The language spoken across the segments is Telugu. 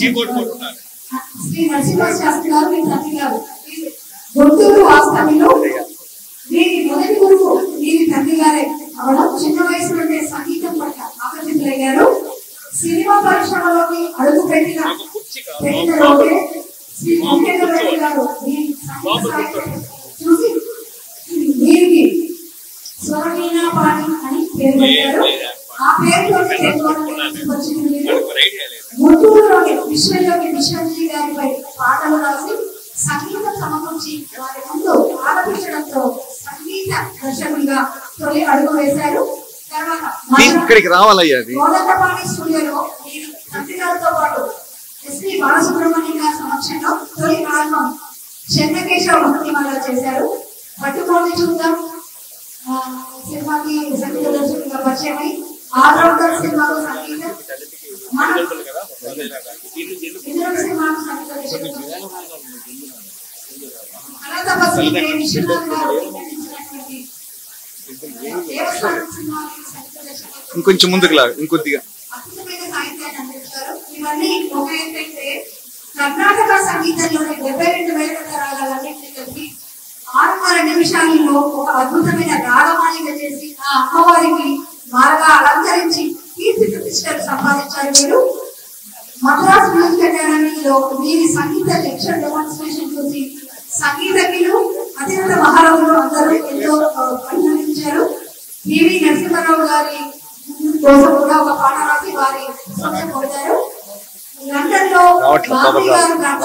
你给我 రావాలయ్యా అది. ఎస్పీ భక్తి చేశారు. ఎందుకులా ఇంకొద్దిగా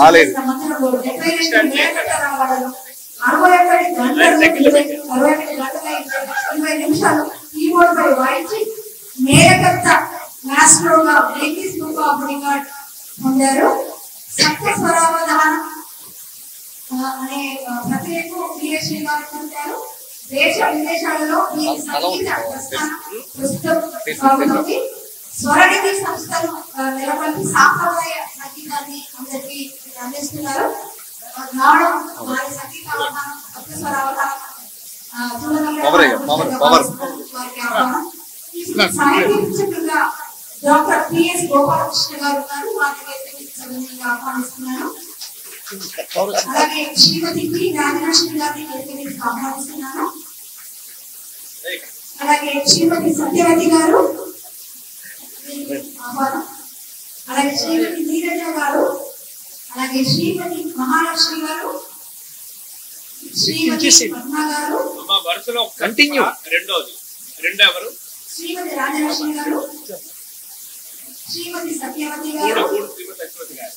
Aleluya. అలాగే శ్రీమతికి నాగరాజు గారిని నేను ఆహ్వానిస్తున్నాను అలాగే శ్రీమతి సత్యవతి గారు అలాగే శ్రీమతి నీరజ గారు అలాగే శ్రీమతి మహాలక్ష్మి గారు శ్రీమతి పద్మ గారు వరుసలో కంటిన్యూ రెండోది. రెండు శ్రీమతి రాజలక్ష్మి గారు శ్రీమతి సత్యవతి గారు.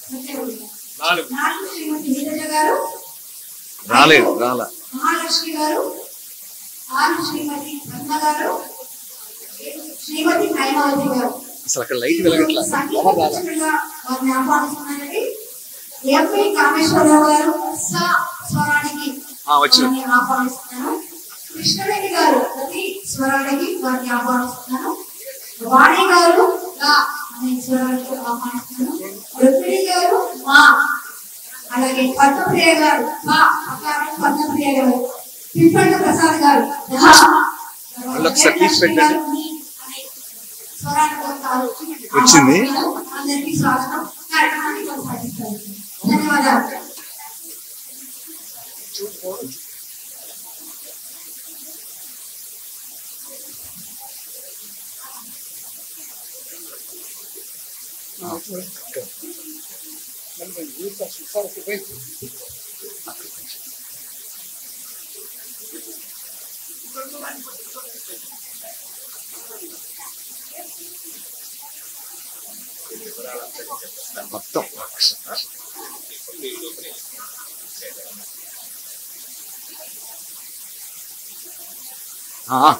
సత్యవతి గారు. రాలేదు రాలా. మహాలక్ష్మి గారు. ఆరు శ్రీమతి శ్రీమతి హైమావతి గారు. అసలు అక్కడ లైట్ వెలగట్లా? వారిని గారు స్వరానికి ఆహ్వానిస్తున్నాను. కృష్ణవేణి గారు ప్రతి స్వరానికి వారిని ఆహ్వానిస్తున్నాను. వాణి గారు అనే స్వరానికి ఆహ్వానిస్తున్నాను. గారు మా అలాగే పద్మప్రియ గారు మా అకారం పద్మప్రియ గారు పిప్పండ ప్రసాద్ గారు వచ్చింది. ధన్యవాదాలు. మొత్తం ఆ.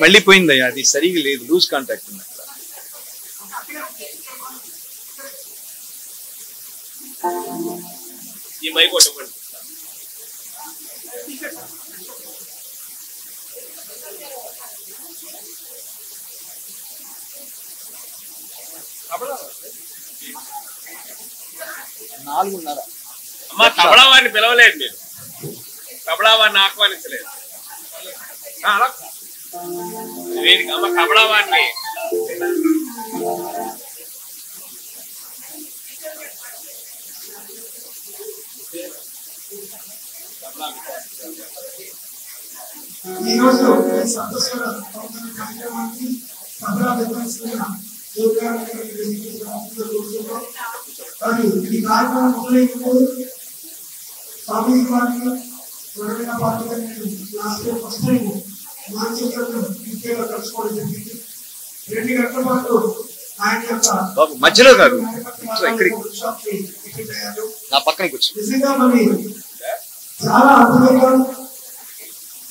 మళ్ళీ పోయిందయ్యా అది సరిగా లేదు లూజ్ కాంటాక్ట్ ఉంది ఈ మైక్ ఒకటి ఇవ్వండి. నాలుగున్నర. అమ్మా తబలా వారిని పిలవలేదు మీరు. తబలా వారిని ఆహ్వానించలేదు వీరికి అమ్మ తబలా వారిని ఈ రోజు ఈ సంతోషకర అవతరణ కార్యక్రమానికి మరి ఈ కార్యక్రమం మొదలైనప్పుడు సామూహిక వారిగా ఎవరైనా పార్టీగా నేను లాస్ట్ ఇయర్ ఫస్ట్ టైం మానసికంగా ఇంకేలా కలుసుకోవడం జరిగింది రెండు గంటల పాటు ఆయన యొక్క బాబు మధ్యలో కాదు నా పక్కన కూర్చో. నిజంగా మరి చాలా అద్భుతంగా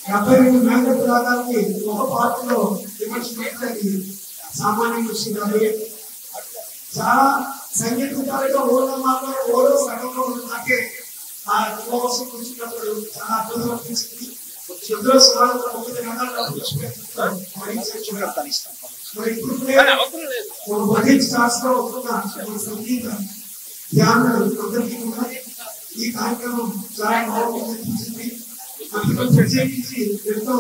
డెబ్బై రెండు మేకప్ రాగానికి ఒక పాటలో విమర్శించడానికి సామాన్య విషయం కాదు చాలా సంగీతకారుగా ఓడో మాత్రం ఓడో సగంలో ఉన్న నాకే ఆ కోసం కూర్చున్నప్పుడు చాలా అద్భుతం అనిపించింది ఇద్దరు సమానంగా ఒకటి రకాల మరి ఇప్పుడు మరి అవసరం లేదు. ఒక బడ్జెట్ స్టార్స్లో వస్తున్న మన సంగీత ధ్యానులు అందరికీ కూడా ఈ కార్యక్రమం చాలా బాగుంది. అనిపించింది అందులో ప్రత్యేకించి ఎంతో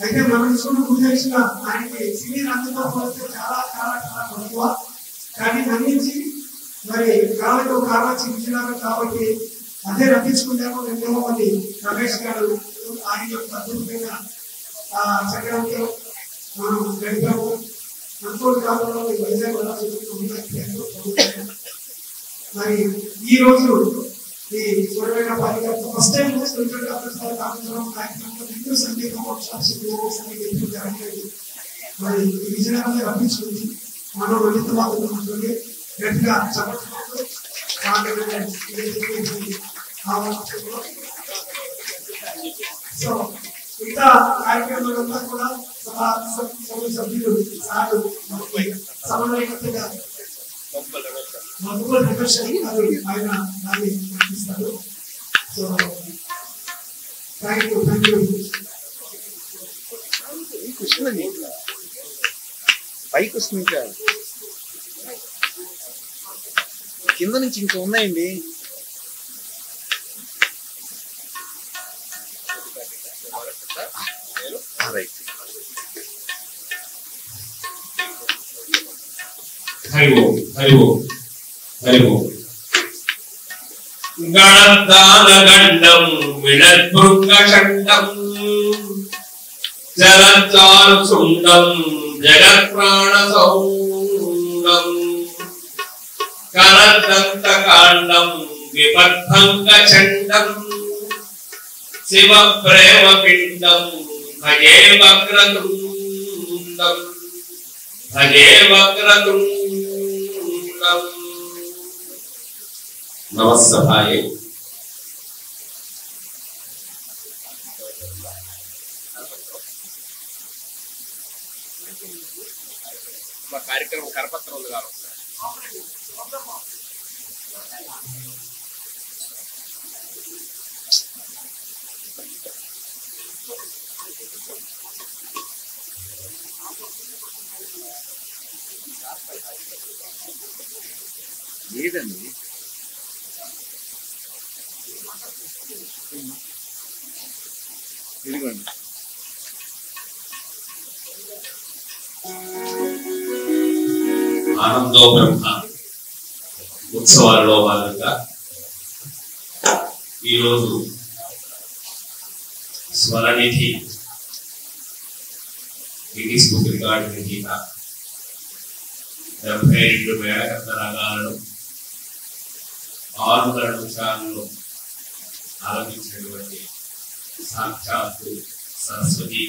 అయితే మనం చూడు పూజ చేసిన ఆయనకి సినీ రంగంతో పోలిస్తే చాలా చాలా చాలా తక్కువ. కానీ నమ్మించి మరి కాళ్ళకు కాళ్ళ చిన్నారు కాబట్టి అదే రప్పించుకుంటాము ఎన్నో మంది రమేష్ గారు ఆయన యొక్క అద్భుతమైన ఆ చక్రంతో మనం గడిపాము. అనుకోని కాలంలో వైజాగ్ వెళ్ళాల్సి ఉంటుంది మరి ఈ రోజు ఈ చూడమైన పాలిక ఫస్ట్ టైం స్పిరిచువల్ డాక్టర్స్ గారు కాకుండా కార్యక్రమంలో రెండు సంగీత వర్క్షాప్స్ సంగీతం జరగలేదు మరి ఈ విజయనగరంలో రప్పించుకుంది. మనం లలిత వాదన ఉంటుంది గట్టిగా చెప్పడంతో సో మిగతా కార్యక్రమాలంతా కూడా సభ సభ్యులు సార్ సమన్వయకర్తగా. ప్రదర్శన ఆయన దాన్ని so thank you thank you పైకి వస్తుంది ఇంకా కింద నుంచి ఇంకా ఉన్నాయండి. రైట్. హరి ఓం హరి ఓం. హరి ఓం గణదానగండం విడద్భృంగషండం జలచారు శృంగం జగత్ప్రాణ సౌంగం కరదంతకాండం విపద్భంగ చండం శివ ప్రేమ పిండం భజే వక్రతుండం భజే వక్రతుండం నమస్సభాయే మా కార్యక్రమం కరపత్రం ఉంది కాదు లేదండి ఇదిగోండి. ఆనందో బ్రహ్మ ఉత్సవాలలో భాగంగా ఈరోజు స్వరనిధి గిన్నీస్ బుక్ రికార్డు గీత డెబ్బై రెండు మేళకర్త రాగాలను ఆరు నిమిషాలలో ఆరాధించినటువంటి సాక్షాత్తు సరస్వతి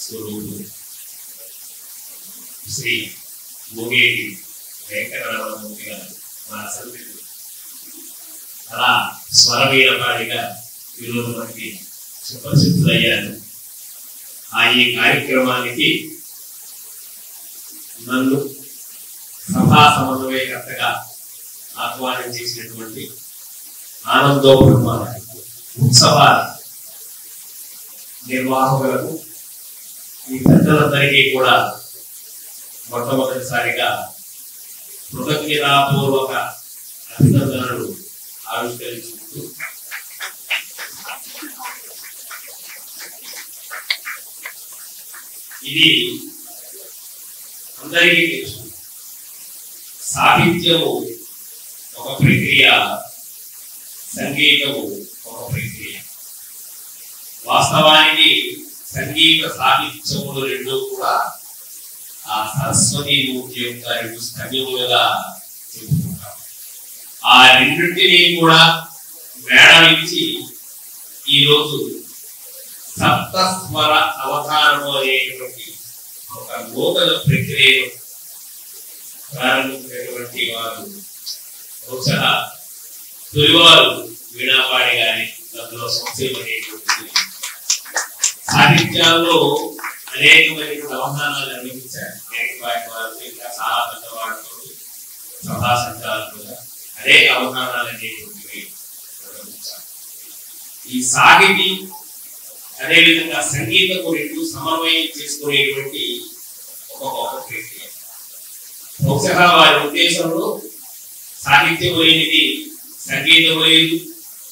స్వరూపు శ్రీ భోగేరి వెంకటరమణమూర్తి గారు మన సన్నిధి అలా స్వరవీరపాడిగా ఈరోజు మనకి సుప్రసిద్ధులయ్యారు ఆ ఈ కార్యక్రమానికి నన్ను సభా సమన్వయకర్తగా ఆహ్వానం చేసినటువంటి ఆనందో ఉత్సవ నిర్వాహకులకు ఈ పెద్దలందరికీ కూడా మొట్టమొదటిసారిగా కృతజ్ఞతాపూర్వక అభినందనలు ఆవిష్కరించుకుంటూ ఇది అందరికీ తెలుసు. సాహిత్యము ఒక ప్రక్రియ సంగీతము వాస్తవానికి సంగీత సాహిత్యములు రెండు కూడా ఆ సరస్వతి మూర్తి యొక్క రెండు స్తవ్యములుగా చెప్పుకుంటాం. ఆ రెండింటిని కూడా మేళవించి ఈరోజు సప్తస్వర అవతారము అనేటువంటి ఒక నూతన ప్రక్రియను ప్రారంభించినటువంటి వారు బహుశా తొలివారు వీణాపాడి గారి అందులో సంక్షేమ అనేటువంటిది. సాహిత్యాల్లో అనేకమైన అవమానాలు నిర్వహించారు ఏకపాటి వారు ఇంకా చాలా పెద్దవాళ్ళు సభా సంచాలకులుగా అనేక అవమానాలు అనేటువంటివి ఈ సాహితీ అదేవిధంగా సంగీతము రెండు సమన్వయం చేసుకునేటువంటి ఒక గొప్ప ప్రక్రియ బహుశా వారి ఉద్దేశంలో సాహిత్యం లేనిది సంగీతం లేదు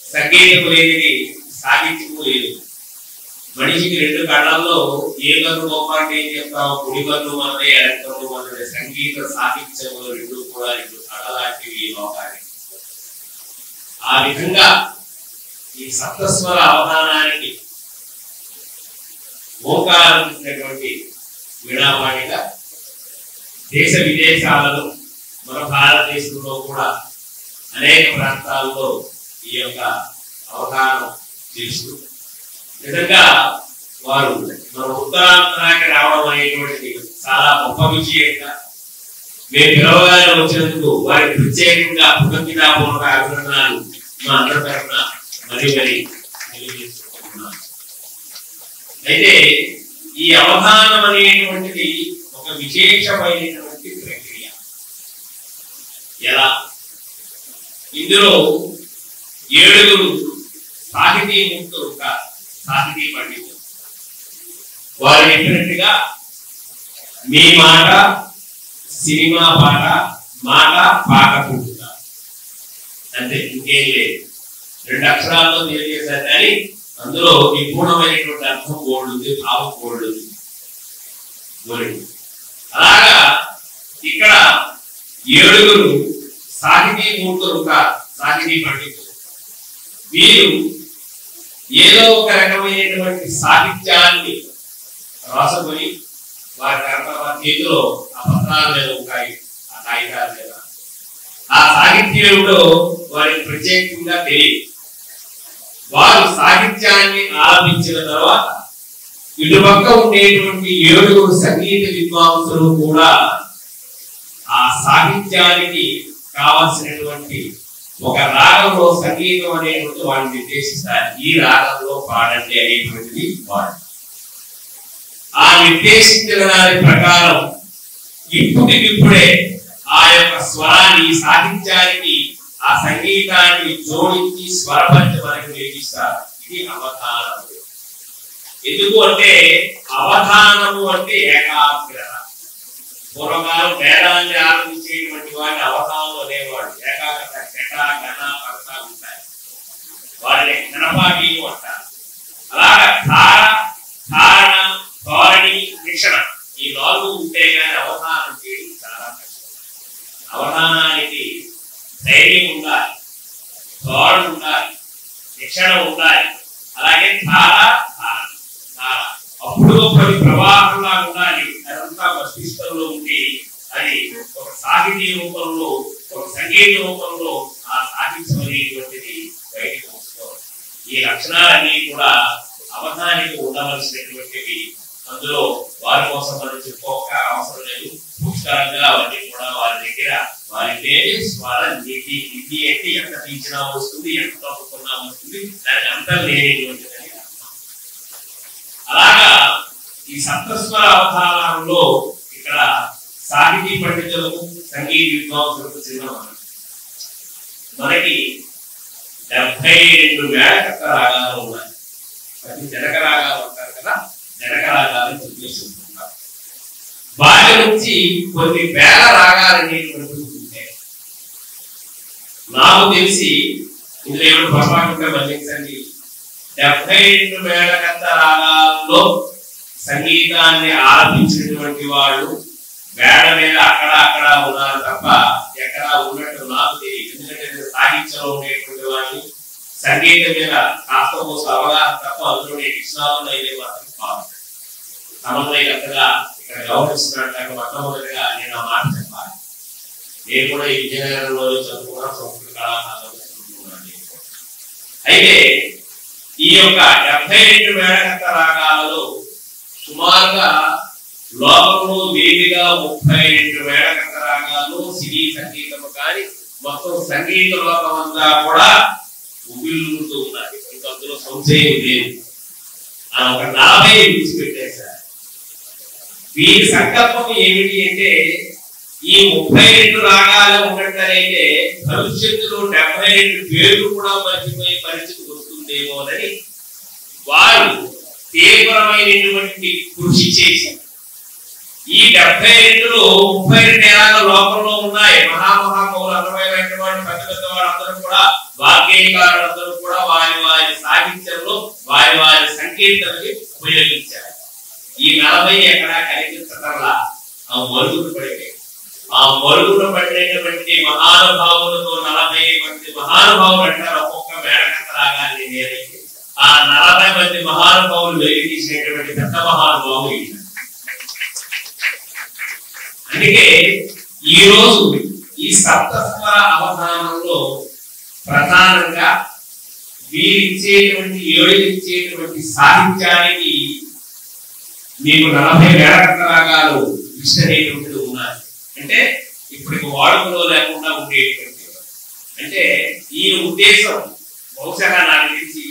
సంగీతం లేనిది సాహిత్యము లేదు. మనిషికి రెండు కళ్ళల్లో ఏ కన్ను గొప్ప అంటే ఏం చెప్తావు కుడి కన్ను మనదే ఎడం కన్ను మనదే సంగీత సాహిత్యంలో రెండు కూడా రెండు కళ్ళలాంటివి ఈ లోకానికి. ఆ విధంగా ఈ సప్తస్వర అవధానానికి ఓంకారం ఇచ్చినటువంటి వీణాపాణిగా దేశ విదేశాలలో మన భారతదేశంలో కూడా అనేక ప్రాంతాల్లో ఈ యొక్క అవగాహన చేస్తూ నిజంగా వారు మన ఉత్తరాంధ్రానికి రావడం అనేటువంటిది చాలా గొప్ప విషయంగా మేము పిలవగానే వచ్చినందుకు వారికి ప్రత్యేకంగా కృతజ్ఞతాపూర్వక అభినందనాలు మా అందరి తరఫున మరీ మరీ తెలియజేసుకుంటున్నాను. అయితే ఈ అవధానం అనేటువంటిది ఒక విశేషమైనటువంటి ప్రక్రియ. ఎలా? ఇందులో ఏడుగురు సాహితీ ముక్తులు కాదు, సాహితీ పండితులు వారు చెప్పినట్టుగా మీ మాట సినిమా పాట మాట పాట పుట్టుక అంతే ఇంకేం లేదు. రెండు అక్షరాల్లో తెలియజేశారు కానీ అందులో నిపుణమైనటువంటి అర్థం కోల్డ్ భావం కోల్డ్ అలాగా ఇక్కడ ఏడుగురు సాహితీ మూర్తులు కాదు సాహితీ పండితులు. వీరు ఏదో ఒక రకమైనటువంటి సాహిత్యాన్ని రాసుకొని వారి వారి చేతిలో ఆ పత్రాల మీద ఉంటాయి ఆ కాగితాల మీద. ఆ సాహిత్యంలో వారికి ప్రత్యేకంగా తెలియదు. వారు సాహిత్యాన్ని ఆరంభించిన తర్వాత ఇటుపక్క ఉండేటువంటి ఏడుగురు సంగీత విద్వాంసులు కూడా ఆ సాహిత్యానికి కావాల్సినటువంటి ఒక రాగంలో సంగీతం అనేటువంటి వాళ్ళు నిర్దేశిస్తారు. ఈ రాగంలో పాడండి అనేటువంటిది వాడు. ఆ నిర్దేశించిన దాని ప్రకారం ఇప్పటికిప్పుడే ఆ యొక్క స్వరాన్ని సాధించడానికి సాహిత్యానికి ఆ సంగీతాన్ని జోడించి స్వరపరిచి మనకి ఇది అవధానం ఎందుకు అంటే అవధానము అంటే ఏకాగ్రత. పూర్వకాలం వేదాన్ని ఆరంభించేటువంటి వాడిని అవధానంలో అనేవాడు ఏకాగ్రత ఘట గణ పరత ఉంటాయి. వారిని ఘనపాటి అంటారు. అలాగా ధార ధారణ ధోరణి శిక్షణ ఈ నాలుగు ఉంటే కానీ అవధానం చేయడం చాలా కష్టం. అనేటువంటి ధైర్యం ఉండాలి తోడు ఉండాలి శిక్షణ ఉండాలి. అలాగే చాలా చాలా చాలా అప్పుడు పది ప్రవాహంలా ఉండాలి అదంతా మస్తిష్కంలో ఉండి అది ఒక సాహితీ రూపంలో ఒక సంగీత రూపంలో ఆ సాహిత్యం అనేటువంటిది బయటకు వస్తుంది. ఈ లక్షణాలన్నీ కూడా అవధానికి ఉండవలసినటువంటివి. అందులో వారి కోసం మనం చెప్పుకోక అవసరం లేదు. పుష్కరంగా అవన్నీ కూడా వారి దగ్గర వారి పేరు వాళ్ళ నిధి నిధి అంటే ఎంత తీసినా వస్తుంది ఎంత తప్పుకున్నా వస్తుంది దానికి అంతా లేనిటువంటిదని అలాగా ఈ సప్తస్వర అవధానంలో ఇక్కడ సాహితీ పండితులకు సంగీత విద్వాంసులకు చిన్న మనకి డెబ్బై రెండు వేల చక్క రాగాలు ఉన్నాయి. అది జనక రాగాలు అంటారు కదా జనక రాగాలు చూపిస్తుంటారు వాటి నుంచి కొన్ని వేల రాగాలు అనేటువంటివి నాకు తెలిసి ఇందులో ఏమైనా పొరపాటు ఉంటే మన్నించండి డెబ్బై రెండు వేల రాగాల్లో సంగీతాన్ని ఆలపించినటువంటి వాళ్ళు వేడ మీద అక్కడ అక్కడ ఉన్నారు తప్ప ఎక్కడ ఉన్నట్టు నాకు తెలియదు. ఎందుకంటే సాహిత్యంలో ఉండేటువంటి వాళ్ళు సంగీతం మీద కాస్త అవగాహన తప్ప అందులో నేను కృష్ణాలను అయితే మాత్రం కాదు. సమన్వయకర్తగా ఇక్కడ గౌరవిస్తున్నట్టు మొట్టమొదటిగా నేను ఆ మాట చెప్పాలి. నేను కూడా ఈ విజయనగరంలో చదువుకున్నాను సంస్కృత కళాశాలలో చదువుకున్నాను. అయితే ఈ యొక్క డెబ్బై రెండు మేడకత్త రాగాలలో సుమారుగా లోకంలో వేదిగా ముప్పై రెండు మేడకత్త రాగాలు సినీ సంగీతము కానీ మొత్తం సంగీత లోకం అంతా కూడా ఉగిల్లుతూ ఉన్నది. ఇంకా అందులో సంశయం లేదు. ఆ ఒక నలభై విడిచిపెట్టేశారు. వీరి సంకల్పం ఏమిటి అంటే ఈ ముప్పై రెండు రాగాలు ఉన్నట్లయితే భవిష్యత్తులో డెబ్బై రెండు పేర్లు కూడా మర్చిపోయే పరిస్థితి చేయబోదని వారు తీవ్రమైనటువంటి కృషి చేశారు ఈ డెబ్బై రెండులో ముప్పై రెండు ఏళ్ళ లోపంలో ఉన్నాయి మహామహాకవులు అందమైనటువంటి వాళ్ళు పెద్ద పెద్ద వాళ్ళందరూ కూడా వాగ్గేయకారులందరూ కూడా వారి వారి సాహిత్యంలో వారి వారి సంకీర్తనకి ఉపయోగించారు. ఈ నలభై ఎక్కడా కనిపించటంలా ఆ మరుగుడు పడిపోయి ఆ మరుగుడు పడినటువంటి మహానుభావులతో నలభై మంది మహానుభావులు అంటారు. ఒక్కొక్క మేడకంత రాగాన్ని నేరైతే ఆ నలభై మంది మహానుభావులు వెలిగి తీసినటువంటి పెద్ద మహానుభావులు అందుకే ఈ రోజు ఈ సప్తస్వర అవధానంలో ప్రధానంగా వీరిచ్చేటువంటి ఏడు సాహిత్యానికి మీకు నలభై వేల రాగాలు ఇష్టమైనటువంటి అంటే ఇప్పటికి వాడుకలో లేకుండా ఉండేటువంటి అంటే ఈ ఉద్దేశం బహుశా నాకు తెలిసి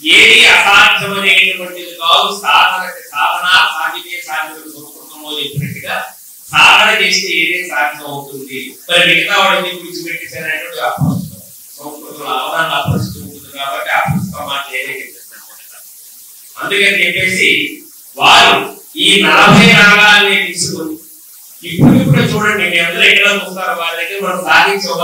ఏది అసాధ్యమనేటువంటిది కాదు సాధన సాధన సాహిత్య సాధన సంస్కృతంలో చెప్పినట్టుగా సాధన చేస్తే ఏదే సాధ్యం అవుతుంది మరి మిగతా వాడిని విడిచిపెట్టేసారనేటువంటి అప్రస్తుతం సంస్కృతంలో అవగాహన అప్రస్తుతం ఉంటుంది కాబట్టి అప్రస్తుతం మాట అందుకని చెప్పేసి వారు ఈ నలభై రాగాల్ని తీసుకొని ఇప్పుడు ఇప్పుడు చూడండి మీ అందరూ ఎక్కడ చూస్తారు వారి దగ్గర మనం సాధించగల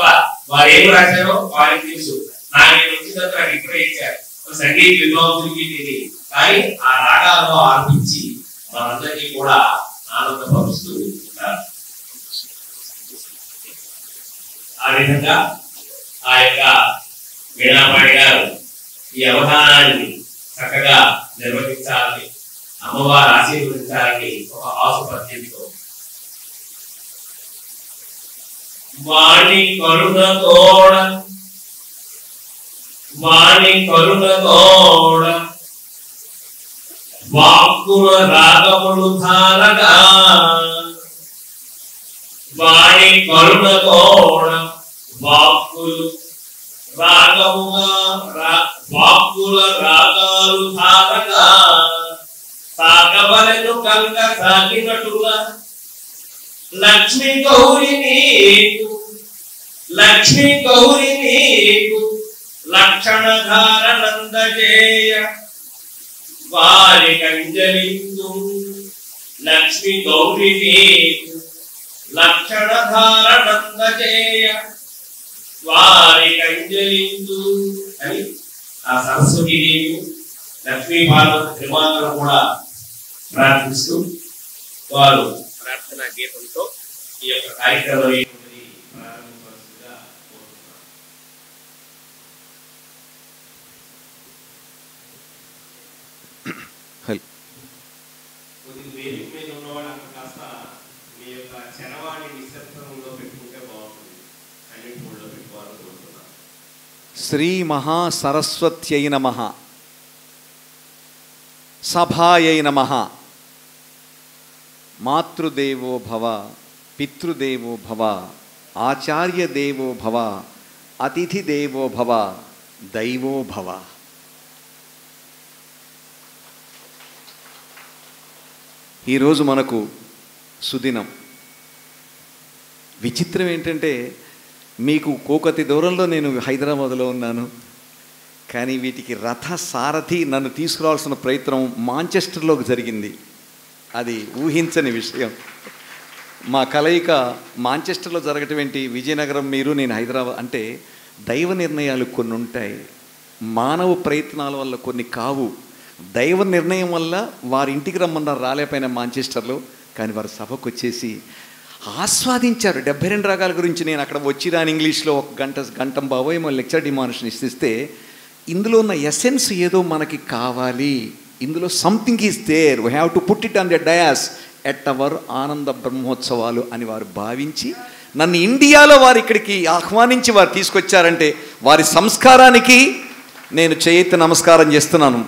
వారు ఏం రాశారో వారికి తెలుసు. నాకు నేను వచ్చినంత నాకు ఇప్పుడే ఇచ్చారు. సంగీత విద్వాంసులకి తెలియదు కానీ ఆ రాగాల్లో ఆర్పించి మనందరికీ కూడా ఆనందపరుస్తూ ఉంటారు. ఆ విధంగా ఆ యొక్క వీణాపాడి గారు ఈ అవధానాన్ని చక్కగా నిర్వహించాలని అమ్మవారు ఆశీర్వదించాలని ఒక ఆసుపత్రితో వాణి కరుణ తోడ వాణి కరుణ తోడ వాక్కుల రాగములు ధారగా వాణి కరుణ తోడ వాక్కులు రాగముగా రా- వాక్కుల రాగాలు ధారగా సాగవలను కనుక సాగినట్టుగా లక్ష్మి గౌరి నీకు లక్ష్మి గౌరి నీకు లక్షణ ధారణందజేయ వారి కంజలిందు లక్ష్మి గౌరి నీకు లక్షణ ధారణందజేయ వారి కంజలిందు అని ఆ సరస్వతి దేవి లక్ష్మీ పార్వతి త్రిమాతను కూడా ప్రార్థిస్తూ వారు ప్రార్థనా గీతంతో ఈ యొక్క కార్యక్రమం శ్రీ మహా సరస్వత్యై నమ సభాయై నమ మాతృదేవో భవ పితృదేవో భవ ఆచార్య దేవో భవ అతిథి దేవో భవ దైవో భవ ఈరోజు మనకు సుదినం. విచిత్రం ఏంటంటే మీకు కోకతి దూరంలో నేను హైదరాబాద్లో ఉన్నాను కానీ వీటికి రథ సారథి నన్ను తీసుకురావాల్సిన ప్రయత్నం మాంచెస్టర్లోకి జరిగింది. అది ఊహించని విషయం. మా కలయిక మాంచెస్టర్లో జరగటం ఏంటి? విజయనగరం మీరు నేను హైదరాబాద్ అంటే దైవ నిర్ణయాలు కొన్ని ఉంటాయి. మానవ ప్రయత్నాల వల్ల కొన్ని కావు. దైవ నిర్ణయం వల్ల వారి ఇంటికి రమ్మన్నారు రాలేపోయిన మాంచెస్టర్లో. కానీ వారు సభకు వచ్చేసి ఆస్వాదించారు. డెబ్బై రెండు రాగాల గురించి నేను అక్కడ వచ్చి రాని ఇంగ్లీష్లో ఒక గంట గంటం బాబోయ్ ఏమో లెక్చర్ డిమానేషన్ ఇస్తే ఇందులో ఉన్న ఎసెన్స్ ఏదో మనకి కావాలి. ఇందులో something is there we have to put it on the dais at our ఆనంద బ్రహ్మోత్సవాలు అని వారు భావించి నన్ను ఇండియాలో వారు ఇక్కడికి ఆహ్వానించి వారు తీసుకొచ్చారంటే వారి సంస్కారానికి నేను చేయెత్తి నమస్కారం చేస్తున్నాను.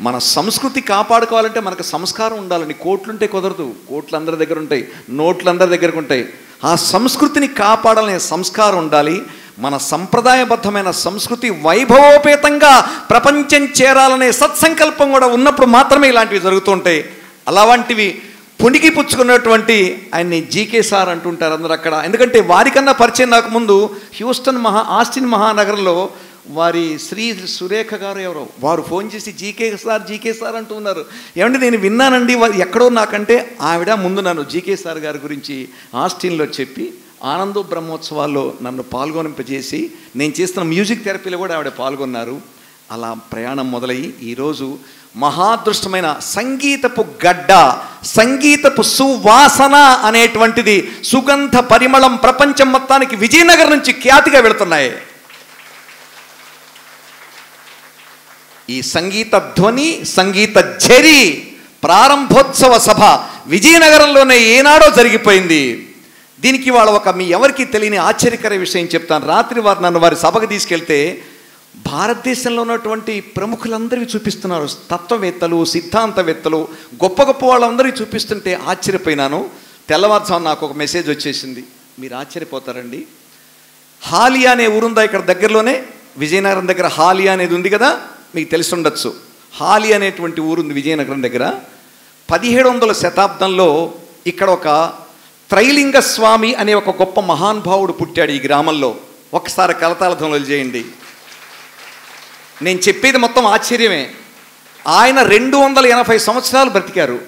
మన సంస్కృతి కాపాడుకోవాలంటే మనకు సంస్కారం ఉండాలని కోట్లుంటే కుదరదు. కోట్లు అందరి దగ్గర ఉంటాయి. నోట్లు అందరి దగ్గరకు ఉంటాయి. ఆ సంస్కృతిని కాపాడాలనే సంస్కారం ఉండాలి. మన సంప్రదాయబద్ధమైన సంస్కృతి వైభవోపేతంగా ప్రపంచం చేరాలనే సత్సంకల్పం కూడా ఉన్నప్పుడు మాత్రమే ఇలాంటివి జరుగుతుంటాయి. అలాంటివి పుణికి పుచ్చుకున్నటువంటి ఆయన్ని జీకే సార్ అంటుంటారు అందరు అక్కడ. ఎందుకంటే వారికన్నా పరిచయం నాకు ముందు హ్యూస్టన్ మహా ఆస్టిన్ మహానగరంలో వారి శ్రీ సురేఖ గారు ఎవరో వారు ఫోన్ చేసి జీకే సార్ జీకే సార్ అంటూ ఉన్నారు. ఏమంటే నేను విన్నానండి వారు ఎక్కడో నాకంటే ఆవిడ ముందు నన్ను జీకే సార్ గారి గురించి ఆస్టిన్లో చెప్పి ఆనంద బ్రహ్మోత్సవాల్లో నన్ను పాల్గొనింపజేసి నేను చేస్తున్న మ్యూజిక్ థెరపీలో కూడా ఆవిడ పాల్గొన్నారు. అలా ప్రయాణం మొదలయ్యి ఈరోజు మహాదృష్టమైన సంగీతపు గడ్డ సంగీతపు సువాసన అనేటువంటిది సుగంధ పరిమళం ప్రపంచం మొత్తానికి విజయనగరం నుంచి ఖ్యాతిగా వెళుతున్నాయి. ఈ సంగీత ధ్వని సంగీత ఝరి ప్రారంభోత్సవ సభ విజయనగరంలోనే ఏనాడో జరిగిపోయింది. దీనికి వాళ్ళ ఒక మీ ఎవరికి తెలియని ఆశ్చర్యకర విషయం చెప్తాను. రాత్రి వారు నన్ను వారి సభకు తీసుకెళ్తే భారతదేశంలో ఉన్నటువంటి ప్రముఖులందరికీ చూపిస్తున్నారు. తత్వవేత్తలు సిద్ధాంతవేత్తలు గొప్ప గొప్ప వాళ్ళందరికీ చూపిస్తుంటే ఆశ్చర్యపోయినాను. తెల్లవారుజాము నాకు ఒక మెసేజ్ వచ్చేసింది. మీరు ఆశ్చర్యపోతారండి. హాలియా అనే ఊరుందా ఇక్కడ దగ్గరలోనే? విజయనగరం దగ్గర హాలియా అనేది ఉంది కదా? మీకు తెలిసి ఉండొచ్చు హాలి అనేటువంటి ఊరుంది విజయనగరం దగ్గర. పదిహేడు వందల శతాబ్దంలో ఇక్కడ ఒక త్రైలింగ స్వామి అనే ఒక గొప్ప మహానుభావుడు పుట్టాడు ఈ గ్రామంలో. ఒకసారి కలతాల ధ్వనులు చేయండి. నేను చెప్పేది మొత్తం ఆశ్చర్యమే. ఆయన రెండు వందల ఎనభై సంవత్సరాలు బ్రతికారు.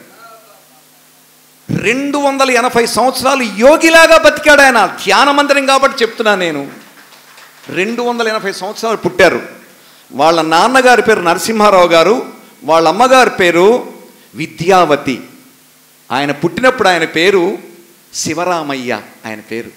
రెండు వందల ఎనభై సంవత్సరాలు యోగిలాగా బతికాడు ఆయన. ధ్యాన మందిరం కాబట్టి చెప్తున్నాను నేను. రెండు వందల ఎనభై సంవత్సరాలు పుట్టారు. వాళ్ళ నాన్నగారి పేరు నరసింహారావు గారు వాళ్ళ అమ్మగారి పేరు విద్యావతి. ఆయన పుట్టినప్పుడు ఆయన పేరు శివరామయ్య ఆయన పేరు.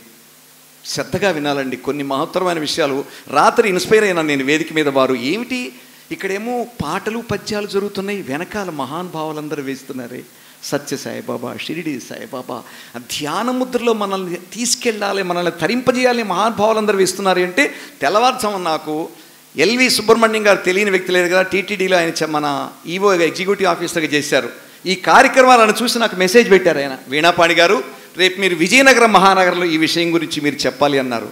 శ్రద్ధగా వినాలండి. కొన్ని మహత్తరమైన విషయాలు. రాత్రి ఇన్స్పైర్ అయినా నేను వేదిక మీద వారు ఏమిటి? ఇక్కడేమో పాటలు పద్యాలు జరుగుతున్నాయి. వెనకాల మహానుభావులందరూ వేస్తున్నారే. సత్య సాయిబాబా షిరిడి సాయిబాబా ధ్యాన ముద్రలో మనల్ని తీసుకెళ్ళాలి మనల్ని తరింపజేయాలి మహానుభావులందరూ వేస్తున్నారు అంటే తెల్లవారుజామున నాకు ఎల్వి సుబ్రహ్మణ్యం గారు తెలియని వ్యక్తి లేరు కదా టీటీడీలో ఆయన మన ఈవో ఎగ్జిక్యూటివ్ ఆఫీసర్గా చేశారు. ఈ కార్యక్రమాలను చూసి నాకు మెసేజ్ పెట్టారు ఆయన. వీణాపాణి గారు రేపు మీరు విజయనగరం మహానగరంలో ఈ విషయం గురించి మీరు చెప్పాలి అన్నారు.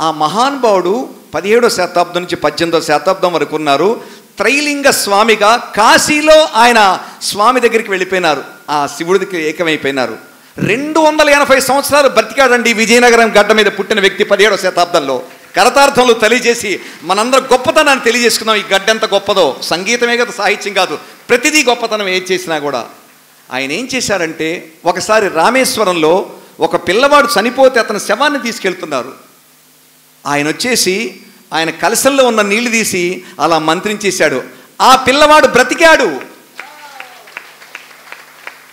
ఆ మహానుభావుడు పదిహేడో శతాబ్దం నుంచి పద్దెనిమిదో శతాబ్దం వరకు ఉన్నారు. త్రైలింగ స్వామిగా కాశీలో ఆయన స్వామి దగ్గరికి వెళ్ళిపోయినారు. ఆ శివుడికి ఏకమైపోయినారు. రెండు వందల ఎనభై సంవత్సరాలు బ్రతికాడండి విజయనగరం గడ్డ మీద పుట్టిన వ్యక్తి పదిహేడో శతాబ్దంలో. కరతార్థంలో తెలియజేసి మనందరం గొప్పతనాన్ని తెలియజేసుకున్నాం ఈ గడ్డ ఎంత గొప్పదో. సంగీతమే కదా సాహిత్యం కాదు. ప్రతిదీ గొప్పతనం ఏం చేసినా కూడా. ఆయన ఏం చేశారంటే ఒకసారి రామేశ్వరంలో ఒక పిల్లవాడు చనిపోతే అతని శవాన్ని తీసుకెళ్తున్నారు. ఆయన వచ్చేసి ఆయన కలసంలో ఉన్న నీళ్ళు తీసి అలా మంత్రించేశాడు. ఆ పిల్లవాడు బ్రతికాడు.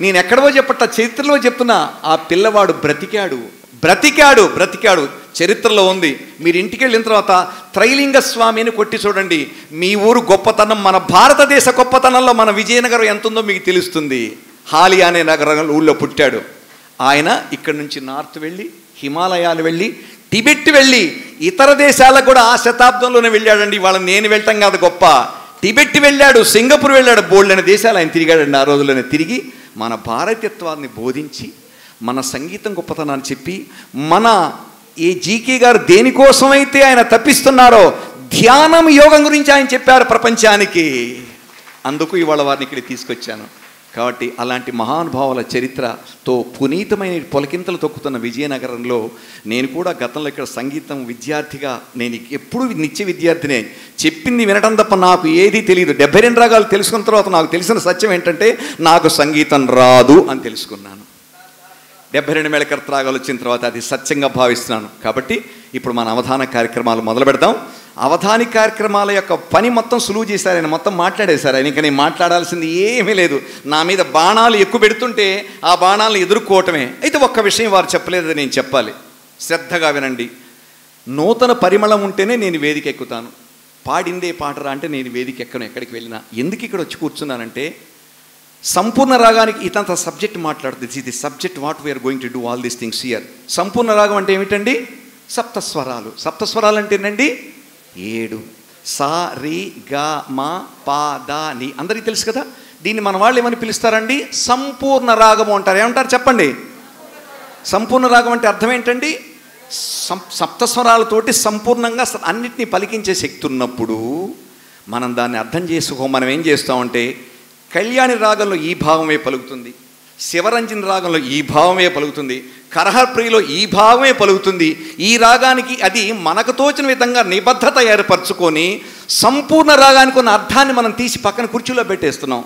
నేను ఎక్కడో చెప్పట చరిత్రలో చెప్తున్నా ఆ పిల్లవాడు బ్రతికాడు. బ్రతికాడు బ్రతికాడు. చరిత్రలో ఉంది. మీరు ఇంటికి వెళ్ళిన తర్వాత త్రైలింగ స్వామిని కొట్టి చూడండి. మీ ఊరు గొప్పతనం మన భారతదేశ గొప్పతనంలో మన విజయనగరం ఎంత ఉందో మీకు తెలుస్తుంది. హాలి అనే నగరం ఊళ్ళో పుట్టాడు. ఆయన ఇక్కడి నుంచి నార్త్ వెళ్ళి హిమాలయాలు వెళ్ళి టిబెట్ వెళ్ళి ఇతర దేశాలకు కూడా ఆ శతాబ్దంలోనే వెళ్ళాడండి. ఇవాళ నేను వెళ్ళటం కాదు గొప్ప. టిబెట్ వెళ్ళాడు సింగపూర్ వెళ్ళాడు. బోల్డైన దేశాలు ఆయన తిరిగాడండి. ఆ రోజుల్లోనే తిరిగి మన భారతీయత్వాన్ని బోధించి మన సంగీతం గొప్పతనాన్ని చెప్పి మన ఈ జీకే గారు దేనికోసమైతే ఆయన తప్పిస్తున్నారో ధ్యానం యోగం గురించి ఆయన చెప్పారు ప్రపంచానికి. అందుకు ఇవాళ వారిని ఇక్కడికి తీసుకొచ్చాను. కాబట్టి అలాంటి మహానుభావుల చరిత్రతో పునీతమైన పొలకింతలు తొక్కుతున్న విజయనగరంలో నేను కూడా గతంలో ఇక్కడ సంగీతం విద్యార్థిగా నేను ఎప్పుడు నిత్య విద్యార్థినే. చెప్పింది వినటం తప్ప నాకు ఏది తెలియదు. డెబ్బై రెండు రాగాలు తెలుసుకున్న తర్వాత నాకు తెలిసిన సత్యం ఏంటంటే నాకు సంగీతం రాదు అని తెలుసుకున్నాను. డెబ్బై రెండు మేళకర్త రాగాలు వచ్చిన తర్వాత అది సత్యంగా భావిస్తున్నాను. కాబట్టి ఇప్పుడు మన అవధాన కార్యక్రమాలు మొదలు పెడదాం అవధాని కార్యక్రమాల యొక్క పని మొత్తం సులువు చేశారు. ఆయన మొత్తం మాట్లాడేశారు. ఆయన ఇంకా నేను మాట్లాడాల్సింది ఏమీ లేదు. నా మీద బాణాలు ఎక్కువ పెడుతుంటే ఆ బాణాలను ఎదుర్కోవటమే. అయితే ఒక్క విషయం వారు చెప్పలేదని నేను చెప్పాలి. శ్రద్ధగా వినండి. నూతన పరిమళం ఉంటేనే నేను వేదిక ఎక్కుతాను. పాడిందే పాటరా అంటే నేను వేదిక ఎక్కను ఎక్కడికి వెళ్ళినా. ఎందుకు ఇక్కడ వచ్చి కూర్చున్నానంటే సంపూర్ణ రాగానికి ఇతంత సబ్జెక్ట్ మాట్లాడుతుంది ఇది subject what we are going to do all these things here సంపూర్ణ రాగం అంటే ఏమిటండి? సప్తస్వరాలు. సప్తస్వరాలు అంటేనండి ఏడు. సా రి గా మా పా దా ని. అందరికీ తెలుసు కదా? దీన్ని మన వాళ్ళు ఏమని పిలుస్తారండి? సంపూర్ణ రాగము అంటారు. ఏమంటారు చెప్పండి? సంపూర్ణ రాగం అంటే అర్థం ఏంటండి? సం సప్తస్వరాలతోటి సంపూర్ణంగా అన్నిటినీ పలికించే శక్తి ఉన్నప్పుడు మనం దాన్ని అర్థం చేసుకో మనం ఏం చేస్తామంటే కళ్యాణి రాగంలో ఈ భావమే పలుకుతుంది. శివరంజన్ రాగంలో ఈ భావమే పలుకుతుంది. కరహప్రియులో ఈ భావమే పలుకుతుంది. ఈ రాగానికి అది మనకు తోచిన విధంగా నిబద్ధత ఏర్పరచుకొని సంపూర్ణ రాగానికి ఉన్న అర్థాన్ని మనం తీసి పక్కన కుర్చీలో పెట్టేస్తున్నాం.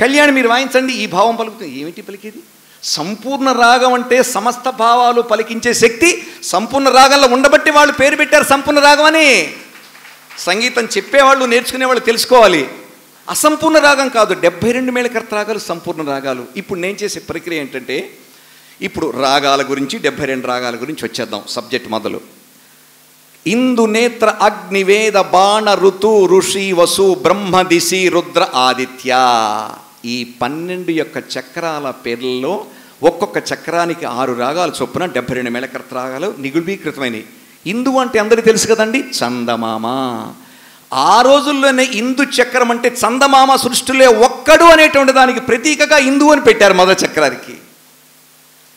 కళ్యాణ్ మీరు వాయించండి ఈ భావం పలుకుతుంది. ఏమిటి పలికేది? సంపూర్ణ రాగం అంటే సమస్త భావాలు పలికించే శక్తి సంపూర్ణ రాగంలో ఉండబట్టి వాళ్ళు పేరు పెట్టారు సంపూర్ణ రాగం అని సంగీతం చెప్పేవాళ్ళు నేర్చుకునేవాళ్ళు తెలుసుకోవాలి. అసంపూర్ణ రాగం కాదు. డెబ్బై రెండు మేళకర్త రాగాలు సంపూర్ణ రాగాలు. ఇప్పుడు నేను చేసే ప్రక్రియ ఏంటంటే ఇప్పుడు రాగాల గురించి డెబ్బై రెండు రాగాల గురించి వచ్చేద్దాం సబ్జెక్ట్ మొదలు. ఇందు నేత్ర అగ్నివేద బాణ ఋతు ఋషి వసు బ్రహ్మ దిశి రుద్ర ఆదిత్య. ఈ పన్నెండు యొక్క చక్రాల పేర్లలో ఒక్కొక్క చక్రానికి ఆరు రాగాలు చొప్పున డెబ్బై రెండు మేళకర్త రాగాలు నిగుళీకృతమైనవి. ఇందు అంటే అందరికీ తెలుసు కదండి? చందమామ. ఆ రోజుల్లోనే ఇందు చక్రం అంటే చందమామ సృష్టిలో ఒక్కడు అనేటువంటి దానికి ప్రతీకగా ఇందు అని పెట్టారు మొదటి చక్రానికి.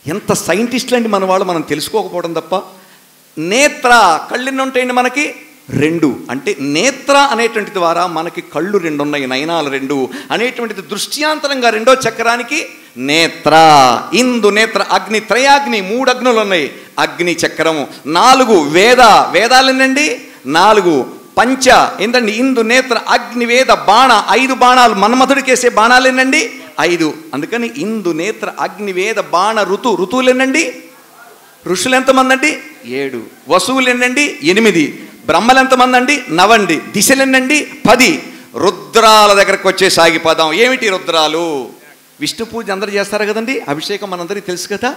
ఎంత సైంటిస్టులు అండి మన వాళ్ళు మనం తెలుసుకోకపోవడం తప్ప. నేత్ర కళ్ళెన్ని ఉంటాయండి మనకి? రెండు. అంటే నేత్ర అనేటువంటి ద్వారా మనకి కళ్ళు రెండు ఉన్నాయి నయనాలు రెండు అనేటువంటిది దృష్ట్యాంతరంగా రెండో చక్రానికి నేత్ర. ఇందు నేత్ర అగ్ని త్రయాగ్ని మూడు అగ్నులు ఉన్నాయి అగ్ని చక్రము. నాలుగు వేద. వేదాలేనండి నాలుగు పంచ ఏంటండి ఇందు నేత్ర అగ్నివేద బాణ ఐదు బాణాలు మన్మధుడికేసే బాణాలేనండి? ఐదు. అందుకని ఇందు నేత్ర అగ్నివేద బాణ ఋతు ఋతువులేనండి? ఋషులు ఎంతమంది అండి ఏడు. వసువులు ఎన్నండి ఎనిమిది. బ్రహ్మలు ఎంతమంది అండి నవండి. దిశలు ఎన్నండి పది. రుద్రాల దగ్గరకు వచ్చే సాగిపోదాం ఏమిటి రుద్రాలు? విష్ణు పూజ అందరూ చేస్తారు కదండి? అభిషేకం మనందరికీ తెలుసు కదా?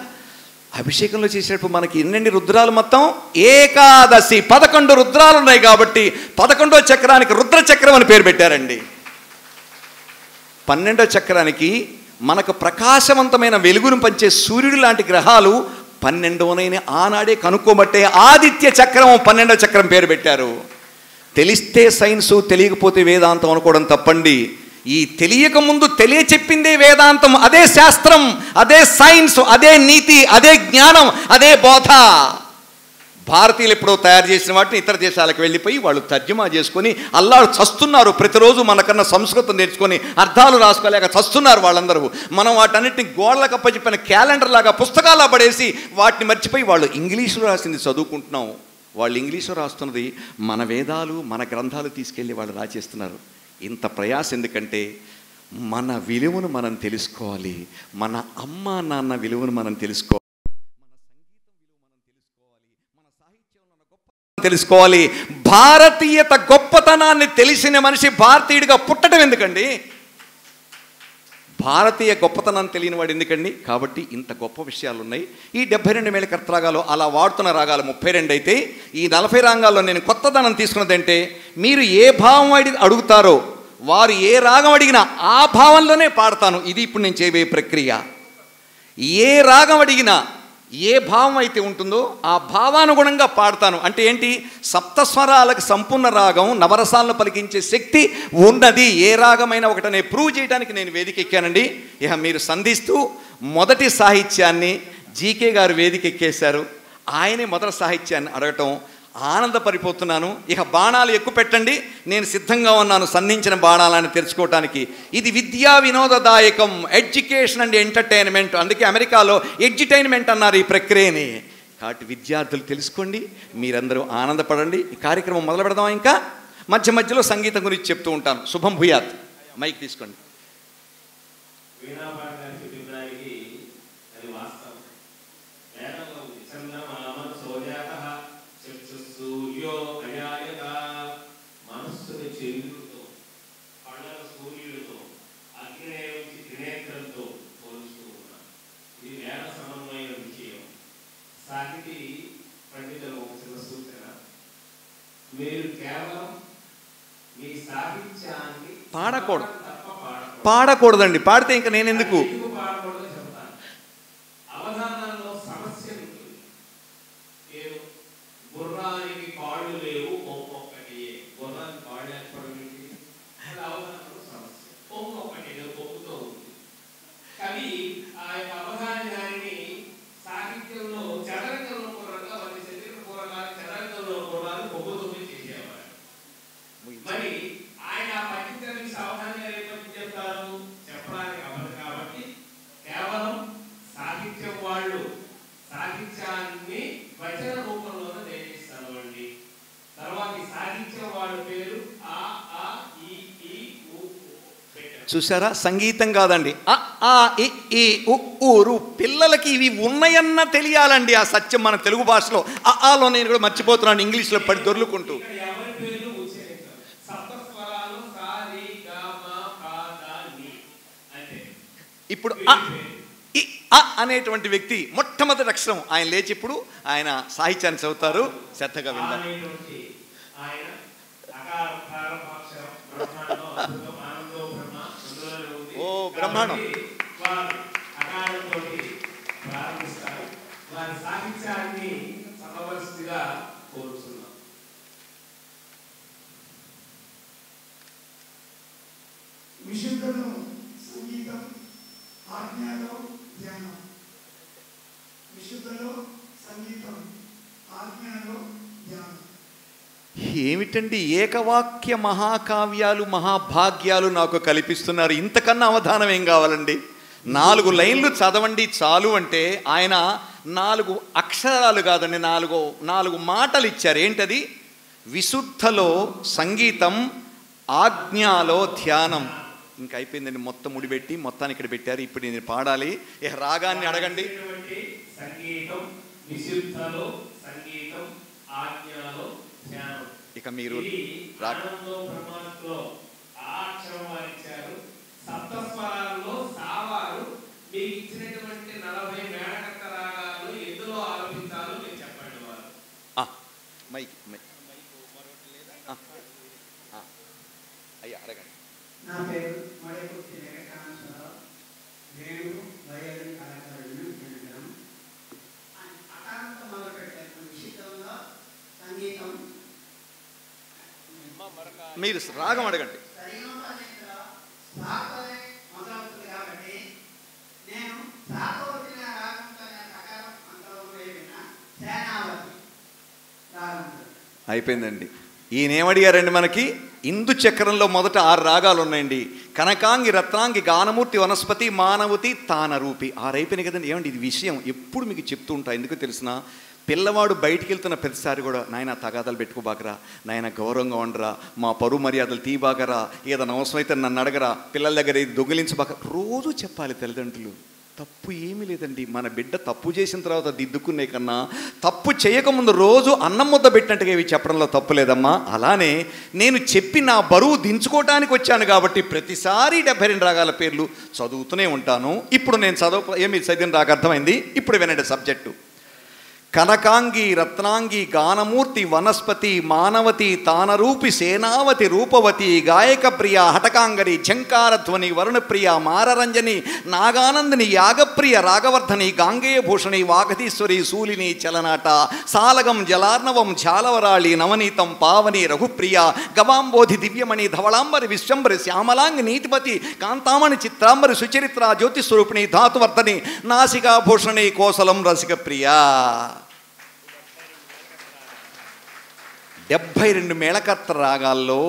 అభిషేకంలో చేసేటప్పుడు మనకి ఎన్నెన్ని రుద్రాలు మొత్తం? ఏకాదశి. పదకొండు రుద్రాలు ఉన్నాయి కాబట్టి పదకొండో చక్రానికి రుద్ర చక్రం అని పేరు పెట్టారండి. పన్నెండో చక్రానికి మనకు ప్రకాశవంతమైన వెలుగును పంచే సూర్యుడు లాంటి గ్రహాలు పన్నెండవనైన ఆనాడే కనుక్కోబట్టే ఆదిత్య చక్రం పన్నెండో చక్రం పేరు పెట్టారు. తెలిస్తే సైన్సు తెలియకపోతే వేదాంతం అనుకోవడం తప్పండి. ఈ తెలియక ముందు తెలియ చెప్పిందే వేదాంతం అదే శాస్త్రం అదే సైన్స్ అదే నీతి అదే జ్ఞానం అదే బోధ. భారతీయులు ఎప్పుడో తయారు చేసిన వాటిని ఇతర దేశాలకు వెళ్ళిపోయి వాళ్ళు తర్జుమా చేసుకొని అల్లాడు చస్తున్నారు. ప్రతిరోజు మనకన్నా సంస్కృతం నేర్చుకొని అర్థాలు రాసుకోలేక చస్తున్నారు వాళ్ళందరూ. మనం వాటన్నిటిని గోడలకు అప్పచెప్పిన క్యాలెండర్ లాగా పుస్తకాలు పడేసి వాటిని మర్చిపోయి వాళ్ళు ఇంగ్లీషులో రాసింది చదువుకుంటున్నాం. వాళ్ళు ఇంగ్లీషులో రాస్తున్నది మన వేదాలు మన గ్రంథాలు తీసుకెళ్ళి వాళ్ళు రాచేస్తున్నారు ఇంత ప్రయాస ఎందుకంటే మన విలువను మనం తెలుసుకోవాలి. మన అమ్మ నాన్న విలువను మనం తెలుసుకోవాలి తెలుసుకోవాలి. భారతీయత గొప్పతనాన్ని తెలిసిన మనిషి భారతీయుడిగా పుట్టడం ఎందుకండి? భారతీయ గొప్పతనాన్ని తెలియని వాడు ఎందుకండి? కాబట్టి ఇంత గొప్ప విషయాలు ఉన్నాయి ఈ డెబ్బై రెండు మేళ కర్తరాగాలు అలా వాడుతున్న రాగాలు ముప్పై రెండు అయితే ఈ నలభై రాగాల్లో నేను కొత్తదనం తీసుకున్నదంటే మీరు ఏ భావం అడుగుతారో వారు ఏ రాగం అడిగినా ఆ భావంలోనే పాడతాను. ఇది ఇప్పుడు నేను చేయబోయే ప్రక్రియ. ఏ రాగం అడిగినా ఏ భావం అయితే ఉంటుందో ఆ భావానుగుణంగా పాడతాను. అంటే ఏంటి? సప్తస్వరాలకు సంపూర్ణ రాగం నవరసాలను పలికించే శక్తి ఉన్నది. ఏ రాగమైన ఒకటనే ప్రూవ్ చేయడానికి నేను వేదిక ఎక్కానండి ఇక మీరు సంధిస్తూ మొదటి సాహిత్యాన్ని జీకే గారు వేదిక ఎక్కేశారు ఆయనే మొదటి సాహిత్యాన్ని అడగటం ఆనందపడిపోతున్నాను. ఇక బాణాలు ఎక్కువ పెట్టండి. నేను సిద్ధంగా ఉన్నాను సన్నించిన బాణాలను తెరుచుకోవటానికి. ఇది విద్యా వినోదదాయకం ఎడ్యుకేషన్ అండ్ ఎంటర్టైన్మెంట్. అందుకే అమెరికాలో ఎడ్యుటైన్మెంట్ అన్నారు ఈ ప్రక్రియని. కాబట్టి విద్యార్థులు తెలుసుకోండి మీరందరూ ఆనందపడండి. ఈ కార్యక్రమం మొదలు పెడదాం ఇంకా? మధ్య మధ్యలో సంగీతం గురించి చెప్తూ ఉంటాను. శుభం భూయాత్. మైక్ తీసుకోండి వీణాపాఠ గారు చెప్పిన దానికి అది వాస్తవం వేదంలో ఉంది చంద్రమామ సోజాత చక్షు సూర్యో అజాయత మనస్సుని చంద్రుడితో కళ్ళ సూర్యుడితో అగ్నేయించి త్రినేత్రంతో పోలుస్తూ ఉన్నారు ఇది వేద సమన్వయ విషయం సాహితీ పండితులు ఒక చిన్న సూచన మీరు కేవలం మీ సాహిత్యాన్ని పాడకూడదు. తప్ప పాడకూడదు. పాడకూడదండి. పాడితే ఇంకా నేను ఎందుకు ఎందుకు పాడకూడదో చెప్తాను. అవధానంలో సమస్య ఉంటుంది నేను గుర్రానికి కాళ్ళు లేవు కొమ్ము ఒక్కటి గుర్రానికి కాళ్ళు ఏర్పడడం ఏంటి? అది అవధానంలో సమస్య కొమ్ము ఒక్కటి లేదు, కొమ్ముతో ఉంది కవి ఆ యొక్క అవధాని దానిని సాహిత్యంలో చదరంగంలో పూర్వంగా వారి శరీర పూర్వంగా చదరంగంలో పూర్వాలు కొమ్ముతో చేసేవారు మరి ఆయన ఆ పఠించడానికి సావధానంగా ఏ పని చెప్తారు చెప్పడానికి అవ్వదు కాబట్టి కేవలం సాహిత్యం వాళ్ళు సాహిత్యాన్ని వచన రూపంలోనే నేర్పిస్తారు అండి తర్వాత ఈ సాహిత్యం వాళ్ళ పేరు ఆ ఆ ఈ ఈ ఉ ఊ పెట్టారు చూసారా సంగీతం కాదండి. ఆ ఈ ఊరు పిల్లలకి ఇవి ఉన్నాయన్న తెలియాలండి ఆ సత్యం మన తెలుగు భాషలో. ఆలో నేను కూడా మర్చిపోతున్నాను ఇంగ్లీష్లో పడి దొర్లుకుంటూ. ఇప్పుడు అ అనేటువంటి వ్యక్తి మొట్టమొదటి అక్షరం ఆయన లేచి ఇప్పుడు ఆయన సాహిత్యాన్ని చదువుతారు. శ్రద్ధగా విందాం అనేటువంటి ఆయన అకార ప్రారంభాక్షరం బ్రహ్మాండం అద్భుతం ఆనందో బ్రహ్మ అందులోనే ఉంది ఓ, బ్రహ్మాండం. ప్రారంభిస్తారు వారి సాహిత్యాన్ని కోరుతున్నాం విశుద్ధను సంగీతం ఆజ్ఞలో ధ్యానం విశుద్ధలో సంగీతం ఆజ్ఞలో ధ్యానం ఏమిటండి ఏకవాక్య మహాకావ్యాలు మహాభాగ్యాలు నాకు కల్పిస్తున్నారు? ఇంతకన్నా అవధానం ఏం కావాలండి? నాలుగు లైన్లు చదవండి చాలు అంటే ఆయన నాలుగు అక్షరాలు కాదండి నాలుగు నాలుగు మాటలు ఇచ్చారు. ఏంటది? విశుద్ధలో సంగీతం ఆజ్ఞలో ధ్యానం. ఇంకా అయిపోయిందండి మొత్తం ముడిపెట్టి మొత్తాన్ని ఇక్కడ పెట్టారు. ఇప్పుడు నేను పాడాలి. ఇక రాగాన్ని అడగండి. సంగీతం విశుద్ధలో సంగీతం ఆజ్ఞలో ఇక మీరు సప్తస్వరాల్లో సావారు. మీకు ఇచ్చినటువంటి నలభై రాగాలు ఎందులో ఆలపించాలో మీరు చెప్పండి వారు. ఆ, మైక్ మైక్. ఆ, ఆ. అయ్యా అడగండి. నా పేరు నేను బయలు కళాకారుడిని వినడం అకారంతో మొదలు పెట్టాను విషితంలో సంగీతం మీరు రాగం అడగండి సరిగమపదనిలో సాకోనే మొదలవుతుంది కాబట్టి నేను సాకో వచ్చిన రాగంతో ప్రకారం మంత్రం మీరు రాగం అడగండి. అయిపోయిందండి. ఈయన ఏమడిగారండి మనకి? ఇందు చక్రంలో మొదట ఆరు రాగాలు ఉన్నాయండి. కనకాంగి రత్నాంగి గానమూర్తి వనస్పతి మానవతి తానరూపి. ఆరు అయిపోయినాయి కదండి. ఏమండి ఇది విషయం ఎప్పుడు మీకు చెప్తూ ఉంటా? ఎందుకు తెలిసిన? పిల్లవాడు బయటికి వెళ్తున్న ప్రతిసారి కూడా నాయన తగాదాలు పెట్టుకోబాకరా నాయన గౌరవంగా ఉండరా మా పరువు మర్యాదలు తీయబాకరా ఏదైనా అవసరమైతే నన్ను అడగరా పిల్లల దగ్గర ఇది దొంగిలించబాక రోజు చెప్పాలి తల్లిదండ్రులు. తప్పు ఏమీ లేదండి. మన బిడ్డ తప్పు చేసిన తర్వాత దిద్దుకునే కన్నా తప్పు చేయకముందు రోజు అన్నం ముద్ద పెట్టినట్టుగా ఇవి చెప్పడంలో తప్పు లేదమ్మా. అలానే నేను చెప్పి నా బరువు దించుకోవటానికి వచ్చాను కాబట్టి ప్రతిసారి డెబ్బై రెండు రాగాల పేర్లు చదువుతూనే ఉంటాను. ఇప్పుడు నేను చదువు ఏమి చదివిన రాక అర్థమైంది? ఇప్పుడు వినండి సబ్జెక్టు. కనకాంగి రత్నాంగి గానమూర్తి వనస్పతి మానవతి తానరూపి సేనావతి రూపవతి గాయక ప్రియ హటకాంగరి ఝంకారధ్వని వరుణప్రియ మారరంజని నాగానందిని యాగప్రియ రాగవర్ధని గాంగేయభూషణి వాగతీశ్వరి శూలిని చలనాట సాలగం జలార్ణవం ఝాలవరాళి నవనీతం పావని రఘుప్రియ గవాంబోధి దివ్యమణి ధవళాంబరి విశ్వంబరి శ్యామలాంగి నీతిపతి కాంతామణి చిత్రాంబరి సుచరిత్ర జ్యోతిస్వరూపిణి ధాతువర్ధని నాసికాభూషణి కోసలం రసిక ప్రియ డెబ్భై రెండు మేళకర్త రాగాల్లో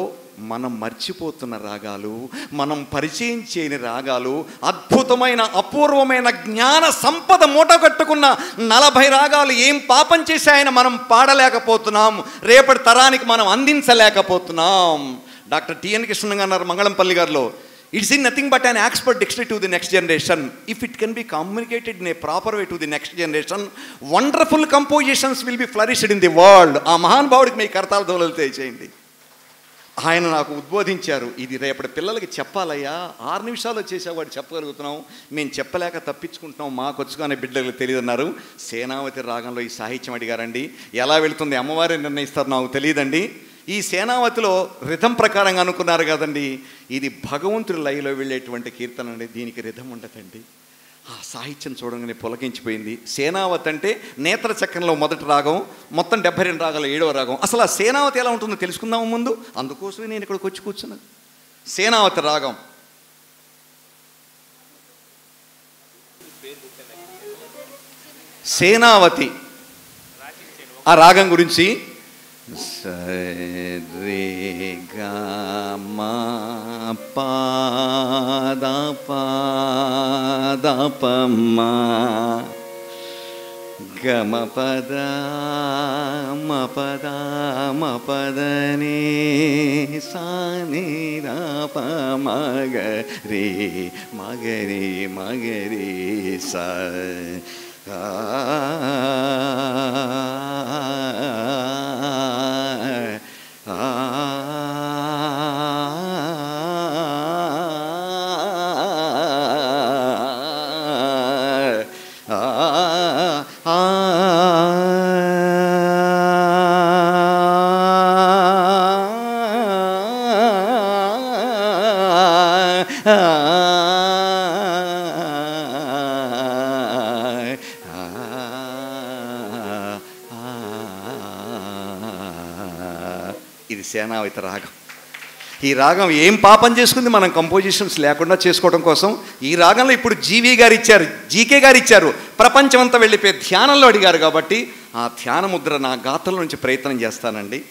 మనం మర్చిపోతున్న రాగాలు మనం పరిచయం చేయని రాగాలు అద్భుతమైన అపూర్వమైన జ్ఞాన సంపద మూటగట్టుకున్న నలభై రాగాలు ఏం పాపం చేశాయని మనం పాడలేకపోతున్నాం. రేపటి తరానికి మనం అందించలేకపోతున్నాం. డాక్టర్ టిఎన్ కృష్ణ అన్నారు మంగళంపల్లి గారిలో it's in nothing but an expert dictionary to the next generation if it can be communicated in a proper way to the next generation wonderful compositions will be flourished in the world ఆ మహానుభావుడికి మీ కర్తాల దోలలు తెలియచేయండి ఆయన నాకు ఉద్బోధించారు ఇది రేపటి పిల్లలకి చెప్పాలయ్యా. ఆరు నిమిషాలు చేసేవాడు చెప్పగలుగుతున్నాం మేము చెప్పలేక తప్పించుకుంటున్నాం. మాకు వచ్చుగానే బిడ్డలకు తెలియదన్నారు. సేనావతి రాగంలో ఈ సాహిత్యం అడిగారండి. ఎలా వెళుతుంది? అమ్మవారే నిర్ణయిస్తారు నాకు తెలియదండి. ఈ సేనావతిలో రిథం ప్రకారంగా అనుకున్నారు కదండి. ఇది భగవంతుడి లయలో వెళ్ళేటువంటి కీర్తన అండి. దీనికి రిథం ఉండదండి. ఆ సాహిత్యం చూడంగానే పులకించిపోయింది. సేనావతి అంటే నేత్ర చక్రంలో మొదటి రాగం మొత్తం డెబ్బై రెండు రాగాలు ఏడవ రాగం. అసలు ఆ సేనావతి ఎలా ఉంటుందో తెలుసుకుందాము ముందు. అందుకోసమే నేను ఇక్కడికి వచ్చి కూర్చున్నాను సేనావతి రాగం. సేనావతి. ఆ రాగం గురించి సరే గా మా పాద పాద పమ్మా గమ పద మ పద మ పదని సాని ప మగ రే మగరి మగరి స ఇది ఈ రాగం ఏం పాపం చేసుకుంది మనం కంపోజిషన్స్ లేకుండా చేసుకోవడం కోసం? ఈ రాగంలో ఇప్పుడు జీవి గారు ఇచ్చారు జీకే గారు ఇచ్చారు. ప్రపంచమంతా వెళ్ళిపోయి ధ్యానంలో అడిగారు కాబట్టి ఆ ధ్యాన ముద్ర నా గాథల నుంచి ప్రయత్నం చేస్తానండి.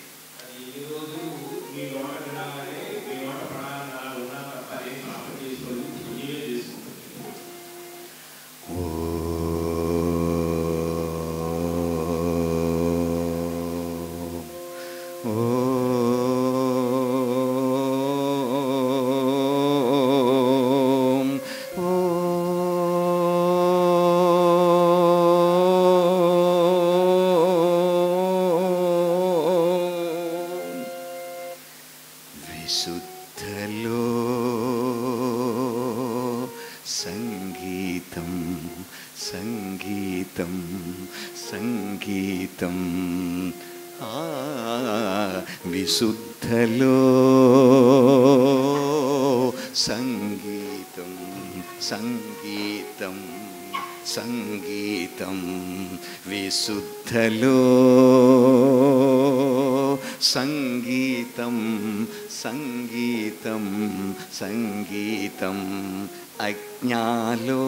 అజ్ఞాలో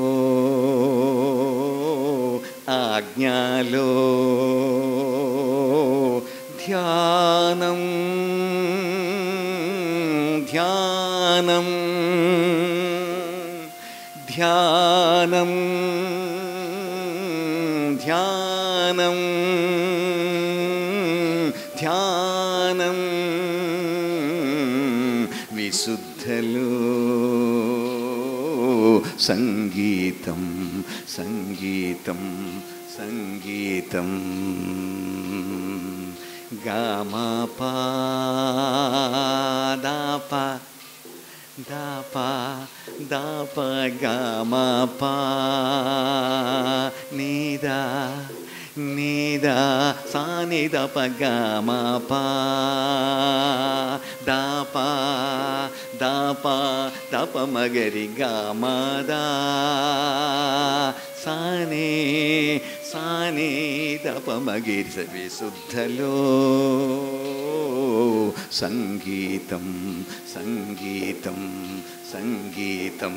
ఆజ్ఞాలో ధ్యానం ధ్యానం ధ్యానం ధ్యానం ధ్యానం విశుద్ధలో സംഗീതം സംഗീതം സംഗീതം ഗമ പാദാപ ദാപ ദാപ ഗമ പാ നീദ നീദ സാനിദ പ ഗമ പാ ദാപ पा तपमगरि गा मादा सा सा सानि तपमगिरि सवि शुद्ध लो सङ्गीतं सङ्गीतं सङ्गीतं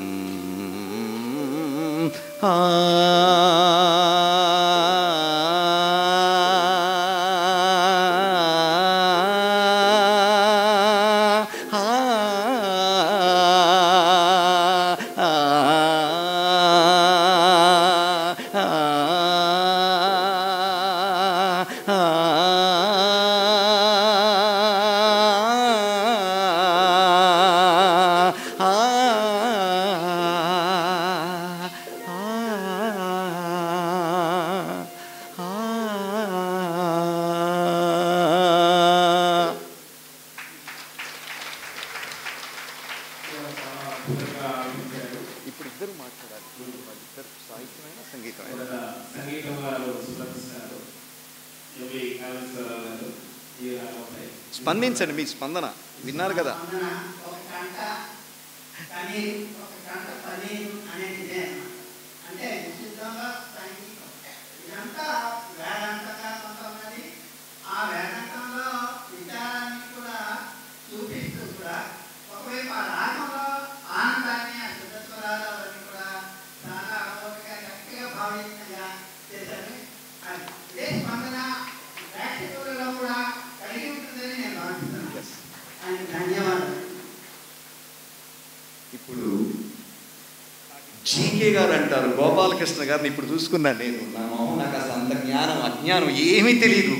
స్పందించండి మీ స్పందన. విన్నారు కదా. రామకృష్ణ గారిని ఇప్పుడు చూసుకున్నాను నేను. నా నాకు అసలు అంత జ్ఞానం అజ్ఞానం ఏమీ తెలియదు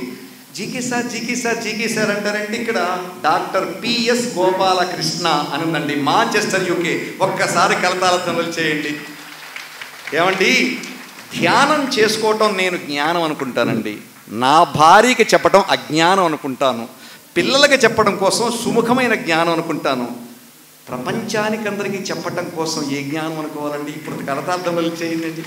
GK sir GK sir GK sir అంటారంటే ఇక్కడ డాక్టర్ పిఎస్ గోపాలకృష్ణ అని ఉందండి మాంచెస్టర్ యూకే. ఒక్కసారి కలతాలతనలు చేయండి. ఏమండి? ధ్యానం చేసుకోవటం నేను జ్ఞానం అనుకుంటానండి. నా భార్యకి చెప్పడం అజ్ఞానం అనుకుంటాను. పిల్లలకి చెప్పడం కోసం సుముఖమైన జ్ఞానం అనుకుంటాను. ప్రపంచానికి అందరికీ చెప్పటం కోసం ఏ జ్ఞానం అనుకోవాలండి? ఇప్పుడు కరతార్థములు చేయండి.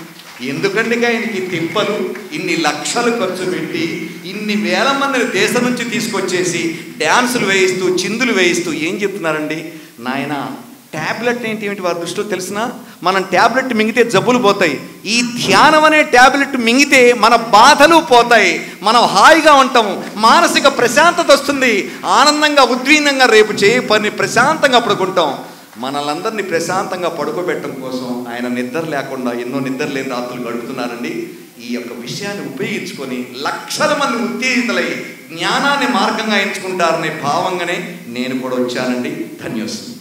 ఎందుకండి ఆయనకి తిప్పలు ఇన్ని లక్షలు ఖర్చు పెట్టి ఇన్ని వేల మందిని దేశం నుంచి తీసుకొచ్చేసి డ్యాన్సులు వేయిస్తూ చిందులు వేయిస్తూ ఏం చెప్తున్నారండి? నాయన ట్యాబ్లెట్ ఏంటి? ఏమిటి వారి దృష్టిలో తెలిసినా మనం ట్యాబ్లెట్ మింగితే జబ్బులు పోతాయి. ఈ ధ్యానం అనే ట్యాబ్లెట్ మింగితే మన బాధలు పోతాయి. మనం హాయిగా ఉంటాము. మానసిక ప్రశాంతత వస్తుంది. ఆనందంగా ఉద్వీనంగా రేపు చేయి పని ప్రశాంతంగా పడుకుంటాం. మనలందరినీ ప్రశాంతంగా పడుకోబెట్టడం కోసం ఆయన నిద్ర లేకుండా ఎన్నో నిద్ర లేని రాత్రులు గడుపుతున్నారండి. ఈ యొక్క విషయాన్ని ఉపయోగించుకొని లక్షల మంది ఉత్తేజితులై జ్ఞానాన్ని మార్గంగా ఎంచుకుంటారనే భావంగానే నేను కూడా వచ్చానండి. ధన్యోసం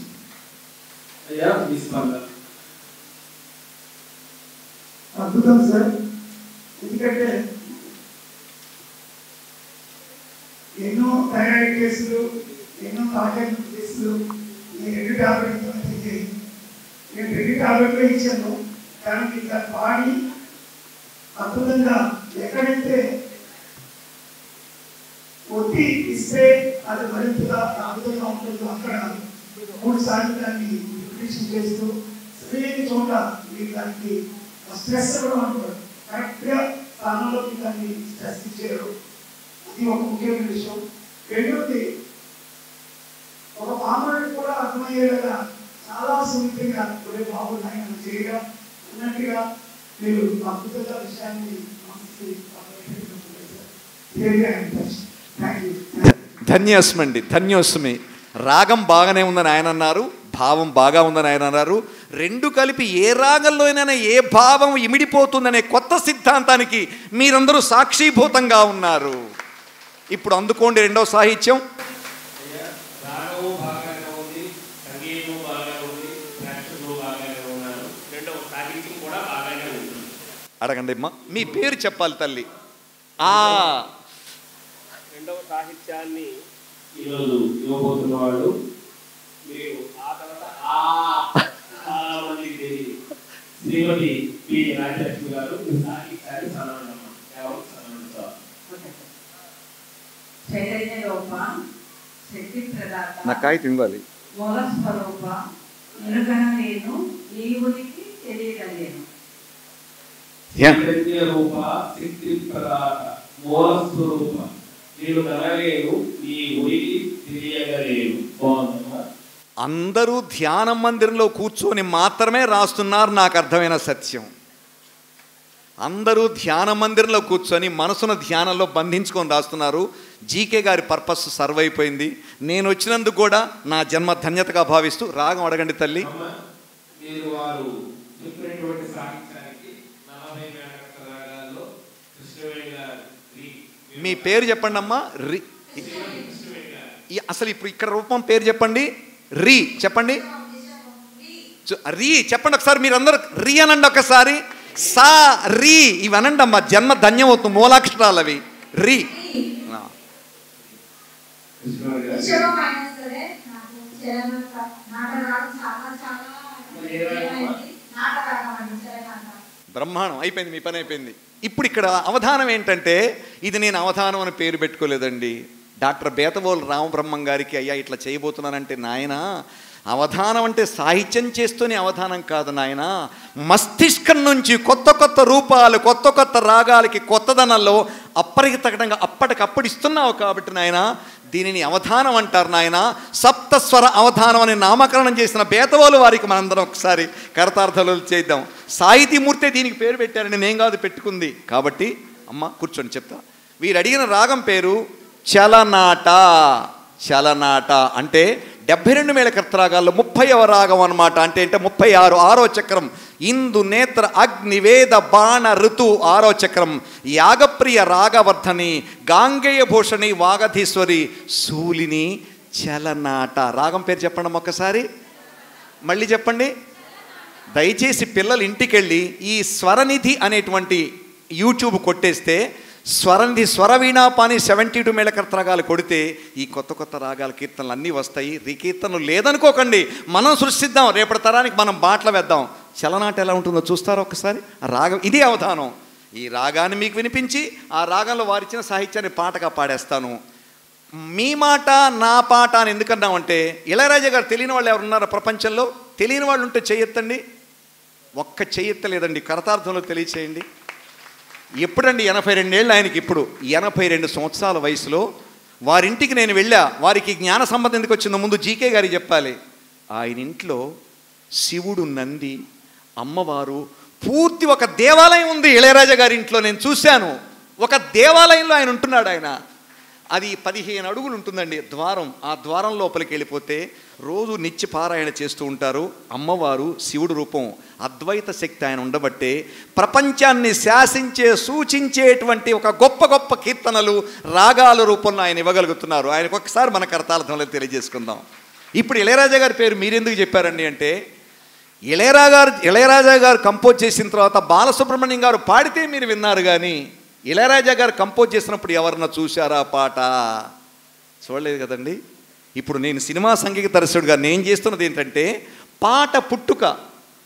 అద్భుతం సార్. ఎందుకంటే ఎన్నో థైరాయిడ్ కేసులు ఎన్నో కాటన్ కేసులు నేను రెండు టాబ్లెట్లు నేను రెండు టాబ్లెట్లు ఇచ్చాను. కానీ ఇంకా బాడీ అద్భుతంగా ఎక్కడైతే ఒత్తి ఇస్తే అది మరింతగా అద్భుతంగా ఉంటుందో అక్కడ మూడు సార్లు దాన్ని చేస్తూ సరైన చోట మీరు దానికి స్ట్రెస్ కూడా కరెక్ట్గా దాన్ని స్ట్రెస్ ఒక ముఖ్యమైన విషయం. ఒక పామరుడు కూడా అర్థమయ్యేలాగా చాలా సున్నితంగా చేయగా అన్నట్టుగా మీరు అద్భుతంగా విషయాన్ని ధన్యస్మండి ధన్యోస్మి. రాగం బాగానే ఉందని ఆయన అన్నారు. భావం బాగా ఉందని ఆయన అన్నారు. రెండు కలిపి ఏ రాగంలోనైనా ఏ భావం ఇమిడిపోతుందనే కొత్త సిద్ధాంతానికి మీరందరూ సాక్షీభూతంగా ఉన్నారు. ఇప్పుడు అందుకోండి రెండో సాహిత్యం. అడగండి అమ్మా. మీ పేరు చెప్పాలి తల్లి. ఆ. రెండవ సాహిత్యాన్ని ఈరోజు మీరు ఆ తర్వాత ఆ. శ్రీమతి పి. నాగలక్ష్మి గారు ఈసారి సారి చదవండి కేవలం చదవండితో చైతన్య రూప శక్తి ప్రదాత నకాయ తింబాలి మూల స్వరూప నిరుగణ నేను నీవునికి తెలియగలేను చైతన్య రూప శక్తి ప్రదాత మూల స్వరూప నేను కలగలేను నీ ఉనికి తెలియగలేను. బాగుందమ్మా. అందరూ ధ్యాన మందిరంలో కూర్చొని మాత్రమే రాస్తున్నారు నాకు అర్థమైన సత్యం. అందరూ ధ్యాన మందిరంలో కూర్చొని మనసును ధ్యానంలో బంధించుకొని రాస్తున్నారు. జీకే గారి పర్పస్ సర్వ్ అయిపోయింది. నేను వచ్చినందుకు కూడా నా జన్మ ధన్యతగా భావిస్తూ రాగం అడగండి తల్లి. మీ పేరు చెప్పండి అమ్మా రి ఈ- అసలు ఇప్పుడు ఇక్కడ రూపం పేరు చెప్పండి. రీ చెప్పండి. రీ చెప్పండి ఒకసారి మీరందరూ రీ అనండి ఒకసారి. సా రీ ఇవి అనండి అమ్మా జన్మ ధన్యం అవుతుంది మూలాక్షరాలు అవి రీ బ్రహ్మాండం అయిపోయింది మీ పని అయిపోయింది. ఇప్పుడు ఇక్కడ అవధానం ఏంటంటే ఇది నేను అవధానం అని పేరు పెట్టుకోలేదండి. డాక్టర్ బేతవోలు రామబ్రహ్మం గారికి అయ్యా ఇట్లా చేయబోతున్నానంటే నాయన అవధానం అంటే సాహిత్యం చేస్తూనే అవధానం కాదు నాయన. మస్తిష్కం నుంచి కొత్త కొత్త రూపాలు కొత్త కొత్త రాగాలకి కొత్తదనంలో అప్పటికి తగ్గడంగా అప్పటికప్పుడు ఇస్తున్నావు కాబట్టి నాయన దీనిని అవధానం అంటారు నాయన. సప్తస్వర అవధానం అని నామకరణం చేసిన బేతవాలు వారికి మనందరం ఒకసారి కరతార్థాలు చేద్దాం. సాహితీమూర్తే దీనికి పేరు పెట్టారని నేను కాదు పెట్టుకుంది. కాబట్టి అమ్మ కూర్చొని చెప్తా. వీరు అడిగిన రాగం పేరు చలనాట చలనాట అంటే డెబ్బై రెండు మేళ కర్తరాగాల్లో ముప్పైవ రాగం అన్నమాట. అంటే అంటే ముప్పై ఆరు ఆరో చక్రం. ఇందు నేత్ర అగ్నివేద బాణ ఋతు ఆరో చక్రం. యాగప్రియ రాగవర్ధని గాంగేయ భూషణి వాగధీశ్వరి శూలిని చలనాట. రాగం పేరు చెప్పండి ఒక్కసారి. మళ్ళీ చెప్పండి. దయచేసి పిల్లలు ఇంటికెళ్ళి ఈ స్వరనిధి అనేటువంటి యూట్యూబ్ కొట్టేస్తే స్వరండి స్వర వీణాపాని సెవెంటీ టూ మేళకర్త రాగాలు కొడితే ఈ కొత్త కొత్త రాగాల కీర్తనలు అన్నీ వస్తాయి. రీకీర్తనలు లేదనుకోకండి. మనం సృష్టిద్దాం. రేపటి తరానికి మనం బాటలు వేద్దాం. చలనాట ఎలా ఉంటుందో చూస్తారా ఒకసారి? రాగం ఇది అవధానం. ఈ రాగాన్ని మీకు వినిపించి ఆ రాగంలో వారిచ్చిన సాహిత్యాన్ని పాటగా పాడేస్తాను. మీ మాట నా పాట అని ఎందుకన్నామంటే ఇళయరాజా గారు తెలియని వాళ్ళు ఎవరున్నారా ప్రపంచంలో? తెలియని వాళ్ళు ఉంటే చేయెత్తండి ఒక్క చేయెత్తలేదండి కరతార్థంలో తెలియచేయండి. ఎప్పుడండి ఎనభై రెండేళ్ళు ఆయనకి ఇప్పుడు? ఎనభై రెండు సంవత్సరాల వయసులో వారింటికి నేను వెళ్ళా. వారికి జ్ఞాన సంబంధం ఎందుకు వచ్చిందో ముందు జీకే గారికి చెప్పాలి. ఆయన ఇంట్లో శివుడు నంది అమ్మవారు పూర్తి ఒక దేవాలయం ఉంది. ఇళయరాజా గారి ఇంట్లో నేను చూశాను. ఒక దేవాలయంలో ఆయన ఉంటున్నాడు ఆయన. అది పదిహేను అడుగులు ఉంటుందండి. ద్వారం ఆ ద్వారం లోపలికి వెళ్ళిపోతే రోజు నిత్య పారాయణ చేస్తూ ఉంటారు. అమ్మవారు శివుడు రూపం అద్వైత శక్తి ఆయన ఉండబట్టే ప్రపంచాన్ని శాసించే సూచించేటువంటి ఒక గొప్ప గొప్ప కీర్తనలు రాగాల రూపంలో ఆయన ఇవ్వగలుగుతున్నారు. ఆయనకు ఒకసారి మన కరతార్థంలో తెలియజేసుకుందాం. ఇప్పుడు ఇళయరాజా గారి పేరు మీరెందుకు చెప్పారండి అంటే ఇళయరాజా గారు ఇళయరాజా గారు కంపోజ్ చేసిన తర్వాత బాలసుబ్రహ్మణ్యం గారు పాడితే మీరు విన్నారు కానీ ఇళయరాజా గారు కంపోజ్ చేసినప్పుడు ఎవరన్నా చూశారా పాట? చూడలేదు కదండి. ఇప్పుడు నేను సినిమా సంగీత దర్శకుడిగా నేను చేస్తున్నది ఏంటంటే పాట పుట్టుక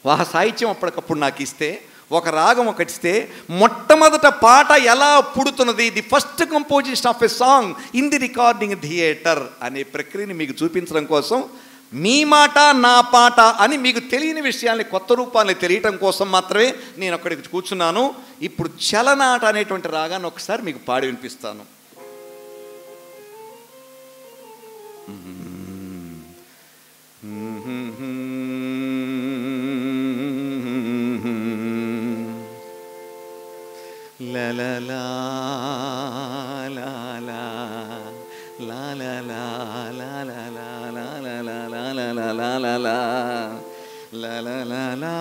ఆ సాహిత్యం అప్పటికప్పుడు నాకు ఇస్తే ఒక రాగం ఒకటి ఇస్తే మొట్టమొదట పాట ఎలా పుడుతున్నది? The first composition of a song in the recording theatre అనే ప్రక్రియని మీకు చూపించడం కోసం మీ మాట నా పాట అని మీకు తెలియని విషయాల్ని కొత్త రూపాన్ని తెలియటం కోసం మాత్రమే నేను అక్కడికి కూర్చున్నాను ఇప్పుడు చలనాట అనేటువంటి రాగాన్ని ఒకసారి మీకు పాడి వినిపిస్తాను లలలా la la la la la la la la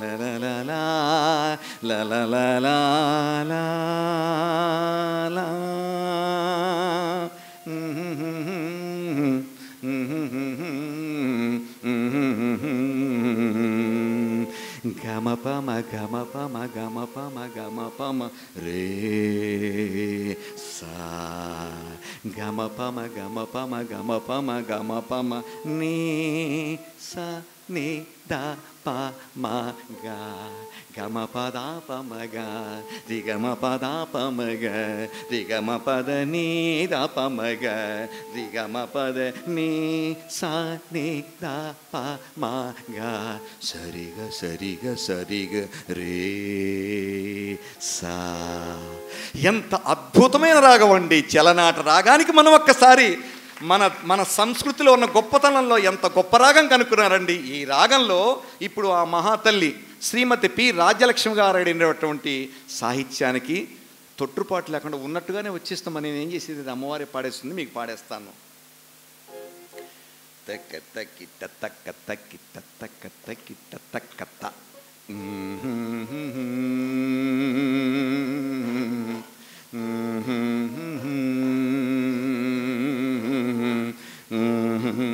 la la la la la la la la la la Gama pama gama pama gama pama gama pama re sa గమ పమ గమ పమ గమ పమ గమ పమ నీ స ని ద ప మ గ గమ పదాపమగ దిగమ పదాపమగ దిగమ పద నీ దా పమగ దిగమ పద నీ సా నీ దా సరిగ సరిగ సరిగ రే సా. ఎంత అద్భుతమైన రాగం అండి. చలనాట రాగానికి మనం ఒక్కసారి మన మన సంస్కృతిలో ఉన్న గొప్పతనంలో ఎంత గొప్ప రాగం కనుక్కున్నారండి? ఈ రాగంలో ఇప్పుడు ఆ మహాతల్లి శ్రీమతి పి రాజ్యలక్ష్మి గారు అడిగినటువంటి సాహిత్యానికి తొట్టుపాటు లేకుండా ఉన్నట్టుగానే వచ్చేస్తామని నేను ఏం చేసేది? అమ్మవారి పాడేస్తుంది మీకు పాడేస్తాను. తక్క తక్కి తక్క తక్కి తక్క తక్కి తక్క త. na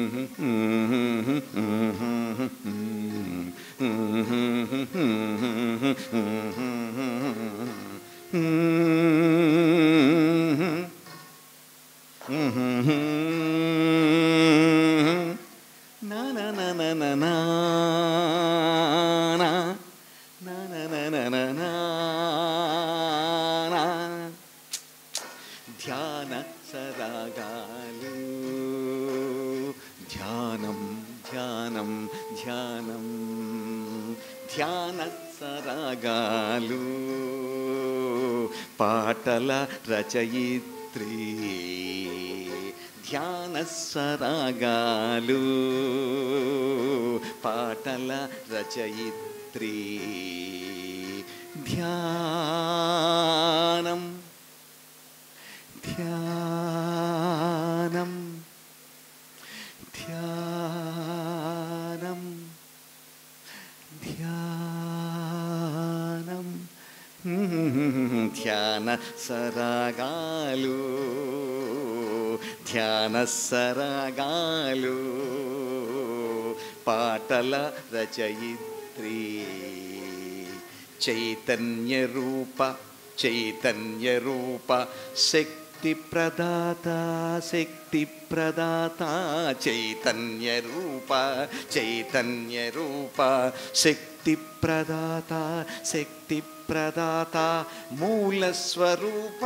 na na na na సరాగాలు పాటల రచయిత్రి ధ్యాన సరాగాలు పాటల రచయిత్రి. ధ్యానం ధ్యానం. ధ్యాన సరాగాలు ధ్యాన సరాగాలు పాటల రచయిత్రి చైతన్య రూప చైతన్య రూప శక్తి ప్రదాత శక్తి ప్రదాత చైతన్య రూప చైతన్య రూప శక్తి ప్రదాత శక్తి ప్రదాత మూల స్వరూప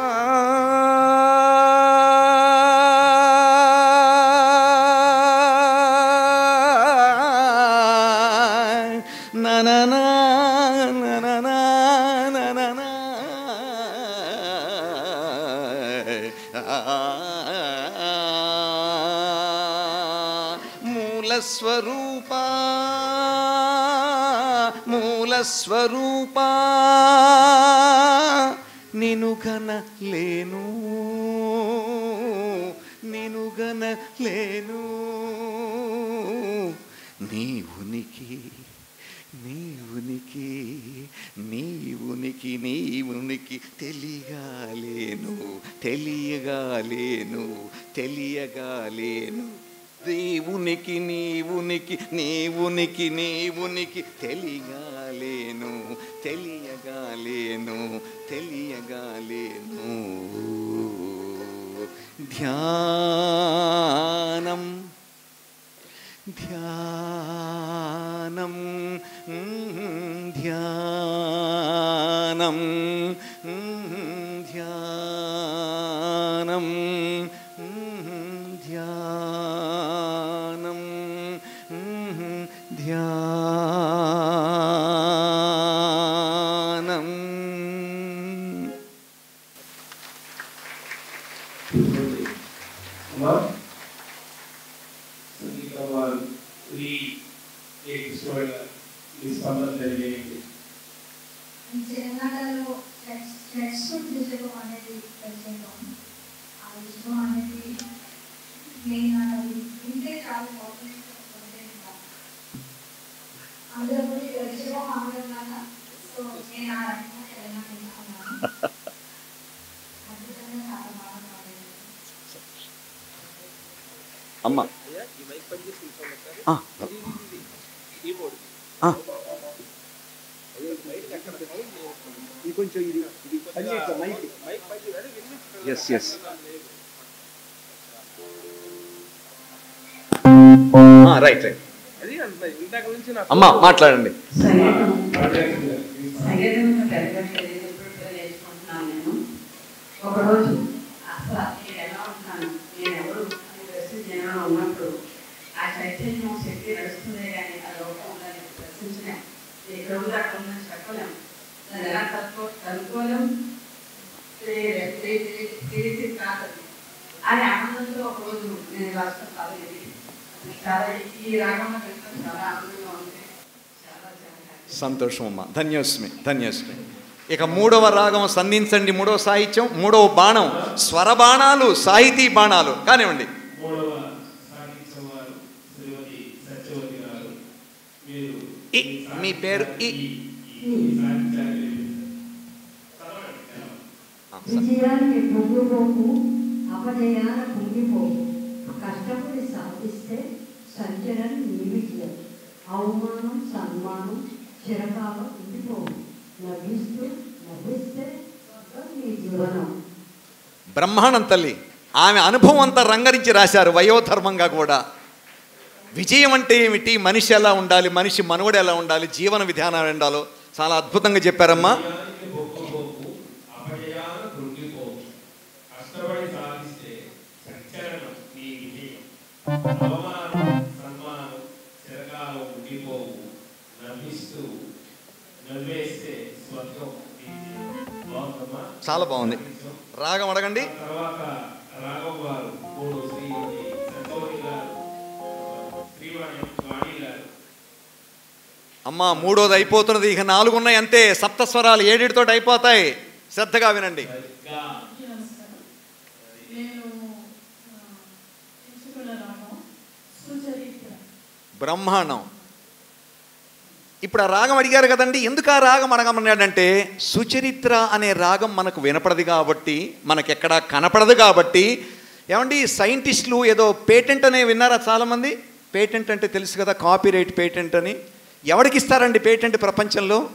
నా స్వరూప నేను గన లేను నేను గన లేను నీ ఉనికి నీ ఉనికి నీ ఉనికి నీ ఉనికి తెలియగాలేను తెలియగాలేను తెలియగాలేను. నీవు నికి నీవు నికి నీవు నికి నీవు నికి తెలియగాలేను తెలియగాలేను తెలియగాలేను ధ్యానం ధ్యానం ధ్యానం ఎస్ ఎస్ రైట్ రైట్ అమ్మా మాట్లాడండి సంగీతం సంగీతం పెద్దగా తెలియదు ఇప్పుడు నేర్చుకుంటున్నాను నేను ఒకరోజు అసలు నేను ఎలా ఉంటున్నాను నేను ఎవరు అని ప్రశ్న జనంలో ఉన్నప్పుడు ఆ చైతన్యం శక్తి నడుస్తుంది కానీ ఆ లోపం ఉందని ప్రశ్నించిన ఇక్కడ ఉంది అక్కడ ఉందని చెప్పలేము దాన్ని ఎలా తక్కువ కనుక్కోలేం తెలియలేదు. తెలియదు. తెలియదు కాదు అది. అని ఆనందంతో ఒకరోజు నేను రాష్ట్రం కాలేదు చాలా ఈ రాగంలో పెట్టడం చాలా ఆనందంగా ఉంది చాలా చాలా సంతోషం అమ్మా ధన్యోస్మి ధన్యోస్మి. ఇక మూడవ రాగం సంధించండి. మూడవ సాహిత్యం మూడవ బాణం. స్వర బాణాలు సాహితీ బాణాలు. కానివ్వండి. మీ పేరు ఇ. ఈ సాహిత్యాన్ని చదవండి చదవండి. ఆ, స- విజయానికి పొంగిపోకు అపజయాన కుంగిపోకు కష్టపడి సాధిస్తే సంచలనం నీ విజయం అవమానం సన్మానం చిరకాలం ఉండిపోవు. నవ్విస్తూ నవ్విస్తే స్వర్గం నీ జీవనం. బ్రహ్మాండం తల్లి ఆమె అనుభవం అంతా రంగరించి రాశారు వయోధర్మంగా కూడా. విజయం అంటే ఏమిటి? మనిషి ఎలా ఉండాలి? మనిషి మనుగడ ఎలా ఉండాలి? జీవన విధానం ఎలా ఉండాలో చాలా అద్భుతంగా చెప్పారమ్మా. విజయానికి బొక్కుపోకు అపజయాన కృంగిపోకు కష్టపడి సాధిస్తే సంచలనం నీ విజయం. చాలా బాగుంది. రాగం అడగండి. అమ్మా మూడోది అయిపోతున్నది. ఇక నాలుగు ఉన్నాయి అంతే. సప్తస్వరాలు ఏడిటితో అయిపోతాయి. శ్రద్ధగా వినండి. బ్రహ్మాండం. ఇప్పుడు ఆ రాగం అడిగారు కదండి ఎందుకు ఆ రాగం అడగమన్నాడంటే సుచరిత్ర అనే రాగం మనకు వినపడదు కాబట్టి మనకెక్కడా కనపడదు కాబట్టి ఏమండి సైంటిస్టులు ఏదో పేటెంట్ అనే విన్నారా చాలామంది? పేటెంట్ అంటే తెలుసు కదా కాపీరైట్ పేటెంట్ అని. ఎవరికి ఇస్తారండి పేటెంట్ ప్రపంచంలో?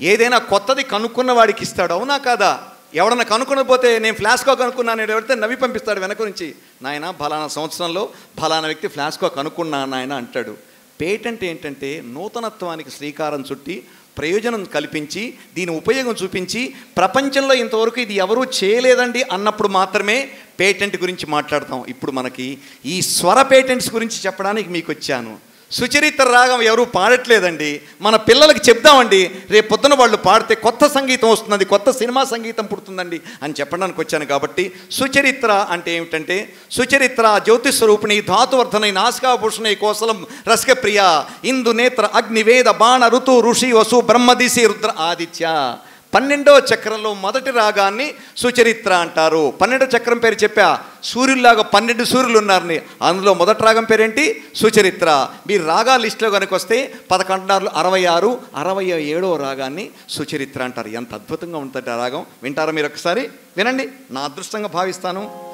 ఏదైనా కొత్తది కనుక్కున్న వాడికి ఇస్తాడు అవునా కాదా? ఎవడన్నా కనుక్కునపోతే నేను ఫ్లాస్కో కనుక్కున్నాను ఎవరితే నవ్వి పంపిస్తాడు వెనక నుంచి నాయన ఫలానా సంవత్సరంలో ఫలానా వ్యక్తి ఫ్లాస్కో కనుక్కున్నాను నాయన అంటాడు. పేటెంట్ ఏంటంటే నూతనత్వానికి శ్రీకారం చుట్టి ప్రయోజనం కల్పించి దీని ఉపయోగం చూపించి ప్రపంచంలో ఇంతవరకు ఇది ఎవరూ చేయలేదండి అన్నప్పుడు మాత్రమే పేటెంట్ గురించి మాట్లాడతాం. ఇప్పుడు మనకి ఈ స్వర పేటెంట్స్ గురించి చెప్పడానికి మీకు వచ్చాను సుచరిత్ర రాగం ఎవరు పాడట్లేదండి. మన పిల్లలకి చెప్దామండి రేపు పొద్దున వాళ్ళు పాడితే కొత్త సంగీతం వస్తుంది కొత్త సినిమా సంగీతం పుడుతుందండి అని చెప్పడానికి వచ్చాను కాబట్టి సుచరిత్ర అంటే ఏమిటంటే సుచరిత్ర జ్యోతిస్వరూపిణి ధాతువర్ధనై నాసికాభూషణై కోసలం రసకప్రియ ఇందు నేత్ర అగ్నివేద బాణ ఋతు ఋషి వసు బ్రహ్మదిశి రుద్ర ఆదిత్య. పన్నెండో చక్రంలో మొదటి రాగాన్ని సుచరిత్ర అంటారు. పన్నెండో చక్రం పేరు చెప్పా. సూర్యుల్లాగా పన్నెండు సూర్యులు ఉన్నారని. అందులో మొదటి రాగం పేరేంటి? సుచరిత్ర. మీ రాగా లిస్టులో కనుక వస్తే పదకొండు అరవై ఆరు అరవై ఏడో రాగాన్ని సుచరిత్ర అంటారు. ఎంత అద్భుతంగా ఉంటుంది ఆ రాగం. వింటారా మీరు ఒకసారి? వినండి. నా అదృష్టంగా భావిస్తాను.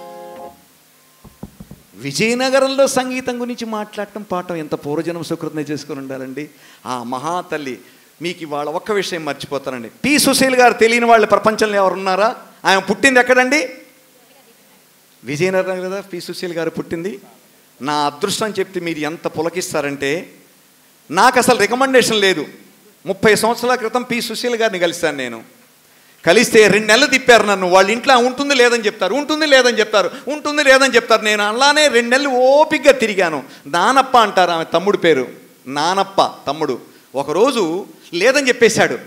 విజయనగరంలో సంగీతం గురించి మాట్లాడటం పాఠం ఎంత పూర్వజనం సుకృతం చేసుకుని ఉండాలండి. ఆ మహాతల్లి మీకు ఇవాళ ఒక్క విషయం మర్చిపోతానండి. పి సుశీల్ గారు తెలియని వాళ్ళు ప్రపంచంలో ఎవరున్నారా? ఆయన పుట్టింది ఎక్కడండి? విజయనగరం కదా పి సుశీల్ గారు పుట్టింది. నా అదృష్టం చెప్తే మీరు ఎంత పులకిస్తారంటే నాకు అసలు రికమెండేషన్ లేదు. ముప్పై సంవత్సరాల క్రితం పి సుశీల్ గారిని కలిశాను నేను. కలిస్తే రెండు నెలలు తిప్పారు నన్ను. వాళ్ళ ఇంట్లో ఉంటుంది లేదని చెప్తారు ఉంటుంది లేదని చెప్తారు ఉంటుంది లేదని చెప్తారు. నేను అలానే రెండు నెలలు ఓపిగ్గా తిరిగాను. నానప్ప అంటారు ఆమె తమ్ముడు పేరు. నానప్ప తమ్ముడు. ఒకరోజు లేదని చెప్పేశాడు.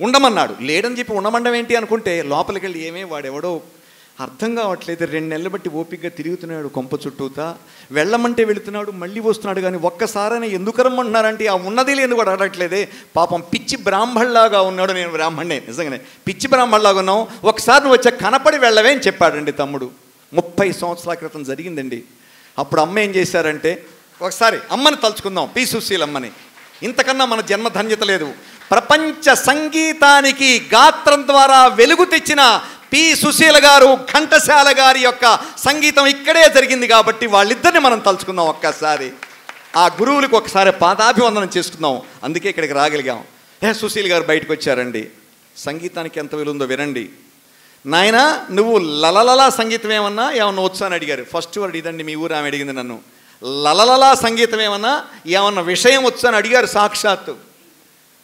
ఉండమన్నాడు. లేడని చెప్పి ఉండమండం ఏంటి అనుకుంటే లోపలికి వెళ్ళి ఏమే వాడెవడో అర్థం కావట్లేదు. రెండు నెలలు బట్టి ఓపికగా తిరుగుతున్నాడు కొంప చుట్టూతా. వెళ్ళమంటే వెళుతున్నాడు మళ్ళీ వస్తున్నాడు కానీ ఒక్కసారైనా ఎందుకు రమ్మంటున్నారంటే ఆ ఉన్నది లేని కూడా అడగట్లేదే. పాపం పిచ్చి బ్రాహ్మణ్లాగా ఉన్నాడు నేను బ్రాహ్మణ్ణే. నిజంగానే పిచ్చి బ్రాహ్మణ్లాగా ఉన్నావు. ఒకసారి నువ్వు వచ్చా కనపడి వెళ్ళవే అని చెప్పాడండి తమ్ముడు. ముప్పై సంవత్సరాల క్రితం జరిగిందండి. అప్పుడు అమ్మ ఏం చేశారంటే ఒకసారి అమ్మని తలుచుకుందాం పి సుశీల్ అమ్మని. ఇంతకన్నా మన జన్మ ధన్యత లేదు. ప్రపంచ సంగీతానికి గాత్రం ద్వారా వెలుగు తెచ్చిన పి. సుశీల గారు ఘంటశాల గారి యొక్క సంగీతం ఇక్కడే జరిగింది కాబట్టి వాళ్ళిద్దరిని మనం తలుచుకుందాం ఒక్కసారి. ఆ గురువులకు ఒకసారి పాదాభివందనం చేసుకుందాం. అందుకే ఇక్కడికి రాగలిగాం. ఏ సుశీల్ గారు బయటకు వచ్చారండి. సంగీతానికి ఎంత విలుందో వినండి. నాయన నువ్వు లలలలా సంగీతం ఏమన్నా? ఏమన్నా వచ్చా అని అడిగారు. ఫస్ట్ వర్డ్ ఇదండి మీ ఊరు ఆమె అడిగింది నన్ను. లలలలా సంగీతం ఏమన్నా? ఏమన్నా విషయం వచ్చని అడిగారు సాక్షాత్తు.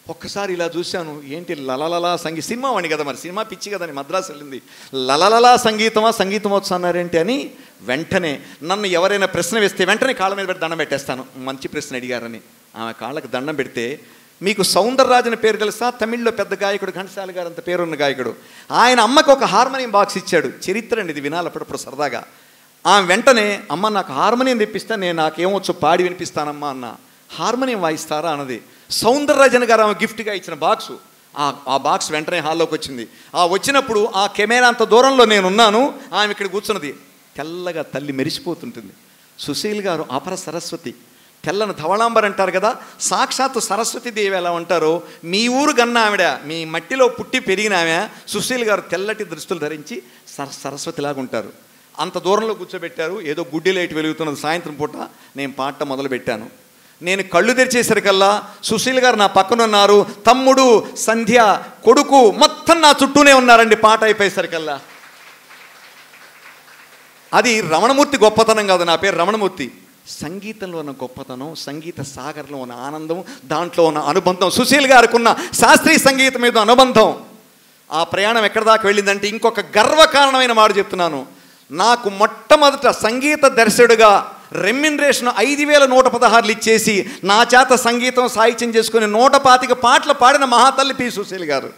ఒక్కసారి ఇలా చూశాను ఏంటి లలలలా సంగీ? సినిమా వాణి కదా మరి సినిమా పిచ్చి కదని మద్రాసు వెళ్ళింది. లలలలా సంగీతమా సంగీతం వచ్చు అన్నారేంటి అని వెంటనే నన్ను ఎవరైనా ప్రశ్న వేస్తే వెంటనే కాళ్ళ మీద పెట్టి దండం పెట్టేస్తాను. మంచి ప్రశ్న అడిగారని. ఆమె కాళ్ళకు దండం పెడితే మీకు సౌందరరాజు పేరు తెలుసా? తమిళ్ళో పెద్ద గాయకుడు ఘంటసాల గారు అంత పేరున్న గాయకుడు. ఆయన అమ్మకు ఒక హార్మోనియం బాక్స్ ఇచ్చాడు. చరిత్ర అండి ఇది వినాలి అప్పుడప్పుడు సరదాగా. ఆమె వెంటనే అమ్మ నాకు హార్మోనియం తెప్పిస్తే నేను నాకేమొచ్చు పాడి వినిపిస్తానమ్మా అన్న. హార్మోనియం వాయిస్తారా? అన్నది. సౌందరరాజన్ గారు ఆమె గిఫ్ట్గా ఇచ్చిన బాక్సు. ఆ ఆ బాక్స్ వెంటనే హాల్లోకి వచ్చింది. ఆ వచ్చినప్పుడు ఆ కెమెరా అంత దూరంలో నేను ఉన్నాను ఆమె ఇక్కడ కూర్చున్నది. తెల్లగా తల్లి మెరిసిపోతుంటుంది. సుశీల్ గారు అపర సరస్వతి. తెల్లని ధవళాంబర్ అంటారు కదా సాక్షాత్తు సరస్వతి దేవి ఎలా ఉంటారో మీ ఊరు గన్న ఆవిడ మీ మట్టిలో పుట్టి పెరిగిన ఆమె సుశీల్ గారు తెల్లటి దృష్టిలు ధరించి సర సరస్వతిలాగా ఉంటారు. అంత దూరంలో కూర్చోబెట్టారు. ఏదో గుడ్డి లైట్ వెలుగుతున్నది. సాయంత్రం పూట నేను పాట మొదలుపెట్టాను. నేను కళ్ళు తెరిచేసరికల్లా సుశీల్ గారు నా పక్కన ఉన్నారు. తమ్ముడు సంధ్య కొడుకు మొత్తం నా చుట్టూనే ఉన్నారండి పాట అయిపోయేసరికల్లా. అది రమణమూర్తి గొప్పతనం కాదు. నా పేరు రమణమూర్తి. సంగీతంలో ఉన్న గొప్పతనం సంగీత సాగర్లో ఉన్న ఆనందం దాంట్లో ఉన్న అనుబంధం సుశీల్ గారికి ఉన్న శాస్త్రీయ సంగీతం మీద అనుబంధం. ఆ ప్రయాణం ఎక్కడి దాకా వెళ్ళిందంటే ఇంకొక గర్వకారణమైన మాట చెప్తున్నాను. నాకు మొట్టమొదట సంగీత దర్శకుడిగా రెమ్యునరేషన్ ఐదు వేల నూట పదహారులు ఇచ్చేసి నా చేత సంగీతం సాహిత్యం చేసుకుని నూట పాతిక పాటలు పాడిన మహాతల్లి పి సుశీల్ గారు.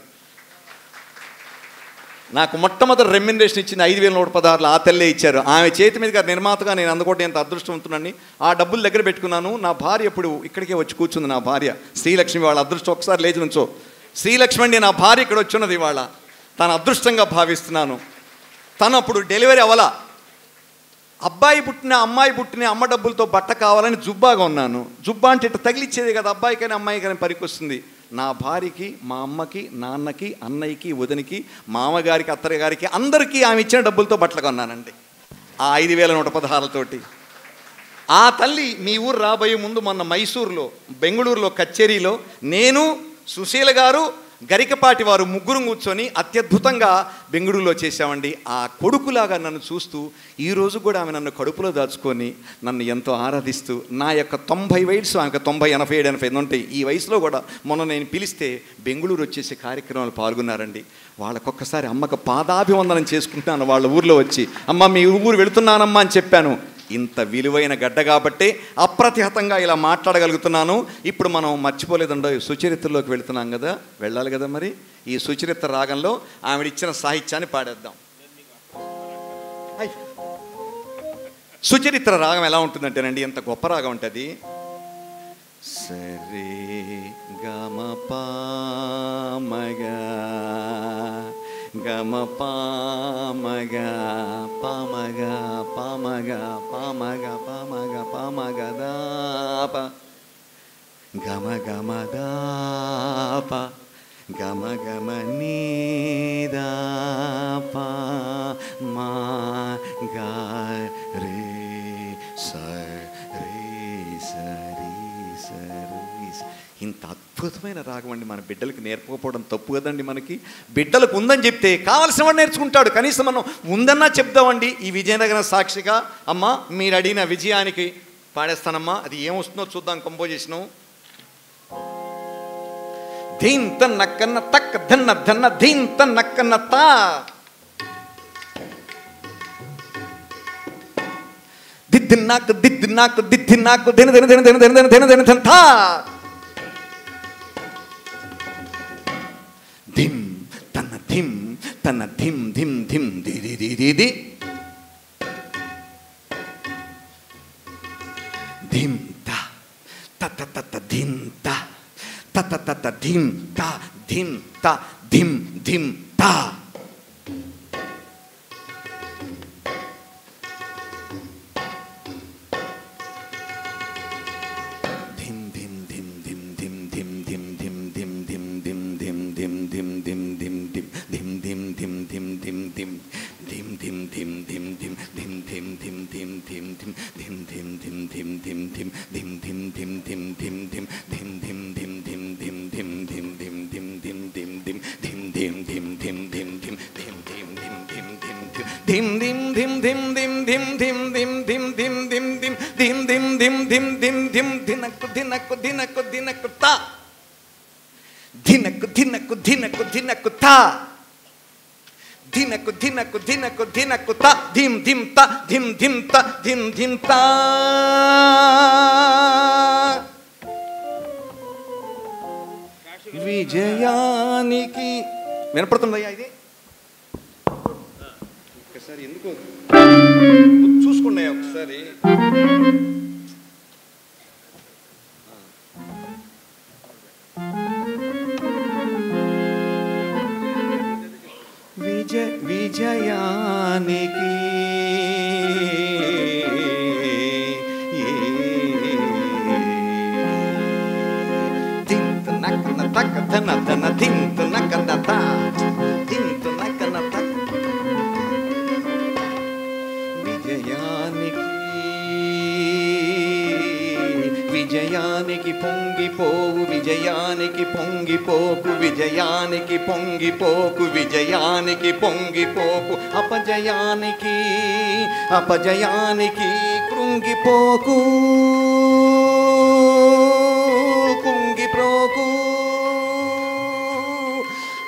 నాకు మొట్టమొదటి రెమ్యునరేషన్ ఇచ్చిన ఐదు వేల నూట పదహారులు ఆ తల్లే ఇచ్చారు. ఆమె చేతి మీదుగా నిర్మాతగా నేను అందుకోవడం ఎంత అదృష్టవంతునని ఆ డబ్బులు దగ్గర పెట్టుకున్నాను. నా భార్య ఇప్పుడు ఇక్కడికే వచ్చి కూర్చుంది నా భార్య. శ్రీలక్ష్మి వాళ్ళ అదృష్టం ఒకసారి లేచి నుంచో. శ్రీలక్ష్మి అండి నా భార్య ఇక్కడ వచ్చినది ఇవాళ. తాను అదృష్టంగా భావిస్తున్నాను. తను అప్పుడు డెలివరీ అవ్వాల? అబ్బాయి పుట్టిన అమ్మాయి పుట్టిన అమ్మ డబ్బులతో బట్ట కావాలని జుబ్బాగా ఉన్నాను. జుబ్బా అంటే ఇట్లా తగిలిచ్చేది కదా అబ్బాయికైనా అమ్మాయికైనా పనికొస్తుంది నా భార్యకి మా అమ్మకి నాన్నకి అన్నయ్యకి వదినికి మామగారికి అత్తయ్య గారికి అందరికీ ఆమె ఇచ్చిన డబ్బులతో బట్టలు కొన్నానండి. ఆ ఐదు వేల నూట పదహారులతోటి. ఆ తల్లి మీ ఊరు రాబోయే ముందు మొన్న మైసూరులో బెంగళూరులో కచేరీలో నేను సుశీల గారు గరికపాటి వారు ముగ్గురు కూర్చొని అత్యద్భుతంగా బెంగళూరులో చేశామండి. ఆ కొడుకులాగా నన్ను చూస్తూ ఈరోజు కూడా ఆమె నన్ను కడుపులో దాచుకొని నన్ను ఎంతో ఆరాధిస్తూ నా యొక్క తొంభై వయసు ఆమె తొంభై ఎనభై ఏడు ఎనభై ఎనిమిది ఉంటాయి. ఈ వయసులో కూడా మొన్న నేను పిలిస్తే బెంగళూరు వచ్చేసి కార్యక్రమాలు పాల్గొన్నారండి. వాళ్ళకొక్కసారి అమ్మకు పాదాభివందనం చేసుకుంటున్నాను వాళ్ళ ఊర్లో వచ్చి. అమ్మ మీ ఊరు వెళుతున్నానమ్మా అని చెప్పాను. ఇంత విలువైన గడ్డ కాబట్టి అప్రతిహతంగా ఇలా మాట్లాడగలుగుతున్నాను. ఇప్పుడు మనం మర్చిపోలేదండో సుచరిత్రలోకి వెళుతున్నాం కదా. వెళ్ళాలి కదా మరి? ఈ సుచరిత్ర రాగంలో ఆవిడిచ్చిన సాహిత్యాన్ని పాడేద్దాం. సుచరిత్ర రాగం ఎలా ఉంటుందంటేనండి ఎంత గొప్ప రాగం ఉంటుంది సరే గమ పామగా గమ పామగా పామగా పామగా పామగా పామగా పామగా దాప గమ గమ దాప గమ గమ నీదాప మా గా అద్భుతమైన రాగం అండి మన బిడ్డలకు నేర్పకపోవడం తప్పు కదండి మనకి. బిడ్డలకు ఉందని చెప్తే కావలసిన వాడు నేర్చుకుంటాడు. కనీసం మనం ఉందన్నా చెప్దామండి. ఈ విజయనగరం సాక్షిగా అమ్మ మీరు అడిగిన విజయానికి పాడేస్తానమ్మా. అది ఏమొస్తుందో చూద్దాం కంపోజిషను. ధీన్ తన్న కన్న తక్క ధన్న ధన్న ధీన్ తన్న కన్న తా. దిద్ది నాకు దిద్ది నాకు దిద్ది నాకు దిన దిన దిన దిన దిన దిన దిన దిన దిన థా dim, tana dim, tana dim, dim, dim, di, di, di, di, di. Dim, ta, ta, ta, ta, ta, dim, ta, ta, ta, ta, ta, dim, ta, dim, ta, dim, dim, ta. ధినకు ధినకు ధినకు ధినకు తా ధినకు ధినకు ధినకు ధినకు తా ధినకు ధినకు ధినకు ధినకు త ధిం ధిం త ధిం ధిం త ధిం ధిం త విజయానికి వినపడుతుందయ్యా ఇది ఒకసారి ఎందుకు? చూసుకోండి ఒకసారి పొంగిపోకు విజయానికి పొంగిపోకు అపజయానికి అపజయానికి కృంగిపోకు కుంగిపోకు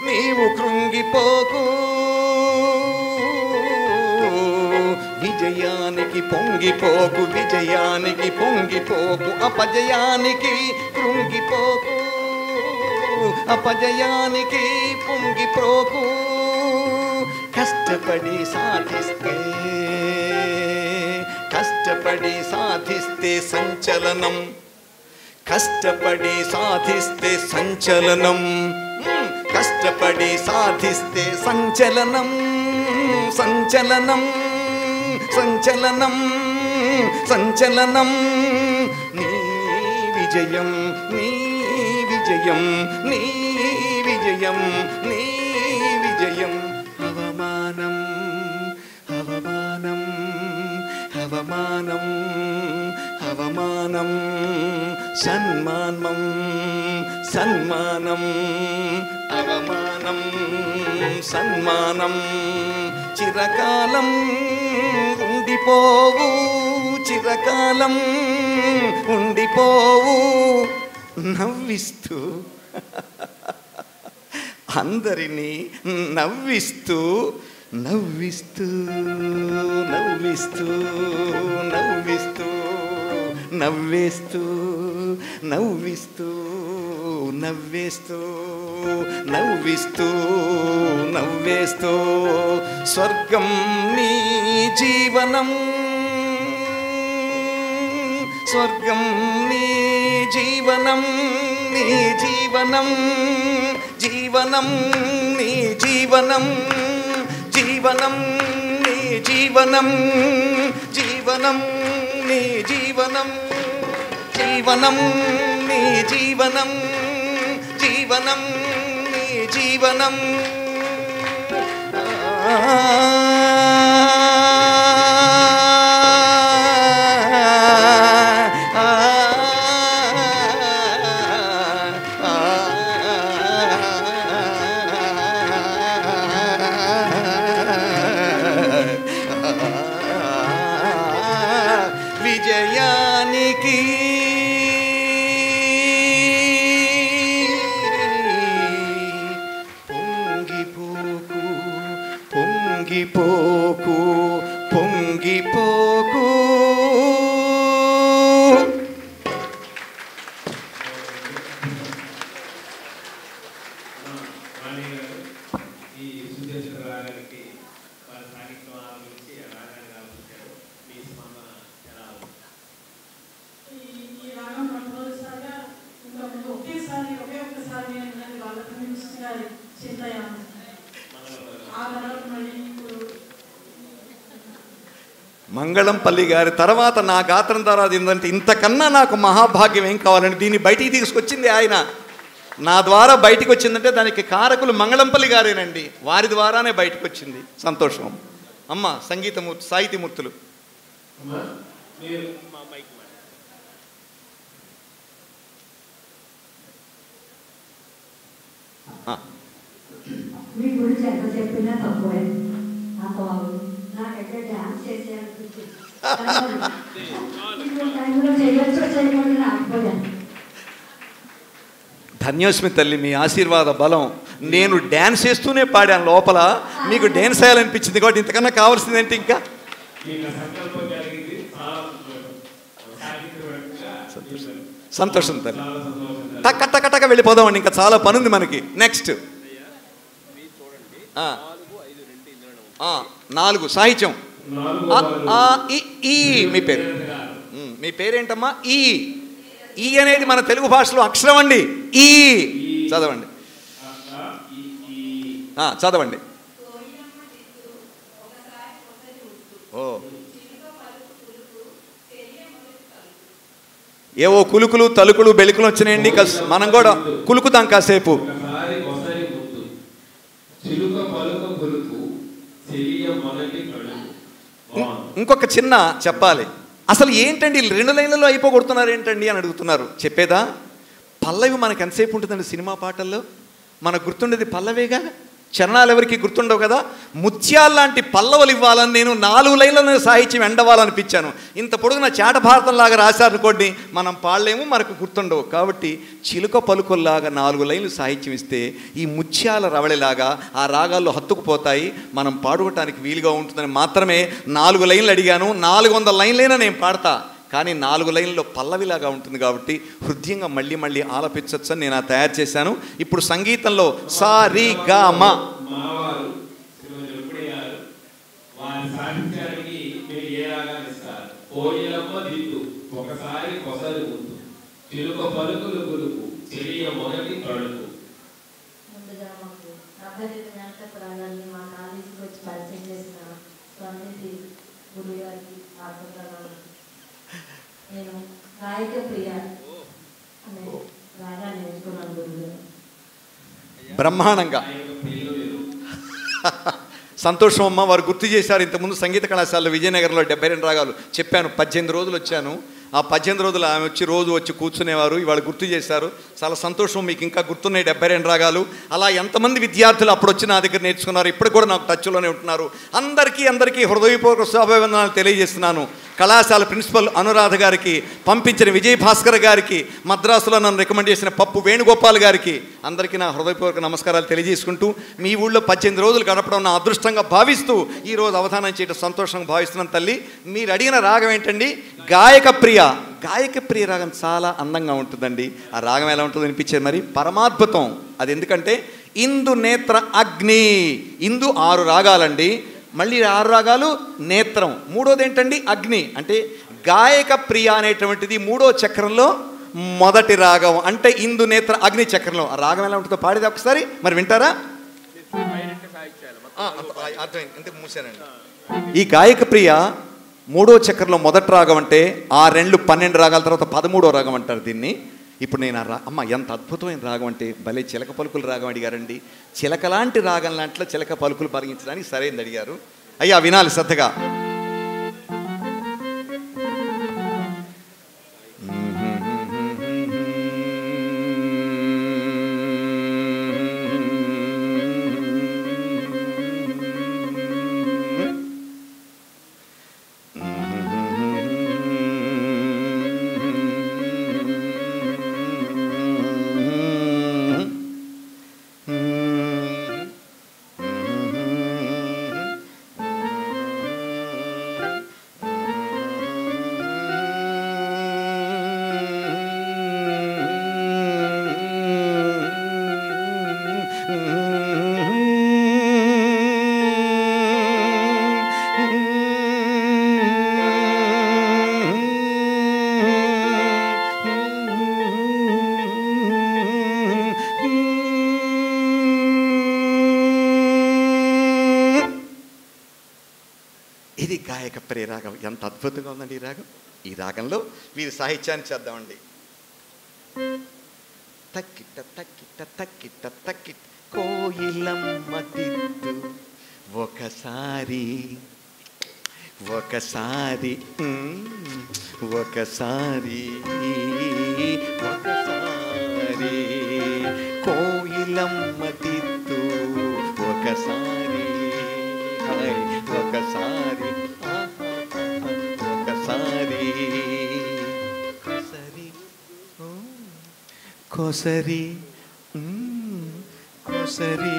నీవు కృంగిపోకు. విజయానికి పొంగిపోకు విజయానికి పొంగిపోకు అపజయానికి కృంగిపోకు. అపజయానికి పొంగిపోకు. కష్టపడి సాధిస్తే కష్టపడి సాధిస్తే సంచలనం. కష్టపడి సాధిస్తే సంచలనం. కష్టపడి సాధిస్తే సంచలనం. సంచలనం సంచలనం సంచలనం. నీ విజయం నీ విజయం నీ విజయం నీ విజయం. అవమానం అవమానం అవమానం అవమానం సన్మానం సన్మానం అవమానం సన్మానం. చిరకాలం ఉండిపోవు చిరకాలం ఉండిపోవు నవ్విస్తూ అందరినీ నవ్విస్తూ నవ్విస్తూ నవ్విస్తూ నవ్విస్తూ నవ్వేస్తూ నవ్విస్తూ నవ్వేస్తూ నవ్విస్తూ నవ్వేస్తూ స్వర్గం నీ జీవనం స్వర్గం నీ జీవనం నీ జీవనం జీవనం నీ జీవనం జీవనం నీ జీవనం జీవనం నీ జీవనం జీవనం నీ జీవనం జీవనం నీ జీవనం. విజయానికి పొంగిపోకు పొంగిపోకు వాణి మంగళంపల్లి గారి తర్వాత నా గాత్రం తర్వాత ఏంటంటే ఇంతకన్నా నాకు మహాభాగ్యం ఏం కావాలని దీన్ని బయటికి తీసుకొచ్చింది ఆయన. నా ద్వారా బయటికి వచ్చిందంటే దానికి కారకులు మంగళంపల్లి గారేనండి. వారి ద్వారానే బయటకు వచ్చింది. సంతోషం. అమ్మ సంగీతమూర్తి సాహితీమూర్తులు అమ్మా మీరు మా గురించి ఎంత చెప్పినా తక్కువే వాళ్ళు నాకైతే డ్యాన్స్ చేసేయాలనిపించింది ఇప్పుడు టైంలో చేయొచ్చో చేయకూడదు ఆగిపోయాను. ధన్యోస్మి తల్లి మీ ఆశీర్వాద బలం. నేను డ్యాన్స్ చేస్తూనే పాడాను లోపల. మీకు డ్యాన్స్ చేయాలనిపించింది కాబట్టి ఇంతకన్నా కావాల్సింది ఏంటి ఇంకా? సంతోషం తల్లి. టక్క టక్క టక్క వెళ్ళిపోదామండి. ఇంకా చాలా పని ఉంది మనకి నెక్స్ట్ నాలుగు సాహిత్యం. ఈ, మీ పేరు. మీ పేరేంటమ్మా? ఈ. ఈ అనేది మన తెలుగు భాషలో అక్షరం అండి. ఈ. చదవండి. చదవండి. ఓ. ఏవో కులుకులు తలుకులు బెలుకులు వచ్చినాయండి. మనం కూడా కులుకుతాం కాసేపు ఒకసారి ఒకసారి ముందు చిలుక పలుక కొలుకు చెలియ మొదటి కడుగు బాగుంది ఇంకొక చిన్న చెప్పాలి. అసలు ఏంటండి రెండు లైన్లలో అయిపోగొడుతున్నారు ఏంటండి అని అడుగుతున్నారు. చెప్పేదా? పల్లవి మనకు ఎంతసేపు ఉంటుందండి సినిమా పాటల్లో? మనకు గుర్తుండేది పల్లవేగా? చరణాలు ఎవరికి గుర్తుండవు కదా? ముత్యాల్లాంటి పల్లవలు ఇవ్వాలని నేను నాలుగు లైన్లను సాహిత్యం ఎండవాలనిపించాను. ఇంత పొడుగున చాట భారతంలాగా రాశారనుకోండి మనం పాడలేము మనకు గుర్తుండవు. కాబట్టి చిలుక పలుకుల్లాగా నాలుగు లైన్లు సాహిత్యం ఇస్తే ఈ ముత్యాల రవళిలాగా ఆ రాగాల్లో హత్తుకుపోతాయి. మనం పాడుకోవటానికి వీలుగా ఉంటుందని మాత్రమే నాలుగు లైన్లు అడిగాను. నాలుగు వందల లైన్లైనా నేను పాడతా. కానీ నాలుగు లైన్లో పల్లవిలాగా ఉంటుంది కాబట్టి హృదయంగా మళ్ళీ మళ్ళీ ఆలపించవచ్చు అని నేను ఆ తయారు చేశాను. ఇప్పుడు సంగీతంలో సా రి గా మా. మా గురువు గారికి నేను గాయక ప్రియ అనే రాగాన్ని నేర్చుకున్నాను బ్రహ్మాండంగా. సంతోషం అమ్మ వారు గుర్తు చేశారు. ఇంతకుముందు సంగీత కళాశాలలో విజయనగరంలో డెబ్బై రెండు రాగాలు చెప్పాను. పద్దెనిమిది రోజులు వచ్చాను. ఆ పద్దెనిమిది రోజులు ఆమె వచ్చి రోజు వచ్చి కూర్చునేవారు. ఇవాళ గుర్తు చేశారు. చాలా సంతోషం. మీకు ఇంకా గుర్తున్నాయి డెబ్బై రెండు రాగాలు. అలా ఎంతమంది విద్యార్థులు అప్పుడు వచ్చి నా దగ్గర నేర్చుకున్నారు? ఇప్పుడు కూడా నాకు టచ్లోనే ఉంటున్నారు. అందరికీ అందరికీ హృదయపూర్వక శుభాభివందనాలు తెలియజేస్తున్నాను. కళాశాల ప్రిన్సిపల్ అనురాధ గారికి పంపించిన విజయ్ భాస్కర్ గారికి మద్రాసులో నన్ను రికమెండ్ చేసిన పప్పు వేణుగోపాల్ గారికి అందరికీ నా హృదయపూర్వక నమస్కారాలు తెలియజేసుకుంటూ మీ ఊళ్ళో పద్దెనిమిది రోజులు గడపడం నా అదృష్టంగా భావిస్తూ ఈ రోజు అవధానం చేయడం సంతోషంగా భావిస్తున్నాను తల్లి. మీరు అడిగిన రాగం ఏంటండి? గాయక ప్రియ. గాయక ప్రియ రాగం చాలా అందంగా ఉంటుందండి. ఆ రాగం ఎలా ఉంటుందో అనిపించేది మరి? పరమాద్భుతం. అది ఎందుకంటే ఇందు నేత్ర అగ్ని. ఇందు ఆరు రాగాలండి. మళ్ళీ ఆరు రాగాలు నేత్రం. మూడోది ఏంటండి? అగ్ని. అంటే గాయక ప్రియ అనేటువంటిది మూడో చక్రంలో మొదటి రాగం. అంటే ఇందు నేత్ర అగ్ని చక్రంలో. ఆ రాగం ఎలా ఉంటుందో పాడేది ఒకసారి. మరి వింటారా? అర్థమైంది మూసానండి ఈ గాయక ప్రియ మూడో చక్రంలో మొదటి రాగం అంటే ఆ రెండు పన్నెండు రాగాల తర్వాత పదమూడో రాగం అంటారు దీన్ని. ఇప్పుడు నేను ఆ రా అమ్మ ఎంత అద్భుతమైన రాగం అంటే భలే చిలక పలుకులు రాగం అడిగారండి. చిలక లాంటి రాగం లాంట్లో చిలక పలుకులు పరిగించడానికి సరైనది అడిగారు. అయ్యా వినాలి శ్రద్ధగా. ఎంత అద్భుతంగా ఉందండి ఈ రాగం? ఈ రాగంలో వీరి సాహిత్యాన్ని చేద్దామండి. తక్కిట తక్కిట తక్కిట తక్కిట కోయిలమ్మ దిద్దు ఒకసారి ఒకసారి ఒకసారి ఒకసారి కోయిలమ్మ దిద్దు ఒకసారి ఒకసారి కొసరి మ్మ్, కొసరి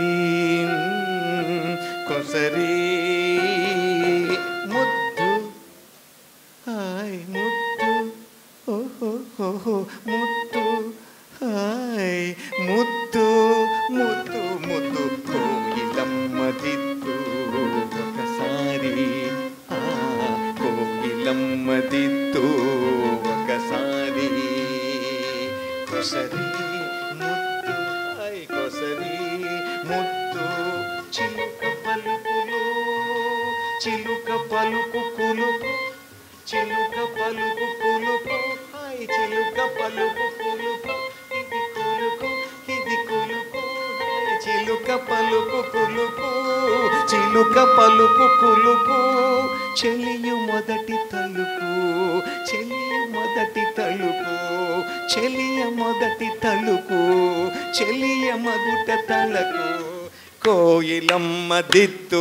కోయిలమ్మ దిద్దు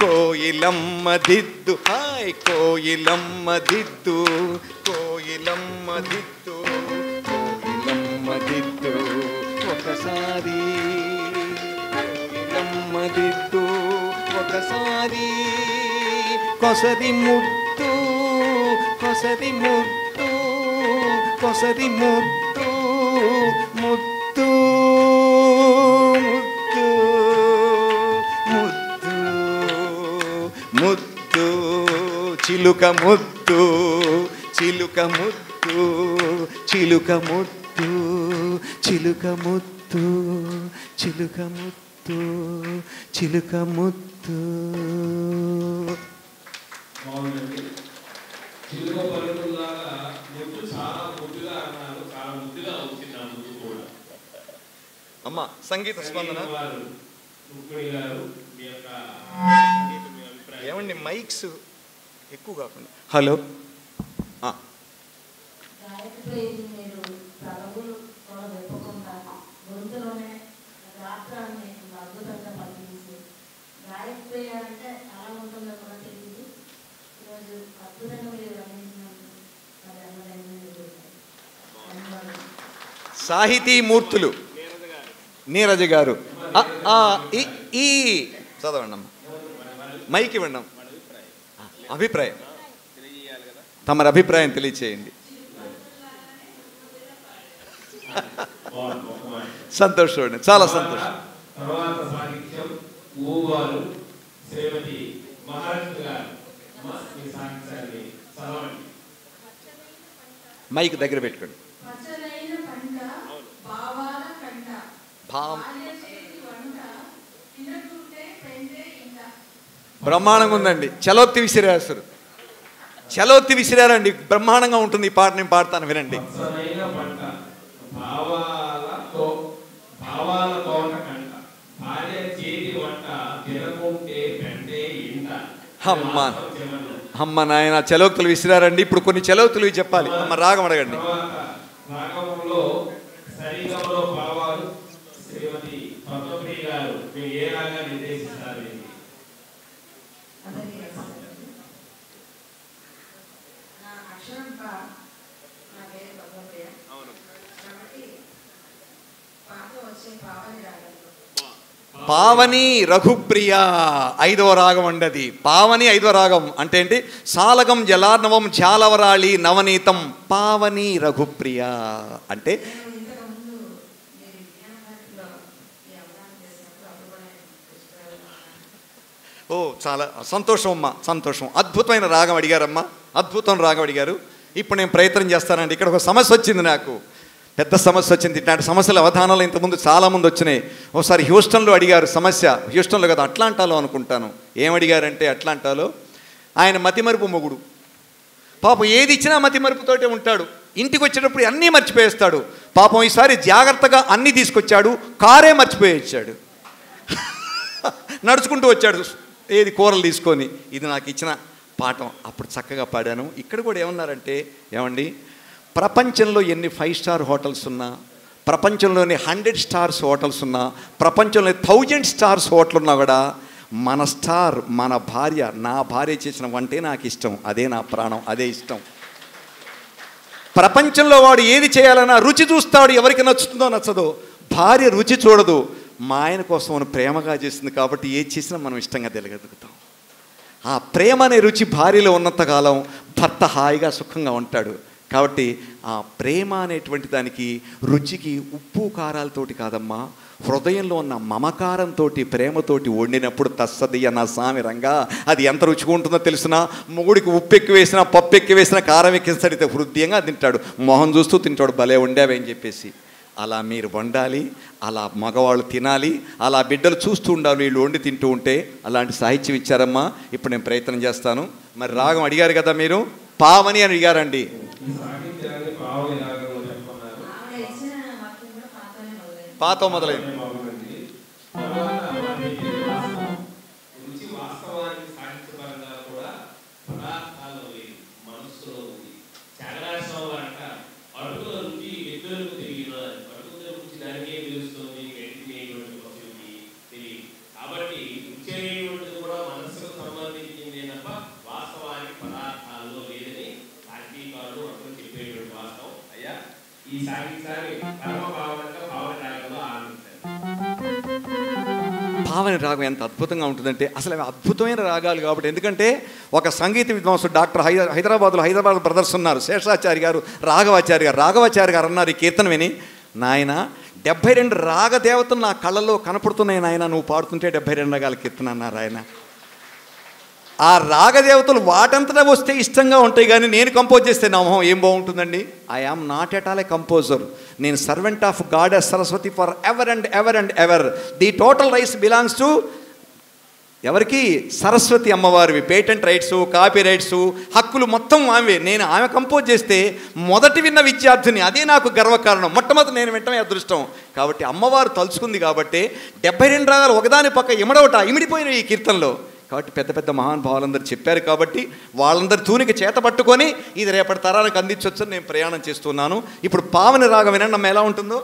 కోయిలమ్మ దిద్దు హాయ్ కోయిలమ్మ దిద్దు కోయిలమ్మ దిద్దు కోయిలమ్మ దిద్దు ఒకసారి కోయిలమ్మ దిద్దు ఒకసారి చిలుక ముద్దు చిలుక ముద్దు చిలుక ముద్దు చిలుక ముద్దు చిలుక ముద్దు చిలుక ముద్దు బాగుందండి. చిలుక పలుకుల్లాగా ముద్దు చాలా ముద్దుగా అన్నారు చాలా ముద్దుగా వచ్చింది ఆ ముద్దు కూడా. అమ్మ సంగీత స్పందన? ఏమండి మైక్స్ ఎక్కువ కాకుండా. హలో. సాహితీ మూర్తులు. నీరజ గారు. ఆ, ఆ, ఈ ఈ. చదవండి అమ్మ మైక్. ఆ, అభిప్రాయం. తమరి అభిప్రాయం తెలియచేయండి. సంతోషం. అండి చాలా సంతోషం మైక్ దగ్గర పెట్టుకోండి. భావం బాల్య చేతి వంట తినకుంటే పెండే ఇంట బ్రహ్మాండంగా ఉందండి. చలోక్తి విసిరేస్తారు. చలోక్తి విసిరారండి. బ్రహ్మాండంగా ఉంటుంది ఈ పాట నేను పాడతాను వినండి. అమ్మ. అమ్మ నాయన చలోక్తులు విసిరారండి. ఇప్పుడు కొన్ని చలోక్తులు చెప్పాలి. అమ్మ రాగం అడగండి తర్వాత రాగంలో సరిగమలో భావాలు శ్రీమతి పద్మప్రియ గారు మీరు ఏ రాగా నిర్దేశిస్తారు ఇది? అందరికీ నమస్కారం నా అక్షరం పా నా పేరు పద్మప్రియ కాబట్టి పాటలో వచ్చే పావని రాగంలో పావని రఘుప్రియ ఐదవ రాగం అండి అది. పావని ఐదవ రాగం అంటే ఏంటి? సాలగం జలార్ణవం జాలవరాళి నవనీతం పావని రఘుప్రియ అంటే ఓ చాలా సంతోషం అమ్మా సంతోషం. అద్భుతమైన రాగం అడిగారమ్మా అద్భుతం రాగం అడిగారు. ఇప్పుడు నేను ప్రయత్నం చేస్తానండి. ఇక్కడ ఒక సమస్య వచ్చింది నాకు. పెద్ద సమస్య వచ్చింది. ఇట్లాంటి సమస్యల అవధానాలు ఇంతకుముందు చాలామంది వచ్చినాయి. ఒకసారి హ్యూస్టన్లో అడిగారు సమస్య. హ్యూస్టన్లో కదా అట్లాంటాలో అనుకుంటాను. ఏం అడిగారంటే అట్లాంటాలో ఆయన మతిమరుపు మొగుడు. పాపం ఏది ఇచ్చినా మతిమరుపుతోటే ఉంటాడు. ఇంటికి వచ్చేటప్పుడు అన్నీ మర్చిపోయేస్తాడు. పాపం ఈసారి జాగ్రత్తగా అన్నీ తీసుకొచ్చాడు. కారే మర్చిపోయేచ్చాడు. నడుచుకుంటూ వచ్చాడు. ఏది కూరలు తీసుకొని ఇది నాకు ఇచ్చిన పాఠం. అప్పుడు చక్కగా పాడాను. ఇక్కడ కూడా ఏమన్నారంటే ఏమండి ప్రపంచంలో ఎన్ని ఫైవ్ స్టార్ హోటల్స్ ఉన్నా ప్రపంచంలోని హండ్రెడ్ స్టార్స్ హోటల్స్ ఉన్నా ప్రపంచంలో థౌజండ్ స్టార్స్ హోటల్ ఉన్నా కూడా మన స్టార్ మన భార్య నా భార్య చేసిన వంటే నాకు ఇష్టం అదే నా ప్రాణం అదే ఇష్టం. ప్రపంచంలో వాడు ఏది చేయాలన్నా రుచి చూస్తాడు ఎవరికి నచ్చుతుందో నచ్చదో. భార్య రుచి చూడదు. మా ఆయన కోసం ప్రేమగా చేసింది కాబట్టి ఏది చేసినా మనం ఇష్టంగా తిరగలుగుతాం ఆ ప్రేమ అనే రుచి భార్యలో ఉన్నంతకాలం భర్త హాయిగా సుఖంగా ఉంటాడు. కాబట్టి ఆ ప్రేమ అనేటువంటి దానికి రుచికి ఉప్పు కారాలతోటి కాదమ్మా హృదయంలో ఉన్న మమకారంతో ప్రేమతోటి వండినప్పుడు తస్సది నా స్వామి రంగా అది ఎంత రుచిగా ఉంటుందో తెలిసిన? మొగుడికి ఉప్పు ఎక్కువ వేసినా పప్పు ఎక్కువ వేసినా కారం ఎక్కిస్తాడితే హృదయంగా తింటాడు. మొహం చూస్తూ తింటాడు భలే వండావని చెప్పేసి. అలా మీరు వండాలి అలా మగవాళ్ళు తినాలి అలా బిడ్డలు చూస్తూ ఉండాలి వీళ్ళు వండి తింటూ ఉంటే అలాంటి సాహిత్యం ఇచ్చారమ్మా. ఇప్పుడు నేను ప్రయత్నం చేస్తాను. మరి రాగం అడిగారు కదా మీరు? పావని అని అడిగారండి. పాతో మొదలైంది. భావన రాగం ఎంత అద్భుతంగా ఉంటుందంటే అసలు అవి అద్భుతమైన రాగాలు కాబట్టి. ఎందుకంటే ఒక సంగీత విద్వాంసుడు డాక్టర్ హై హైదరాబాద్లో హైదరాబాద్ బ్రదర్స్ ఉన్నారు శేషాచారి గారు రాఘవాచారి గారు. రాఘవాచారి గారు అన్నారు ఈ కీర్తన విని నాయన డెబ్బై రెండు రాగదేవతలు నా కళ్ళలో కనపడుతున్నాయి నాయన. నువ్వు పాడుతుంటే డెబ్బై రెండు రాగాల కీర్తన అన్నారు ఆయన. ఆ రాగదేవతలు వాటంతటా వస్తే ఇష్టంగా ఉంటాయి కానీ నేను కంపోజ్ చేస్తే నా మొహం ఏం బాగుంటుందండి? I am not at all a composer నేను servant of god yes Saraswati forever and ever and ever the total rights belongs to ఎవరికి? సరస్వతి అమ్మవారివి. పేటెంట్ రైట్స్ కాపీ రైట్స్ హక్కులు మొత్తం ఆమె నేను ఆమె కంపోజ్ చేస్తే మొదటి విన్న విద్యార్థిని అదే నాకు గర్వకారణం. మొట్టమొదటి నేను వింటమే అదృష్టం. కాబట్టి అమ్మవారు తలుచుకుంది కాబట్టి డెబ్బై రెండు రాగాలు ఒకదాని పక్క ఇమడవట ఇమిడిపోయిన ఈ కీర్తనలో. కాబట్టి పెద్ద పెద్ద మహానుభావులందరూ చెప్పారు కాబట్టి వాళ్ళందరి తూనిక చేత పట్టుకొని ఇది రేపటి తరానికి అందించవచ్చని నేను ప్రయాణం చేస్తున్నాను. ఇప్పుడు పావని రాగం వినండి ఎలా ఉంటుందో?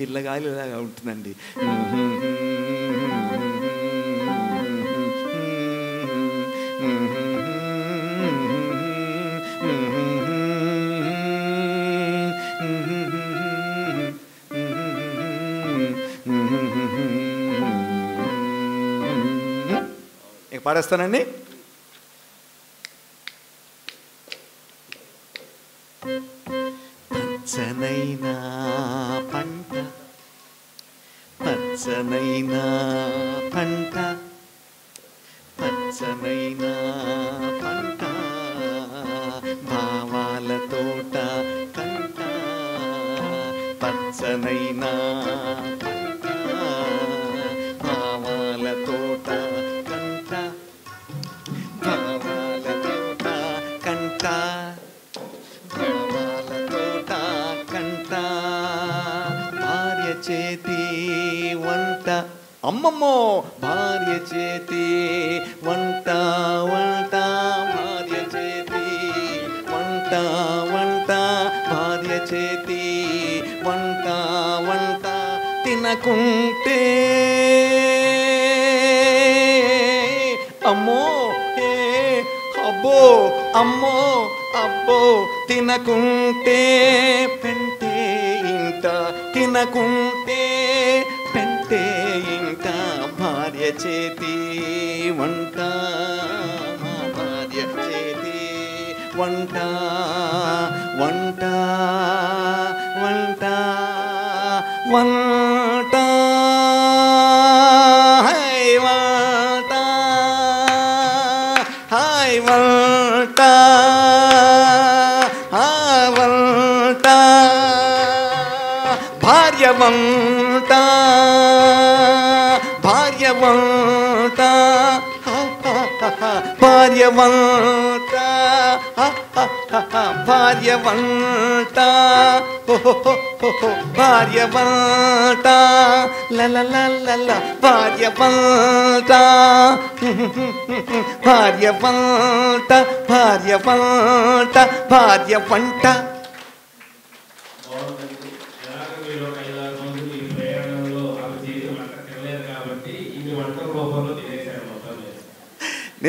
చల్లని పిల్లగాలిలాగా ఉంటుందండి. పాడేస్తానండి.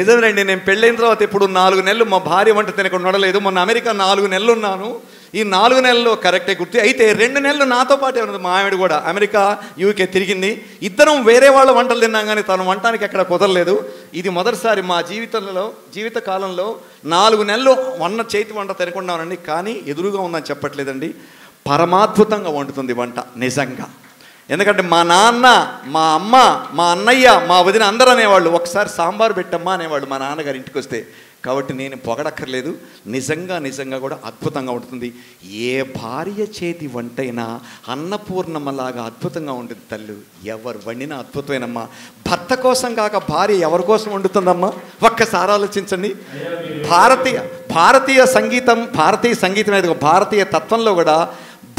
నిజమేనండి నేను పెళ్ళైన తర్వాత ఇప్పుడు నాలుగు నెలలు మా భార్య వంట తినకుండా ఉండలేదు మొన్న అమెరికా నాలుగు నెలలు ఉన్నాను. ఈ నాలుగు నెలల్లో కరెక్టే గుర్తు. అయితే రెండు నెలలు నాతో పాటే ఉన్నది మా ఆవిడ కూడా అమెరికా యూకే తిరిగింది. ఇద్దరం వేరే వాళ్ళ వంటలు తిన్నాం కానీ తను వంటానికి ఎక్కడ కుదరలేదు. ఇది మొదటిసారి మా జీవితంలో జీవిత కాలంలో నాలుగు నెలలు వన్న చేతి వంట తినకుండానండి కానీ ఎదురుగా ఉందని చెప్పట్లేదండి. పరమాద్భుతంగా వండుతుంది వంట నిజంగా. ఎందుకంటే మా నాన్న మా అమ్మ మా అన్నయ్య మా వదిన అందరూ అనేవాళ్ళు ఒకసారి సాంబార్ పెట్టమ్మా అనేవాళ్ళు మా నాన్నగారి ఇంటికి వస్తే. కాబట్టి నేను పొగడక్కర్లేదు నిజంగా నిజంగా కూడా అద్భుతంగా ఉంటుంది. ఏ భార్య చేతి వంటైనా అన్నపూర్ణమ్మలాగా అద్భుతంగా ఉంటుంది తల్లు. ఎవరు వండినా అద్భుతమేనమ్మా. భర్త కోసం కాక భార్య ఎవరి కోసం వండుతుందమ్మా? ఒక్కసారి ఆలోచించండి. భారతీయ భారతీయ సంగీతం భారతీయ సంగీతం అనేది భారతీయ తత్వంలో కూడా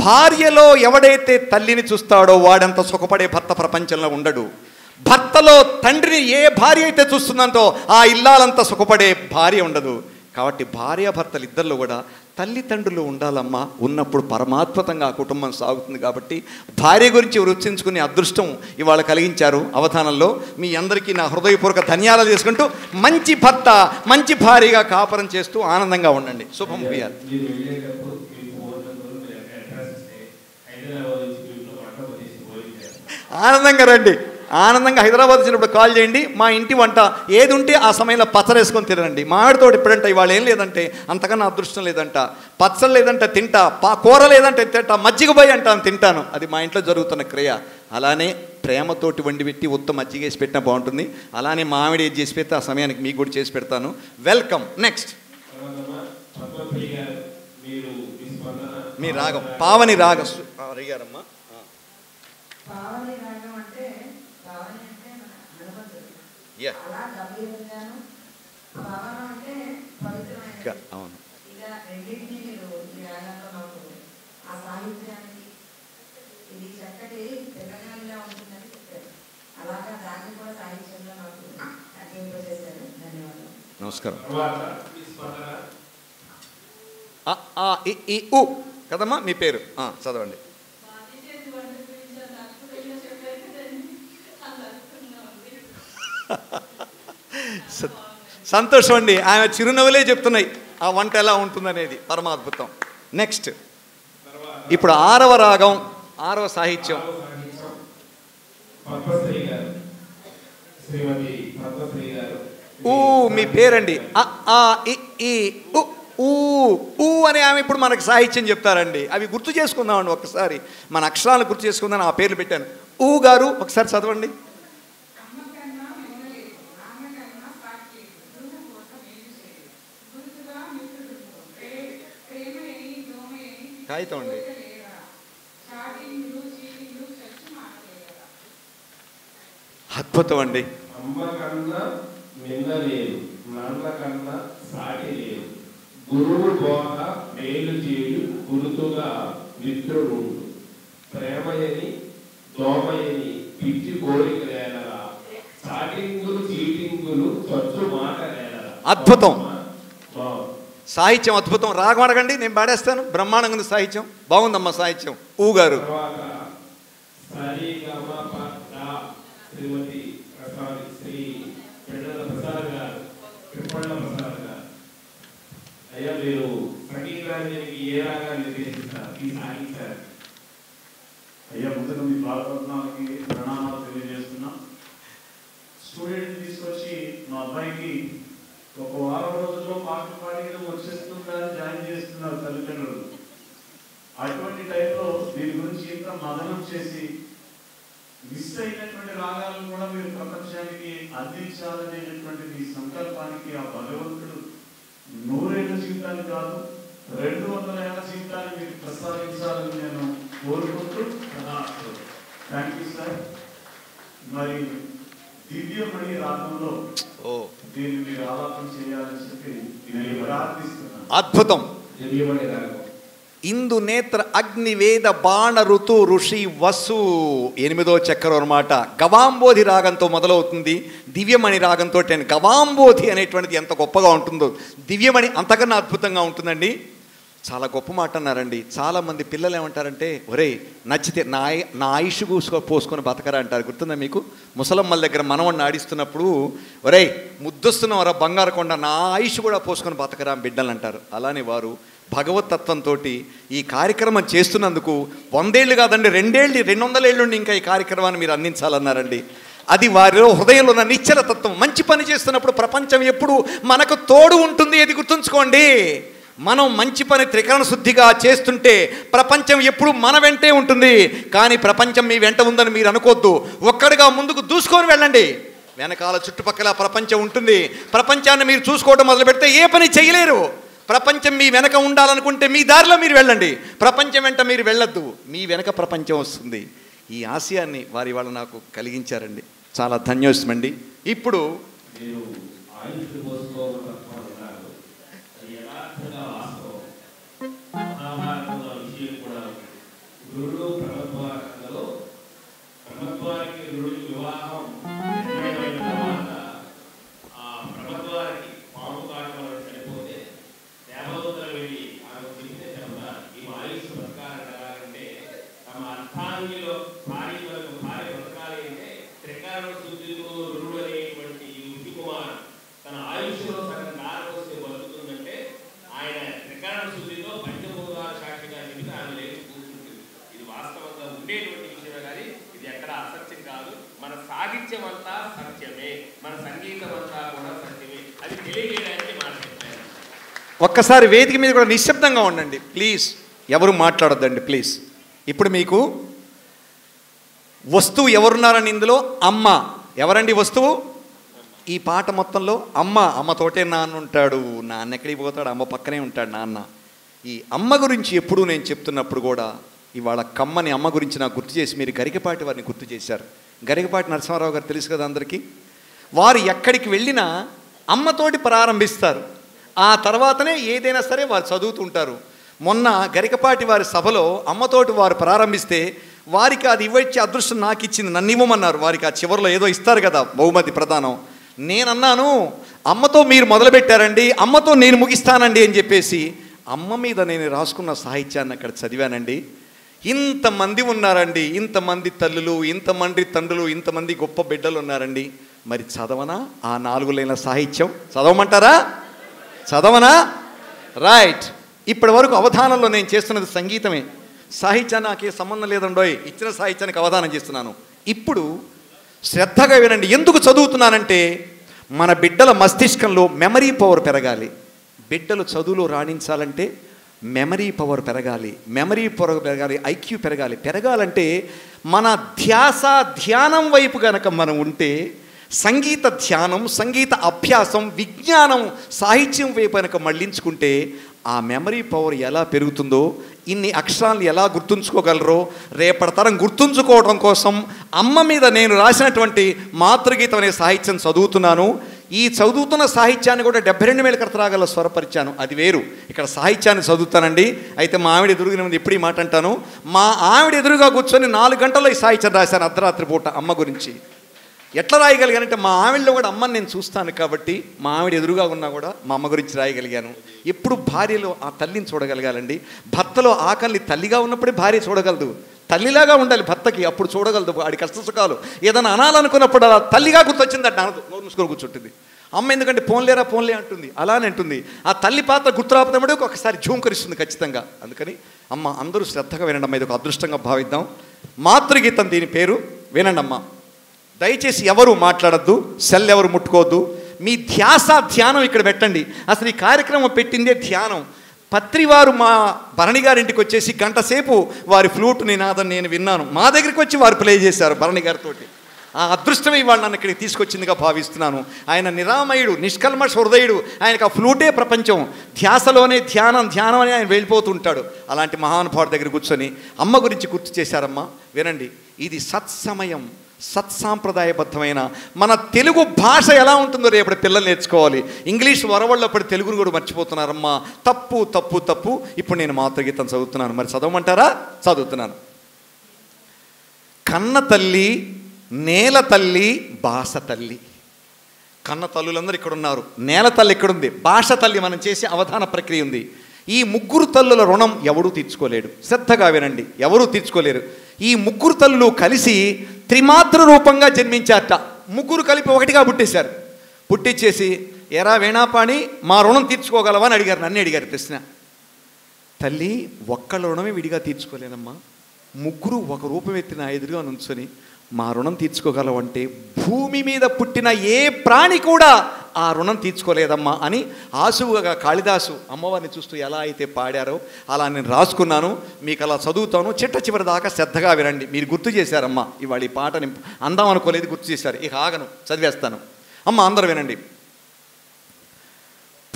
భార్యలో ఎవడైతే తల్లిని చూస్తాడో వాడంత సుఖపడే భర్త ప్రపంచంలో ఉండడు. భర్తలో తండ్రిని ఏ భార్య అయితే చూస్తుందంతో ఆ ఇల్లాలంత సుఖపడే భార్య ఉండదు. కాబట్టి భార్య భర్తలు ఇద్దరిలో కూడా తల్లిదండ్రులు ఉండాలమ్మా. ఉన్నప్పుడు పరమాత్మతంగా ఆ కుటుంబం సాగుతుంది కాబట్టి భార్య గురించి రుచించుకునే అదృష్టం ఇవాళ కలిగించారు అవధానంలో. మీ అందరికీ నా హృదయపూర్వక ధన్యాలు చేసుకుంటూ మంచి భర్త మంచి భార్యగా కాపురం చేస్తూ ఆనందంగా ఉండండి. శుభం ప్రియాలు మీరు వెళ్ళేటప్పుడు మీ ఫోన్ నెంబర్ మీరు అడ్రస్ ఇస్తే హైదరాబాద్ నుంచి మీ ఇంట్లో వంట చేసి పోయించారు ఆనందంగా రండి. ఆనందంగా హైదరాబాద్ వచ్చినప్పుడు కాల్ చేయండి. మా ఇంటి వంట ఏది ఉంటే ఆ సమయంలో పచ్చరేసుకొని వేసుకొని తినండి. మామిడితో ఇప్పుడంట ఇవాళ ఏం లేదంటే అంతకన్నా అదృష్టం లేదంట. పచ్చడి లేదంటే తింటా. పా కూర లేదంటే తింటా. మజ్జిగ పోయి అంటాను తింటాను. అది మా ఇంట్లో జరుగుతున్న క్రియ. అలానే ప్రేమతోటి వండి పెట్టి ఉత్త మజ్జిగ వేసి పెట్టినా బాగుంటుంది. అలానే మామిడి ఏది చేసి పెడితే ఆ సమయానికి మీకు కూడా చేసి పెడతాను. వెల్కమ్. నెక్స్ట్ తర్వాతమ్మా పద్మప్రియ గారు మీరు మీ స్పందన మీ రాగం పావని రాగం అడిగారమ్మా. అవును. నమస్కారం. ఆ, ఆ, కదమ్మా? మీ పేరు. ఆ, చదవండి. సంతోషం అండి. ఆమె చిరునవ్వులే చెప్తున్నాయి. ఆ వంట ఎలా ఉంటుందనేది. పరమాద్భుతం నెక్స్ట్. ఇప్పుడు ఆరవ రాగం ఆరవ సాహిత్యం. ఊ మీ పేరండి. అ, ఆ, ఇ, ఈ, ఉ, ఊ ఊ అని ఆమె ఇప్పుడు మనకు సాహిత్యం చెప్తారండి. అవి గుర్తు చేసుకుందామండి ఒకసారి. మన అక్షరాలు గుర్తు చేసుకుందాం ఆ పేర్లు పెట్టాను. ఊ గారు ఒకసారి చదవండి. కాగితం అండి అద్భుతం అండి అమ్మ కన్నా మిన్న లేదు నాన్న కన్నా సాటి లేదు. గురువు బోధ మేలు చేయు గురుతుగా మిత్రుడు ప్రేమయని దోమయని పిచ్చి కోరిక లేనరా చాటింగులు చీటింగులు చచ్చు మాట లేనరా అద్భుతం. సాహిత్యం అద్భుతం. రాగం అడగండి నేను పాడేస్తాను. బ్రహ్మాండంగా సాహిత్యం. బాగుందమ్మా సాహిత్యం. ఊ గారు తర్వాత సరి గమ ప ద శ్రీమతి ప్రసాద్ శ్రీ పెళ్ళల ప్రసాద్ గారు పిప్పళ్ళ ప్రసాద్ గారు అయ్యా మీరు సంగీతాన్ని ఏ రాగా నిర్దేశిస్తారు ఈ సాగించారు అయ్యా ముందుగా మీ బాలపట్నాలకి ప్రణామాలు తెలియజేస్తున్నా. స్టూడెంట్ తీసుకొచ్చి మా అబ్బాయికి ఒక వారం రోజుల్లో పాట పాడి వచ్చేస్తుందని జాయిన్ చేస్తున్నారు తల్లిదండ్రులు? అటువంటి టైంలో దీని గురించి ఇంత మదనం చేసి మిస్ అయినటువంటి రాగాలను కూడా మీరు ప్రపంచానికి అందించాలనేటటువంటి మీ సంకల్పానికి ఆ భగవంతుడు నూరేళ్ళ జీవితాన్ని కాదు రెండు వందల ఏళ్ళ జీవితాన్ని మీకు ప్రసాదించాలని నేను కోరుకుంటూ థ్యాంక్ యూ సార్ మరి దివ్యమణి రాగంలో ఓ. దీన్ని మీరు ఆలాపన చేయాలని చెప్పి నేను ప్రార్థిస్తున్నాను. అద్భుతం. దివ్యమణి రాగం. ఇందు నేత్ర అగ్నివేద బాణ ఋతు ఋషి వసు ఎనిమిదో చక్రం అనమాట గవాంబోధి రాగంతో మొదలవుతుంది. దివ్యమణి రాగంతో నేను గవాంబోధి అనేటువంటిది ఎంత గొప్పగా ఉంటుందో. దివ్యమణి అంతకన్నా అద్భుతంగా ఉంటుందండి. చాలా గొప్ప మాట అన్నారండి. చాలామంది పిల్లలు ఏమంటారంటే ఒరే నచ్చితే నా నా ఆయుష్ కూసుకో పోసుకొని బతకరా అంటారు. గుర్తుందా మీకు? ముసలమ్మల దగ్గర మనవణ్ణి ఆడిస్తున్నప్పుడు ఒరేయ్ ముద్దొస్తున్నవరా బంగారు కొండ నా ఆయుష్ కూడా పోసుకొని బతకరా బిడ్డలు అంటారు అలానే వారు భగవతత్వంతో ఈ కార్యక్రమం చేస్తున్నందుకు వందేళ్ళు కాదండి రెండేళ్ళు రెండు వందల ఏళ్ళు ఇంకా ఈ కార్యక్రమాన్ని మీరు అందించాలన్నారండి. అది వారిలో హృదయంలో ఉన్న నిశ్చల తత్వం. మంచి పని చేస్తున్నప్పుడు ప్రపంచం ఎప్పుడు మనకు తోడు ఉంటుంది అది గుర్తుంచుకోండి. మనం మంచి పని త్రికరణ శుద్ధిగా చేస్తుంటే ప్రపంచం ఎప్పుడు మన వెంటే ఉంటుంది. కానీ ప్రపంచం మీ వెంట ఉందని మీరు అనుకోవద్దు ఒక్కడిగా ముందుకు దూసుకొని వెళ్ళండి. వెనకాల చుట్టుపక్కల ప్రపంచం ఉంటుంది. ప్రపంచాన్ని మీరు చూసుకోవడం మొదలు పెడితే ఏ పని చేయలేరు. ప్రపంచం మీ వెనక ఉండాలనుకుంటే మీ దారిలో మీరు వెళ్ళండి. ప్రపంచం వెంట మీరు వెళ్ళొద్దు. మీ వెనక ప్రపంచం వస్తుంది. ఈ ఆశయాన్ని వారి వాళ్ళు నాకు కలిగించారండి. చాలా ధన్యోస్మండి ఇప్పుడు మీరు పోసుకోవడం ఉన్నారు అది యథార్థంగా వాస్తవం మహాభారతంలో విషయం కూడా ఉంది. గురుడు ప్రభుత్వాలలో ప్రభుత్వానికి గురుడికి వివాహం నిర్ణయమైన తర్వాత ఆ ప్రభుత్వానికి పాము కాటు వల్ల చనిపోతే దేవదూతలు వెళ్ళి ఆమె చెప్తే చెప్తారు ఈ ఆయుష్ బతకాలని ఎలాగంటే తమ అర్థాంగిలో భార్య వరకు భార్య బతకాలి అంటే త్రికారణ శుద్ధితో రుడు అనేటువంటి ఈ ఉట్టి కుమార్ తన ఆయుష్లో సగం దారపోస్తే బతుకుతుందంటే ఆయన త్రికారణ శుద్ధితో పంచభూతాల సాక్షిగా చెబితే ఆమె లేచి కూర్చుంటుంది ఇది వాస్తవంగా ఉండేటువంటి విషయమే కానీ ఇది ఎక్కడ అసత్యం కాదు మన సాహిత్యం అంతా సత్యమే మన సంగీతం అంతా కూడా సత్యమే అది తెలియజేయడానికి మాట చెప్పాను ఒక్కసారి వేదిక మీద కూడా నిశ్శబ్దంగా ఉండండి. ప్లీజ్ ఎవరు మాట్లాడొద్దండి ప్లీజ్ ఇప్పుడు మీకు వస్తువు ఎవరున్నారని ఇందులో? అమ్మ. ఎవరండి వస్తువు? ఈ పాట మొత్తంలో అమ్మ. అమ్మతోటే నాన్న ఉంటాడు. నాన్న ఎక్కడికి పోతాడు? అమ్మ పక్కనే ఉంటాడు నాన్న. ఈ అమ్మ గురించి ఎప్పుడూ నేను చెప్తున్నప్పుడు కూడా ఇవాళ కమ్మని అమ్మ గురించి నాకు గుర్తు చేసి మీరు గరికపాటి వారిని గుర్తు చేశారు. గరికపాటి నరసింహారావు గారు తెలుసు కదా అందరికీ? వారు ఎక్కడికి వెళ్ళినా అమ్మతోటి ప్రారంభిస్తారు. ఆ తర్వాతనే ఏదైనా సరే వారు చదువుతుంటారు. మొన్న గరికపాటి వారి సభలో అమ్మతోటి వారు ప్రారంభిస్తే వారికి అది ఇవ్వచ్చే అదృష్టం నాకు ఇచ్చింది నన్ను ఇవ్వమన్నారు. వారికి ఆ చివరిలో ఏదో ఇస్తారు కదా బహుమతి ప్రధానం నేనన్నాను అమ్మతో మీరు మొదలుపెట్టారండి అమ్మతో నేను ముగిస్తానండి అని చెప్పేసి అమ్మ మీద నేను రాసుకున్న సాహిత్యాన్ని అక్కడ చదివానండి. ఇంతమంది ఉన్నారండి ఇంతమంది తల్లులు ఇంతమంది తండ్రులు ఇంతమంది గొప్ప బిడ్డలు ఉన్నారండి. మరి చదవనా ఆ నాలుగు లైన్ల సాహిత్యం? చదవమంటారా? చదవనా? రైట్ ఇప్పటి వరకు అవధానంలో నేను చేస్తున్నది సంగీతమే. సాహిత్యాన్ని నాకే సంబంధం లేదండోయ్ ఇచ్చిన సాహిత్యానికి అవధానం చేస్తున్నాను. ఇప్పుడు శ్రద్ధగా వినండి. ఎందుకు చదువుతున్నానంటే మన బిడ్డల మస్తిష్కంలో మెమరీ పవర్ పెరగాలి. బిడ్డలు చదువులో రాణించాలంటే మెమరీ పవర్ పెరగాలి. మెమరీ పవర్ పెరగాలి. ఐక్యూ పెరగాలి. పెరగాలంటే మన ధ్యాస ధ్యానం వైపు కనుక మనం ఉంటే సంగీత ధ్యానం సంగీత అభ్యాసం విజ్ఞానం సాహిత్యం వైపు కనుక మళ్ళించుకుంటే ఆ మెమరీ పవర్ ఎలా పెరుగుతుందో ఇన్ని అక్షరాలను ఎలా గుర్తుంచుకోగలరో రేపటి తరం గుర్తుంచుకోవడం కోసం అమ్మ మీద నేను రాసినటువంటి మాతృగీతం అనే సాహిత్యం చదువుతున్నాను. ఈ చదువుతున్న సాహిత్యాన్ని కూడా డెబ్బై రెండు వేల కర్తరాగల్లో స్వరపరిచాను. అది వేరు. ఇక్కడ సాహిత్యాన్ని చదువుతానండి. అయితే మా ఆవిడ ఎదురుగా ముందు ఎప్పుడు ఈ మాట అంటాను మా ఆవిడ ఎదురుగా కూర్చొని నాలుగు గంటల్లో ఈ సాహిత్యం రాశాను అర్ధరాత్రి పూట అమ్మ గురించి. ఎట్లా రాయగలిగానంటే మా ఆవిడలో కూడా అమ్మని నేను చూస్తాను కాబట్టి మా ఆవిడ ఎదురుగా ఉన్నా కూడా మా అమ్మ గురించి రాయగలిగాను. ఎప్పుడు భార్యలో ఆ తల్లిని చూడగలగాలండి. భర్తలో ఆకలిని తల్లిగా ఉన్నప్పుడే భార్య చూడగలదు. తల్లిలాగా ఉండాలి భర్తకి అప్పుడు చూడగలదు. వాడి కష్ట సుఖాలు. ఏదైనా అనాలనుకున్నప్పుడు అలా తల్లిగా గుర్తొచ్చింది అంటే అనదు నోరు మూసుకొని కూర్చుంటుంది. అమ్మ ఎందుకంటే పోన్లేరా పోన్లే అంటుంది. అలానే అంటుంది. ఆ తల్లి పాత్ర గుర్తు ఒకసారి ఝూంకరిస్తుంది ఖచ్చితంగా. అందుకని అమ్మ అందరూ శ్రద్ధగా వినండి అమ్మ. ఇది ఒక అదృష్టంగా భావిద్దాం. మాతృగీతం దీని పేరు వినండి అమ్మ. దయచేసి ఎవరు మాట్లాడద్దు సెల్ ఎవరు ముట్టుకోవద్దు. మీ ధ్యాస ధ్యానం ఇక్కడ పెట్టండి. అసలు ఈ కార్యక్రమం పెట్టిందే ధ్యానం. పత్రివారు మా భరణి గారింటికి వచ్చేసి గంట సేపు వారి ఫ్లూట్ నినాదం నేను విన్నాను. మా దగ్గరికి వచ్చి వారు ప్లే చేశారు భరణి గారితో ఆ అదృష్టం ఇవాళ నన్ను ఇక్కడికి తీసుకొచ్చిందిగా భావిస్తున్నాను. ఆయన నిరామయుడు నిష్కల్మష హృదయుడు. ఆయనకు ఆ ఫ్లూటే ప్రపంచం. ధ్యాసలోనే ధ్యానం ధ్యానం అని ఆయన వెళ్ళిపోతుంటాడు. అలాంటి మహానుభావుడి దగ్గర కూర్చొని అమ్మ గురించి గుర్తు చేశారమ్మా. వినండి ఇది సత్సమయం. సత్సాంప్రదాయబద్ధమైన మన తెలుగు భాష ఎలా ఉంటుందో రేపటి పిల్లలు నేర్చుకోవాలి. ఇంగ్లీష్ వరవళ్ళప్పుడు తెలుగును కూడా మర్చిపోతున్నారమ్మా. తప్పు తప్పు తప్పు. ఇప్పుడు నేను మాతృగీతం చదువుతున్నాను. మరి చదవమంటారా? చదువుతున్నాను. కన్న తల్లి నేల తల్లి భాష తల్లి. కన్న తల్లులందరూ ఇక్కడ ఉన్నారు నేల తల్లి ఇక్కడుంది భాష తల్లి మనం చేసే అవధాన ప్రక్రియ ఉంది. ఈ ముగ్గురు తల్లుల రుణం ఎవడూ తీర్చుకోలేడు శ్రద్ధగా వినండి. ఎవరూ తీర్చుకోలేరు. ఈ ముగ్గురు తల్లులు కలిసి త్రిమాత్ర రూపంగా జన్మించారట. ముగ్గురు కలిపి ఒకటిగా పుట్టేశారు. పుట్టించేసి ఎరా వేణాపాణి మా రుణం తీర్చుకోగలవా? అని అడిగారు. నన్ను అడిగారు ప్రశ్న. తల్లి ఒక్కళ్ళ రుణమే విడిగా తీర్చుకోలేనమ్మా ముగ్గురు ఒక రూపం ఎత్తిన ఎదురుగా నుంచొని మా రుణం తీర్చుకోగలవంటే భూమి మీద పుట్టిన ఏ ప్రాణి కూడా ఆ రుణం తీర్చుకోలేదమ్మా అని ఆసువుగా కాళిదాసు అమ్మవారిని చూస్తూ ఎలా అయితే పాడారో అలా నేను రాసుకున్నాను మీకు అలా చదువుతాను. చిట్ట చివరి దాకా శ్రద్ధగా వినండి. మీరు గుర్తు చేశారమ్మా ఇవాళ ఈ పాటని అందాం అనుకోలేదు గుర్తు చేశారు. ఇక ఆగను చదివేస్తాను. అమ్మ అందరూ వినండి.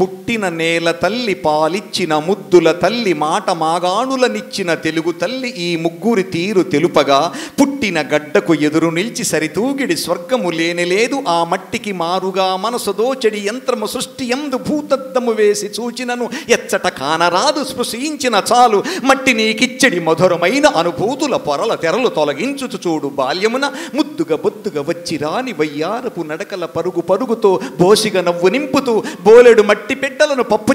పుట్టిన నేల తల్లి పాలిచ్చిన ముద్దుల తల్లి మాట మాగాణులనిచ్చిన తెలుగు తల్లి ఈ ముగ్గురి తీరు తెలుపగా పుట్టిన గడ్డకు ఎదురు నిలిచి సరితూగిడి స్వర్గము లేనిలేదు ఆ మట్టికి మారుగా మనసు దోచడి యంత్రము సృష్టి ఎందు భూతద్దము వేసి చూచినను. ఎచ్చట కానరాదు స్పృశించిన చాలు. మట్టి నీకిచ్చడి మధురమైన అనుభూతుల పొరల తెరలు తొలగించుచు చూడు బాల్యమున. ముద్దుగా బొద్దుగా వచ్చి రాని వయ్యారపు నడకల పరుగు పరుగుతో బోసిగా నవ్వు నింపుతూ బోలెడు మట్టి పెట్టెలను పప్పు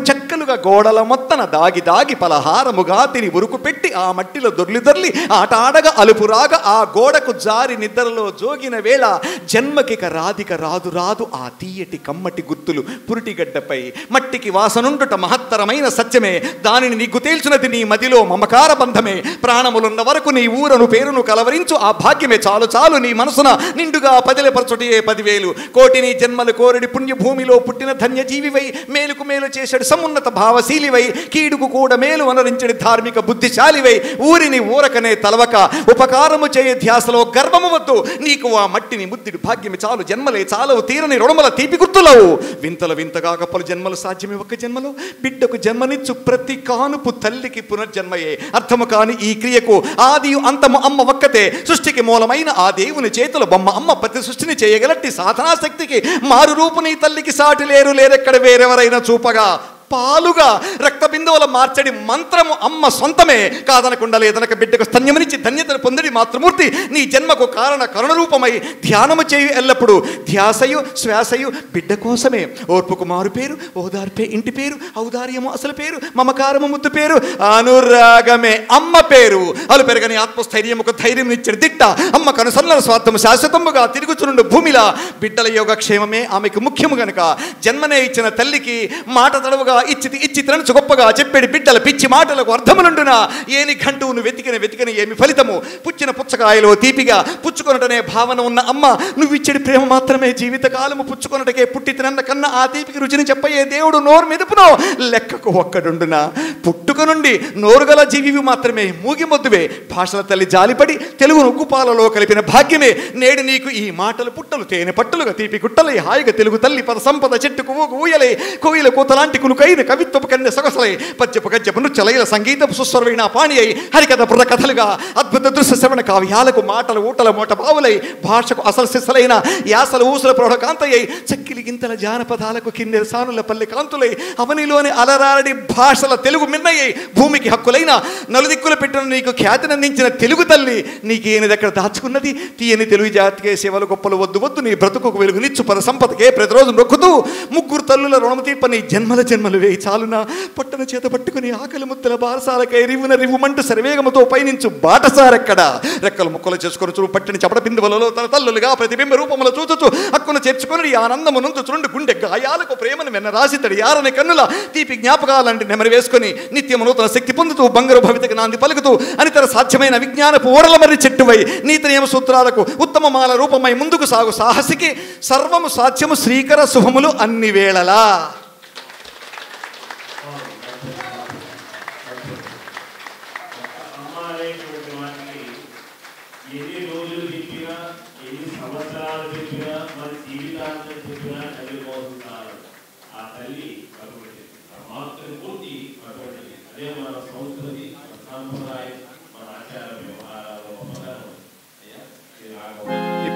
చెక్కలుగా గోడల మొత్తన దాగి దాగి పలహారముగా తిని ఉరుకు పెట్టి ఆ మట్టిలో దొర్లి దొర్లి ఆట ఆడగా అలుపురాగా ఆ గోడకు జారి నిద్రలో జోగిన వేళ జన్మకిక రాధిక రాదు రాదు ఆ తీయటి కమ్మటి గుర్తులు పురిటిగడ్డపై మట్టికి వాసనుండుట మహత్తరమైన సత్యమే. దానిని నీకు తేల్చినది నీ మదిలో మమకార బంధమే. ప్రాణములున్న వరకు నీ ఊరను పేరును కలవరించు. ఆ భాగ్యమే చాలు చాలు నీ మనసున నిండుగా పదిలపరచుటయే పదివేలు. కోటిని జన్మలు కోరడి పుణ్యభూమిలో పుట్టిన ధన్యజీవివై మేలుకు మేలు చేశాడు సమున్నత భావశీలివై కీడుకు కూడా మేలు అనరించడి ధార్మిక బుద్ధిశాలివై ఊరిని ఊరకనే తలవక ఉపకారము చేయ ధ్యాసలో గర్వము వద్దు. నీకు ఆ మట్టిని ముద్దిడి భాగ్యమి చాలు జన్మలే చాలవు తీరని రుణముల తీపి గుర్తులవు. వింతల వింతగా పలు జన్మలు సాధ్యమే ఒక్క జన్మలో. బిడ్డకు జన్మనిచ్చు ప్రతి కానుపు తల్లికి పునర్జన్మయే. అర్థము కాని ఈ క్రియకు ఆది అంతము అమ్మ ఒక్కతే. సృష్టికి మూలమైన ఆ దేవుని చేతుల బొమ్మ అమ్మ ప్రతి సృష్టిని చేయగలట్టి సాధనాశక్తికి మారు రూపు నీ తల్లికి సాటి లేరు లేరెక్కడ వేరెవరైనా చూపగా. పాలుగా రక్తబిందువుల మార్చడి మంత్రము అమ్మ సొంతమే. కాదనకుండా లేదనక బిడ్డకు స్తన్యమనిచ్చి ధన్యతను పొందడి మాతృమూర్తి. నీ జన్మకు కారణ కరుణరూపమై ధ్యానము చేయు ఎల్లప్పుడు. ధ్యాసయు శ్వాసయు బిడ్డ కోసమే. ఓర్పుకు మారు పేరు ఓదార్పే ఇంటి పేరు ఔదార్యము అసలు పేరు మమకారము ముద్దు పేరు అనురాగమే అమ్మ పేరు. అలు పెరగని ఆత్మస్థైర్యముకు ధైర్యం ఇచ్చిన దిట్ట అమ్మ కనుసన్నల స్వార్థము శాశ్వతముగా తిరుగుచునుండు భూమిలా. బిడ్డల యోగక్షేమమే ఆమెకు ముఖ్యము గనుక. జన్మనే ఇచ్చిన తల్లికి మాట తడవుగా ఇచ్చితి ఇచ్చితనని గొప్పగా చెప్పేడి బిడ్డల పిచ్చి మాటలకు అర్థములుండునా ఏని గంటువును వెతికిన వెతికిన ఏమి ఫలితము? పుచ్చిన పుచ్చకాయలో తీపిగా పుచ్చుకొనటనే భావన ఉన్న అమ్మ నువ్వు ఇచ్చడి ప్రేమ మాత్రమే జీవితకాలము పుచ్చుకొనటకే పుట్టితనన్న కన్నా ఆ తీపికి రుచిని చెప్పయే దేవుడు నోరు మెదుపునో? లెక్కకు ఒక్కడుండునా? పుట్టుక నుండి నోరుగల జీవివి మాత్రమే మూగిమొద్దువే. భాషల తల్లి జాలిపడి తెలుగు ఉక్కుపాలలో కలిపిన భాగ్యమే. నేడు నీకు ఈ మాటలు పుట్టలు తేనె పట్టులుగా తీపి గుట్టలై హాయిగా తెలుగు తల్లి పద సంపద చెట్టుకు ఊగు ఊయలై. కోయిల కూతలాంటి కులుకైన కవిత్వపు కన్య సొగసలై పద్యపు గద్యపు నృత్యలైన సంగీతపు సుస్వరమైన పాణి అయి హరికథ పుర కథలుగా అద్భుత దృశ్య శ్రవణ కావ్యాలకు మాటల ఊటల మూట బావులై భాషకు అసలు సిసలైన యాసల ఊసుల ప్రౌఢకాంతయ్యై చక్కిలి గింతల జానపదాలకు కిన్నెర సానుల పల్లె కాంతులై అవనిలోని అలరారడి భాషల తెలుగు మిన్నయ్యై భూమికి హక్కులైన నలుదిక్కులు పెట్టిన నీకు ఖ్యాతినందించిన తెలుగు తల్లి నీకేని దగ్గర దాచుకున్నది తీయని తెలుగు జాతికే సేవలు గొప్పలు వద్దు వద్దు నీ బ్రతుకు వెలుగునిచ్చు పద సంపదకే ప్రతిరోజు నొక్కుతూ ముగ్గురు తల్లుల రుణము తీర్ప జన్మల జన్మలు వేయి చాలున? పొట్టన చేత పట్టుకుని ఆకలి ముద్దల బారసాలకై రివున రివ్వుమంటూ సరివేగముతో పయనించు బాటసారెక్కడ? రెక్కలు ముక్కలు చేసుకొని చూడు పట్టిన చపట బిందువులలో తన తల్లులుగా ప్రతిబింబ రూపములు చూచుచు హక్కును చేర్చుకొని ఈ ఆనందము నుంచు చుండు గుండె గాయాలకు ప్రేమను వెన్న రాసి తడి యారని కన్నుల తీపి జ్ఞాపకాలంటి నెమరి వేసుకొని నిత్యము నూతన శక్తి పొందుతూ బంగారు భవితకి నాంది పలుకుతూ అనితర సాధ్యమైన విజ్ఞానపు ఓడల మరి చెట్టువై నీతి నియమ సూత్రాలకు ఉత్తమమాల రూపమై ముందుకు సాగు సాహసికి సర్వము సాధ్యము శ్రీకర శుభములు అన్ని వేళలా.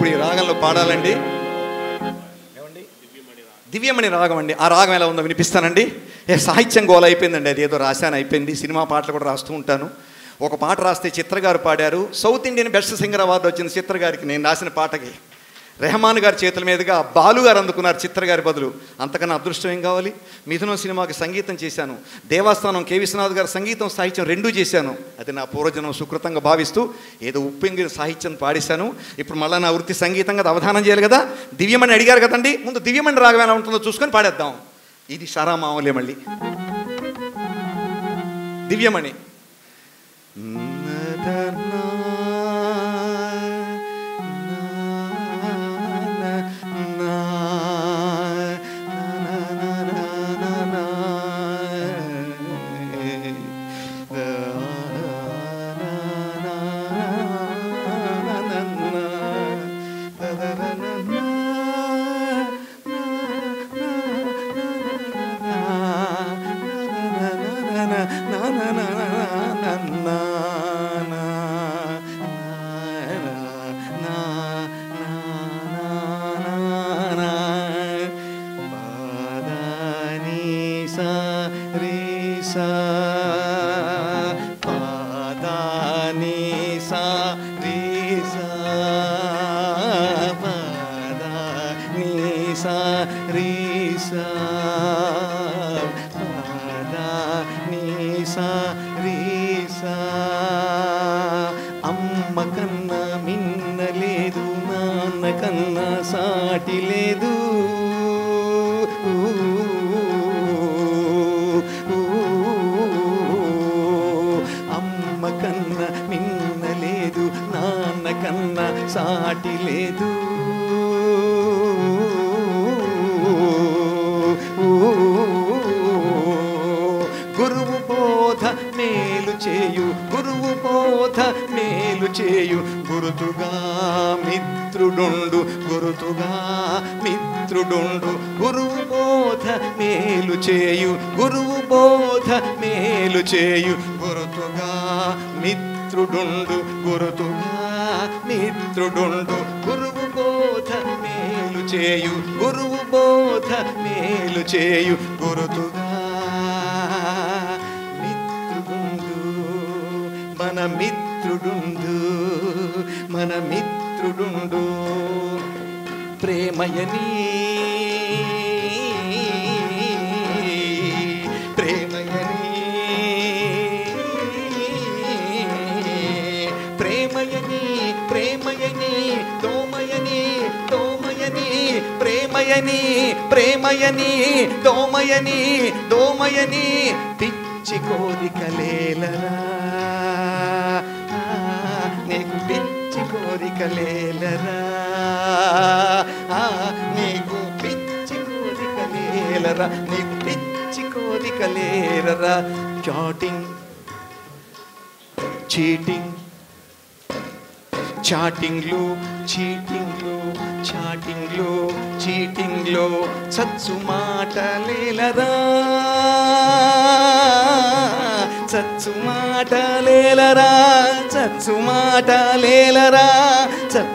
ఇప్పుడు ఈ రాగంలో పాడాలండి. దివ్యమణి రాగం అండి. ఆ రాగం ఎలా ఉందో వినిపిస్తానండి. ఏ సాహిత్యం గోల అయిపోయిందండి. అది ఏదో రాశాను అయిపోయింది. సినిమా పాటలు కూడా రాస్తూ ఉంటాను. ఒక పాట రాస్తే చిత్ర గారు పాడారు. South Indian best singer award వచ్చింది చిత్ర గారికి నేను రాసిన పాటకి. రెహమాన్ గారి చేతుల మీదుగా బాలు గారు అందుకున్నారు చిత్ర గారి బదులు. అంతకన్నా అదృష్టం ఏం కావాలి? మిథునం సినిమాకి సంగీతం చేశాను. దేవస్థానం కె. విశ్వనాథ్ గారి సంగీతం సాహిత్యం రెండూ చేశాను. అది నా పూర్వజనం సుకృతంగా భావిస్తూ ఏదో ఉప్పెంగిన సాహిత్యం పాడేశాను. ఇప్పుడు మళ్ళీ నా వృత్తి సంగీతం కదా అవధానం చేయాలి కదా? దివ్యమణి అడిగారు కదండి? ముందు దివ్యమణి రాగం ఎలా ఉంటుందో చూసుకొని పాడేద్దాం. ఇది షారా మామూలే మళ్ళీ. దివ్యమణి.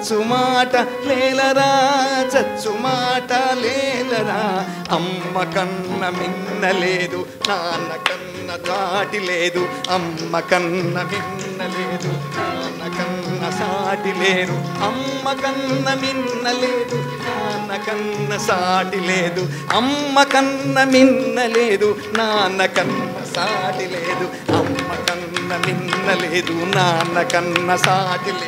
చచ్చుమాట లేలరా చచ్చుమాట మాటలేలరా అమ్మ కన్న మిన్నలేదు నాన్న కన్న దాటి లేదు. అమ్మ కన్న మిన్నలేదు నాన్న కన్న సాటి లేరు అమ్మ కన్న మిన్నలేదు నాన్న కన్న సాటి లేదు. అమ్మ కన్న మిన్నలేదు నాన్న కన్న సాటి లేదు. అమ్మ కన్న మిన్నలేదు నాన్న కన్న సాటి లేదు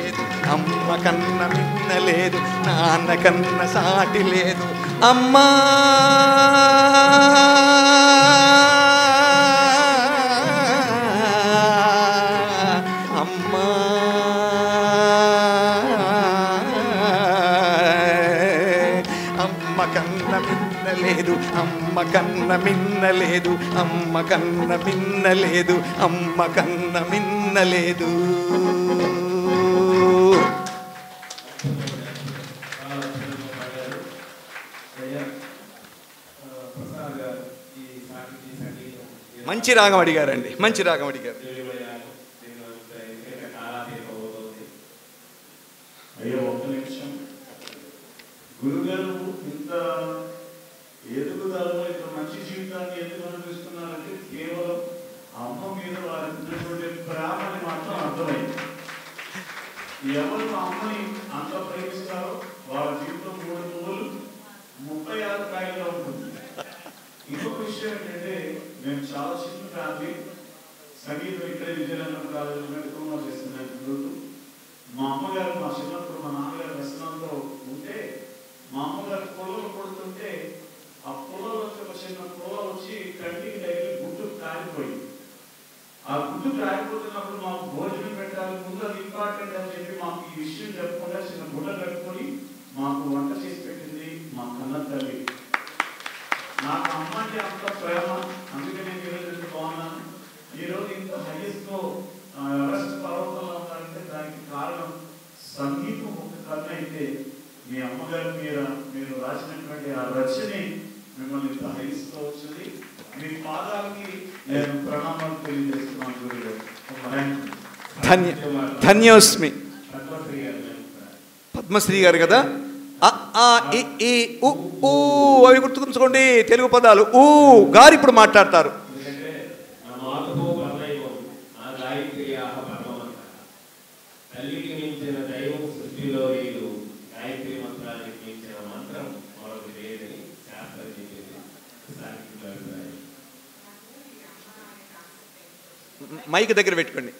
అమ్మ కన్న మిన్నలేదు నాన్న కన్న సాటి లేదు. అమ్మా! అమ్మా! అమ్మ కన్న మిన్నలేదు అమ్మ కన్న మిన్నలేదు అమ్మ కన్న మిన్నలేదు అమ్మ కన్న మిన్నలేదు మంచి రాగం అడిగారండి. మంచి రాగం చిన్న సంగీతం ఇక్కడే విజయనగరం కాలేజీలో మెడుకుమా చేస్తున్నాను మా అమ్మగారు మా చిన్నప్పుడు మా నాన్నగారు వ్యసనంలో ఉంటే మా అమ్మగారు పొలం కొడుతుంటే ఆ పొలం వచ్చి ఒక చిన్న పొలం వచ్చి కంటికి తగిలి గుడ్డు కాలిపోయింది ఆ గుడ్డు కాలిపోతున్నప్పుడు మాకు భోజనం పెట్టాలి ముందు అది ఇంపార్టెంట్ అని చెప్పి మాకు ఈ విషయం చెప్పకుండా చిన్న గుడ్డ కట్టుకొని మాకు వంట చేసి పెట్టింది మా కన్న తల్లి. నాకు అమ్మ అంటే అంత ప్రేమ అందుకే నేను ఈరోజు ఈరోజు ఇంత హైయెస్ట్ ఎవరెస్ట్ పర్వతంలో ఉన్నారంటే దానికి కారణం సంగీతం ఒక అయితే మీ అమ్మగారు మీరు మీరు రాసినటువంటి ఆ రచని మిమ్మల్ని ఇంత హైయెస్ట్లో వచ్చింది. మీ పాదాలకి నేను ప్రణామాలు తెలియజేస్తున్నాను గురుగారు. ధన్య ధన్యోస్మి. పద్మశ్రీ గారు కదా? అ, ఆ, ఇ, ఈ, ఉ, ఊ అవి గుర్తుకుంచుకోండి తెలుగు పదాలు ఊ గారు ఇప్పుడు మాట్లాడతారు ఎందుకంటే నా మాతృ పరదైవం నా గాయత్ర్యాహ పరమమంత తల్లికి మించిన దైవం సృష్టిలో లేదు గాయత్రి మంత్రానికి మించిన మంత్రం మరొకటి లేదని శాస్త్రం చెప్పింది సాహిత్య అభిప్రాయం మైక్ దగ్గర పెట్టుకోండి.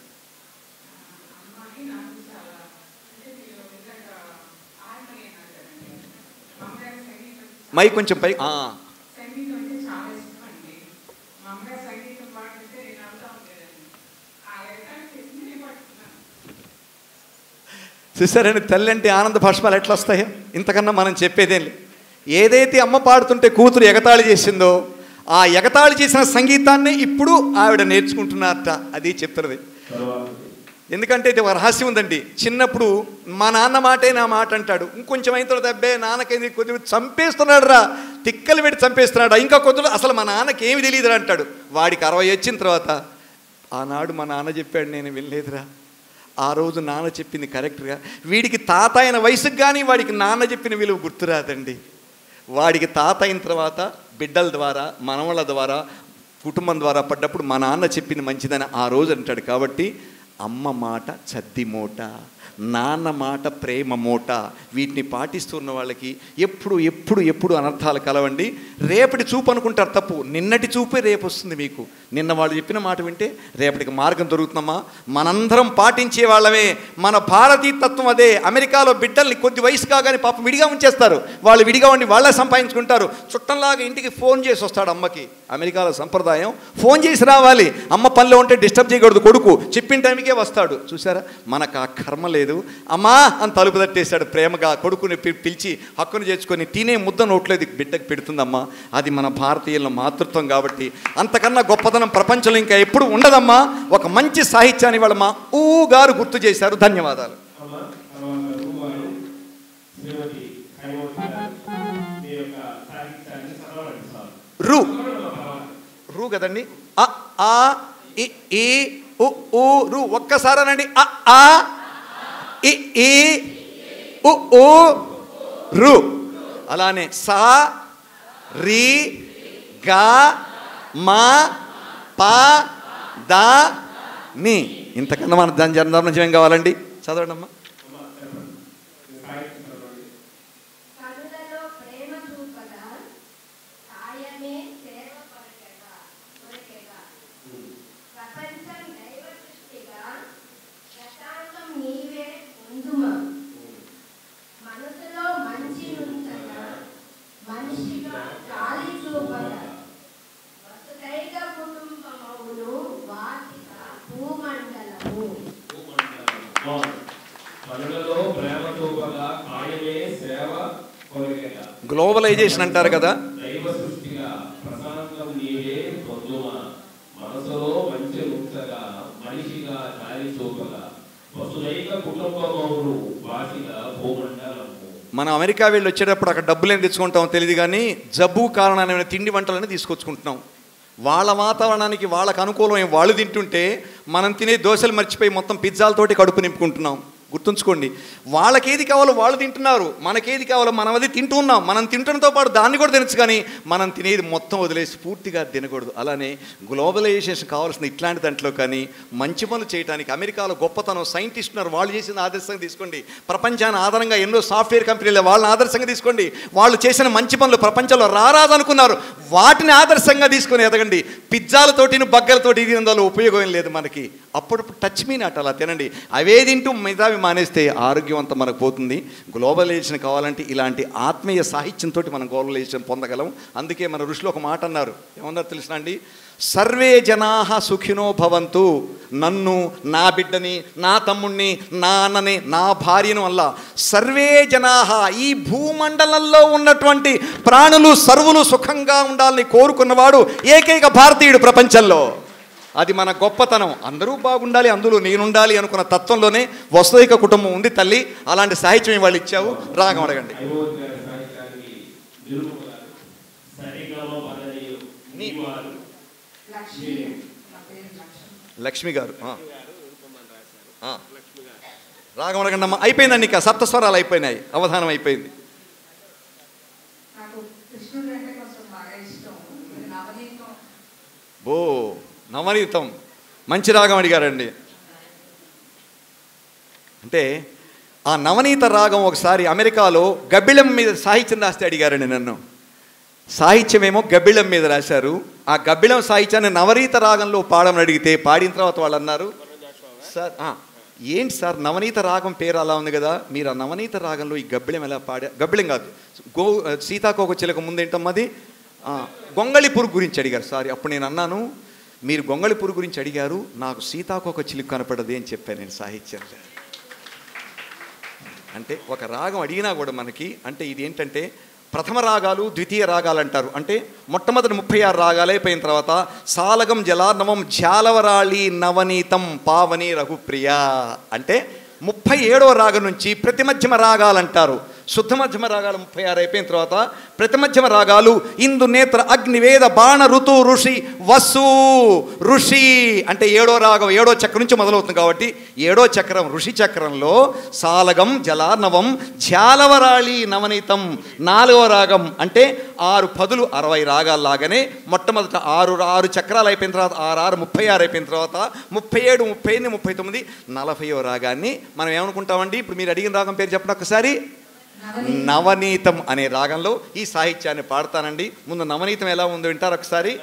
మైక్ కొంచెం పై ఆ, సంగీతం తల్లి అంటే ఆనంద భాష్పాలు ఎట్లా వస్తాయో? ఇంతకన్నా మనం చెప్పేదేం లేదు. ఏదైతే అమ్మ పాడుతుంటే కూతురు ఎగతాళి చేసిందో ఆ ఎగతాళి చేసిన సంగీతాన్ని ఇప్పుడు ఆవిడ నేర్చుకుంటున్నారట. అది చెప్తున్నది ఎందుకంటే ఇది ఒక రహస్యం ఉందండి. చిన్నప్పుడు మా నాన్న మాటే నా మాట అంటాడు. ఇంకొంచెం అయిన తర్వాత అబ్బే నాన్నకేంది కొద్దిగా చంపేస్తున్నాడు రా తిక్కలు పెట్టి చంపేస్తున్నాడు. ఇంకా కొద్దిగా అసలు మా నాన్నకి ఏమి తెలియదురా అంటాడు. వాడికి అరవై వచ్చిన తర్వాత ఆనాడు మా నాన్న చెప్పాడు నేను వినలేదురా. ఆ రోజు నాన్న చెప్పింది కరెక్ట్గా వీడికి తాత అయిన వయసుకు కానీ వాడికి నాన్న చెప్పిన విలువ గుర్తురాదండి. వాడికి తాత అయిన తర్వాత బిడ్డల ద్వారా మనవళ్ళ ద్వారా కుటుంబం ద్వారా పడ్డప్పుడు మా నాన్న చెప్పింది మంచిదని ఆ రోజు అంటాడు. కాబట్టి అమ్మ మాట చద్ది మూట. నాన్న మాట ప్రేమ మూట. వీటిని పాటిస్తున్న వాళ్ళకి ఎప్పుడు ఎప్పుడు ఎప్పుడు అనర్థాలు కలవండి. రేపటి చూపు అనుకుంటారు తప్పు. నిన్నటి చూపే రేపు వస్తుంది మీకు. నిన్న వాళ్ళు చెప్పిన మాట వింటే రేపటికి మార్గం దొరుకుతుందమ్మా. మనందరం పాటించే వాళ్ళమే. మన భారతీయ తత్వం అదే. అమెరికాలో బిడ్డల్ని కొద్ది వయసు కాగానే పాపం విడిగా ఉంచేస్తారు. వాళ్ళు విడిగా ఉండి వాళ్ళే సంపాదించుకుంటారు. చుట్టంలాగా ఇంటికి ఫోన్ చేసి వస్తాడు అమ్మకి. అమెరికాలో సంప్రదాయం. ఫోన్ చేసి రావాలి. అమ్మ పనిలో ఉంటే డిస్టర్బ్ చేయకూడదు కొడుకు. చెప్పిన టైంకే వస్తాడు. చూసారా మనకు ఆ కర్మ లేదు. అమ్మా అని తలుపు తట్టేశాడు ప్రేమగా. కొడుకుని పిలిచి హక్కును చేర్చుకొని తినే ముద్ద నోట్లేదు బిడ్డకు పెడుతుందమ్మా. అది మన భారతీయుల మాతృత్వం కాబట్టి అంతకన్నా గొప్పతనం ప్రపంచంలో ఇంకా ఎప్పుడు ఉండదమ్మా. ఒక మంచి సాహిత్యాన్ని వాళ్ళు మా ఊ గారు గుర్తు చేశారు. ధన్యవాదాలు. రు. రు కదండి. ఆ ఈ ఊ రు. ఆ. ఇ ఈ ఉ ఊ రు. అలానే సా రి గా మా పా దా ని. ఇంతకన్నా మన దాని జన్మ నుంచి ఏం కావాలండి. చదవండి అమ్మా సాహిత్యం చదవండి కనులలో ప్రేమ చూపగా సాయమే సేవ కొరకెగా కొరకెగా ప్రపంచం దైవ సృష్టిగా ప్రశాంతం నీవే ముందుమా మనసులో మంచి నుంచగా మనిషిగా గాలి చూపగా వసుదైక కుటుంబమవును వాటిక భూమండలము బాగుంది. పనులలో ప్రేమ చూపగా కాయమే సేవ కొరికెగా గ్లోబలైజేషన్ అంటారు కదా దైవ సృష్టిగా ప్రశాంతం నీవే పొందుమా మనసులో మంచి ఉంచగా మనిషిగా దారి చూపగా వసుదైక కుటుంబమౌరు వాసిగా భూమండలము. మనం అమెరికా వెళ్ళి వచ్చేటప్పుడు అక్కడ డబ్బులు ఏం తెచ్చుకుంటామో తెలియదు కానీ జబ్బు కారణమైన తిండి వంటలని తీసుకొచ్చుకుంటున్నాం. వాళ్ళ వాతావరణానికి వాళ్ళకు అనుకూలం వాళ్ళు తింటుంటే మనం తినే దోశలు మర్చిపోయి మొత్తం పిజ్జాలతోటి కడుపు నింపుకుంటున్నాం. గుర్తుంచుకోండి. వాళ్ళకి ఏది కావాలో వాళ్ళు తింటున్నారు. మనకేది కావాలో మనం అది తింటున్నాం. మనం తింటంతో పాటు దాన్ని కూడా తినచ్చు కానీ మనం తినేది మొత్తం వదిలేసి పూర్తిగా తినకూడదు. అలానే గ్లోబలైజేషన్ కావాల్సిన ఇట్లాంటి దాంట్లో కానీ మంచి పనులు చేయడానికి అమెరికాలో గొప్పతనం సైంటిస్ట్ ఉన్నారు. వాళ్ళు చేసిన ఆదర్శంగా తీసుకోండి. ప్రపంచాన్ని ఆధారంగా ఎన్నో సాఫ్ట్వేర్ కంపెనీలు వాళ్ళని ఆదర్శంగా తీసుకోండి. వాళ్ళు చేసిన మంచి పనులు ప్రపంచంలో రారాదనుకున్నారు. వాటిని ఆదర్శంగా తీసుకొని ఎదగండి. పిజ్జాలతోటి బగ్గలతోటి ఇది అందులో ఉపయోగం లేదు మనకి. అప్పుడప్పుడు టచ్ మీ నాట్ అలా తినండి. అవే తింటూ మిగతా మానేస్తే ఆరోగ్యం అంతా మనకు పోతుంది. గ్లోబలైజేషన్ కావాలంటే ఇలాంటి ఆత్మీయ సాహిత్యంతో మనం గ్లోబలైజేషన్ పొందగలం. అందుకే మన ఋషులు ఒక మాట అన్నారు. ఏమన్నారు తెలుసునా అండి? సర్వే జనా సుఖినో భవంతు. నన్ను నా బిడ్డని నా తమ్ముణ్ణి నా అన్నని నా భార్యను అల్ల సర్వే జనా ఈ భూమండలంలో ఉన్నటువంటి ప్రాణులు సర్వులు సుఖంగా ఉండాలని కోరుకున్నవాడు ఏకైక భారతీయుడు ప్రపంచంలో. అది మన గొప్పతనం. అందరూ బాగుండాలి అందులో నేనుండాలి అనుకున్న తత్వంలోనే వసుదైక కుటుంబం ఉంది తల్లి. అలాంటి సాహిత్యం వాళ్ళు ఇచ్చావు. రాగం అడగండి. లక్ష్మి గారు. రాగం అడగండి అమ్మా. అయిపోయిందండి ఇక సప్తస్వరాలు అయిపోయినాయి. అవధానం అయిపోయింది. నాకు నవనీతం. మంచి రాగం అడిగారండి. అంటే ఆ నవనీత రాగం ఒకసారి అమెరికాలో గబ్బిళం మీద సాహిత్యం రాస్తే అడిగారండి నన్ను. సాహిత్యమేమో గబ్బిళం మీద రాశారు. ఆ గబ్బిళం సాహిత్యాన్ని నవనీత రాగంలో పాడమని అడిగితే పాడిన తర్వాత వాళ్ళు అన్నారు సార్ ఏంటి సార్ నవనీత రాగం పేరు అలా ఉంది కదా? మీరు ఆ నవనీత రాగంలో ఈ గబ్బిళం ఎలా పాడా గబ్బిళం కాదు. గో సీతాకోక చిలక ముందేంటమ్మది గొంగళిపూర్ గురించి అడిగారు. సారీ అప్పుడు నేను అన్నాను మీరు గొంగళి పురుగు గురించి అడిగారు నాకు సీతాకోక చిలుకు కనపడదు అని చెప్పాను నేను సాహిత్యంలో. అంటే ఒక రాగం అడిగినా కూడా మనకి అంటే ఇది ఏంటంటే ప్రథమ రాగాలు ద్వితీయ రాగాలు అంటారు. అంటే మొట్టమొదటి ముప్పై ఆరు రాగాలు అయిపోయిన తర్వాత సాలగం జలార్ణవం జాలవరాళి నవనీతం పావని రఘుప్రియ. అంటే ముప్పై ఏడవ రాగం నుంచి ప్రతిమధ్యమ రాగాలు అంటారు. శుద్ధ మధ్యమ రాగాలు ముప్పై ఆరు అయిపోయిన తర్వాత ప్రతి మధ్యమ రాగాలు ఇందు నేత్ర అగ్నివేద బాణ ఋతు ఋషి వసు ఋషి అంటే ఏడో రాగం ఏడో చక్రం నుంచి మొదలవుతుంది కాబట్టి ఏడో చక్రం ఋషి చక్రంలో సాలగం జలార్ణవం ఝాలవరాళి నవనీతం నాలుగవ రాగం అంటే ఆరు పదులు అరవై రాగాలు లాగానే మొట్టమొదట ఆరు ఆరు చక్రాలు అయిపోయిన తర్వాత ఆరు ఆరు ముప్పై ఆరు అయిపోయిన తర్వాత ముప్పై ఏడు ముప్పై ఎనిమిది ముప్పై తొమ్మిది నలభైవ రాగాన్ని మనం ఏమనుకుంటామండి? ఇప్పుడు మీరు అడిగిన రాగం పేరు చెప్పండి ఒకసారి నవనీతం. అనే రాగంలో ఈ సాహిత్యాన్ని పాడతానండి. ముందు నవనీతం ఎలా ఉందో వింటారు ఒకసారి?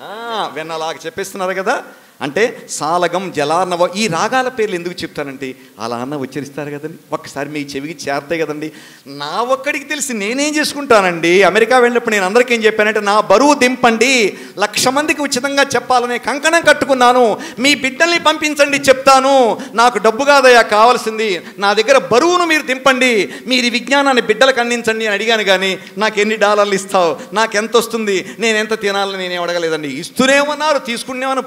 వెన్నలాగా విన్నలాగా చెప్పేస్తున్నారు కదా. అంటే సాలగం జలార్ణవ ఈ రాగాల పేర్లు ఎందుకు చెప్తానంటే అలా అన్న ఉచ్చరిస్తారు కదండి. ఒక్కసారి మీ చెవికి చేరతాయి కదండి. నా ఒక్కడికి తెలిసి నేనేం చేసుకుంటానండి? అమెరికా వెళ్ళినప్పుడు నేను అందరికీ ఏం చెప్పానంటే నా బరువు దింపండి. లక్ష మందికి ఉచితంగా చెప్పాలనే కంకణం కట్టుకున్నాను. మీ బిడ్డల్ని పంపించండి చెప్తాను. నాకు డబ్బు కాదయ్యా కావాల్సింది. నా దగ్గర బరువును మీరు దింపండి. మీరు ఈ విజ్ఞానాన్ని బిడ్డలకు అందించండి అని అడిగాను కానీ నాకు ఎన్ని డాలర్లు ఇస్తావు? నాకు ఎంత వస్తుంది? నేను ఎంత తినాలని నేను అడగలేదండి. ఇస్తూనేమన్నారు తీసుకునేమన్నా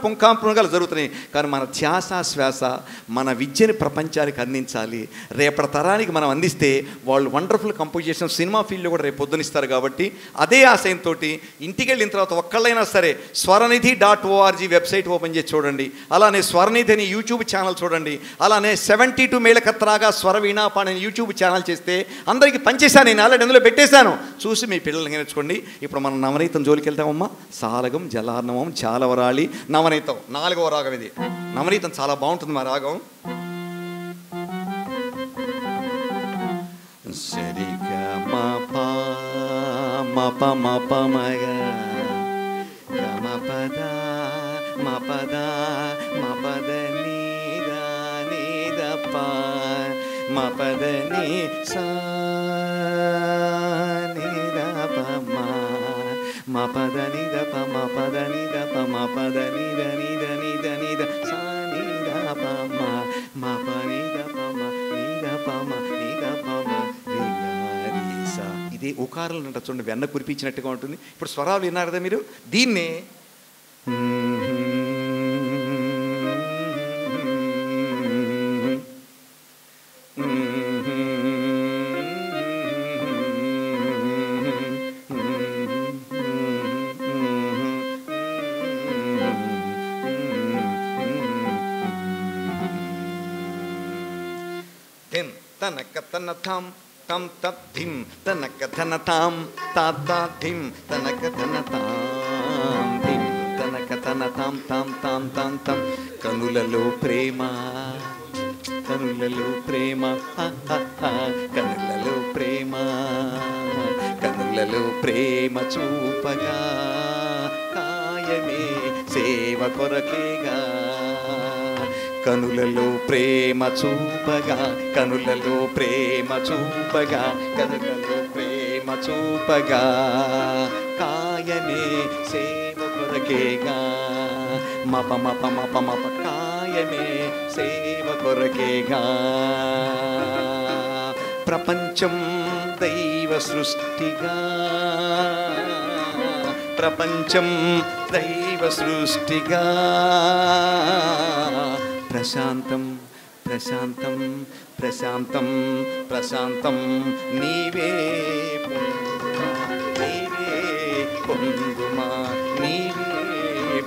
పుంకాంపునగా జరుగుతున్నాయి. కానీ మన ధ్యాస శ్వాస మన విద్యని ప్రపంచానికి అందించాలి. రేపటి తరానికి మనం అందిస్తే వాళ్ళు వండర్ఫుల్ కంపోజిషన్ సినిమా ఫీల్డ్లో కూడా రేపు పొద్దునిస్తారు కాబట్టి అదే ఆశయంతో ఇంటికి వెళ్ళిన తర్వాత ఒక్కళ్ళైనా సరే Swaranidhi dot O R G website open చేసి చూడండి. అలానే స్వరనిధి అని యూట్యూబ్ ఛానల్ చూడండి. అలానే సెవెంటీ టూ మేళకత్రాగా స్వర వీణాపాణి యూట్యూబ్ ఛానల్ చేస్తే అందరికీ పనిచేశాను నేను ఆల్రెడీ అందులో పెట్టేశాను. చూసి మీ పిల్లల్ని నేర్చుకోండి. ఇప్పుడు మనం నవనీతం జోలికి వెళ్తామమ్మా. సాలగం జలార్ణవం చాలవరాళి నవనీతం. నాలుగవ రాగం ఇది. నవనీతం చాలా బాగుంటుంది మా రాగం. సరిగా మప మప మప మగ. గమ పద మపద మపద నీద నీద ప. మపద నీ సా నీద ప మా. మపద నిద ప మపద నిద ప మపద నిద నిద నిద ఇది ఉకారాలు అంట చూడండి వెన్న కురిపించినట్టుగా ఉంటుంది. ఇప్పుడు స్వరాలు విన్నారు కదా మీరు? దీన్నే తనక తన థాం తం తద్ధిం తనక ధనతాం తాం తనక ధనతాం ధిం తనక ధనతాం తాం తాం తాం తం. కనులలో ప్రేమ కనులలో ప్రేమ కనులలో ప్రేమ కనులలో ప్రేమ చూపగా కాయమే సేవ కొరకేగా. కనులలో ప్రేమ చూపగా కనులలో ప్రేమ చూపగా కనులలో ప్రేమ చూపగా. కాయమే సేవ కొరకేగా. మప మప మప మప కాయమే సేవ కొరకేగా. ప్రపంచం దైవ సృష్టిగా. ప్రపంచం దైవ సృష్టిగా. ప్రశాంతం ప్రశాంతం ప్రశాంతం ప్రశాంతం నీవే పొందుమా, నీవే పొందుమా నీవే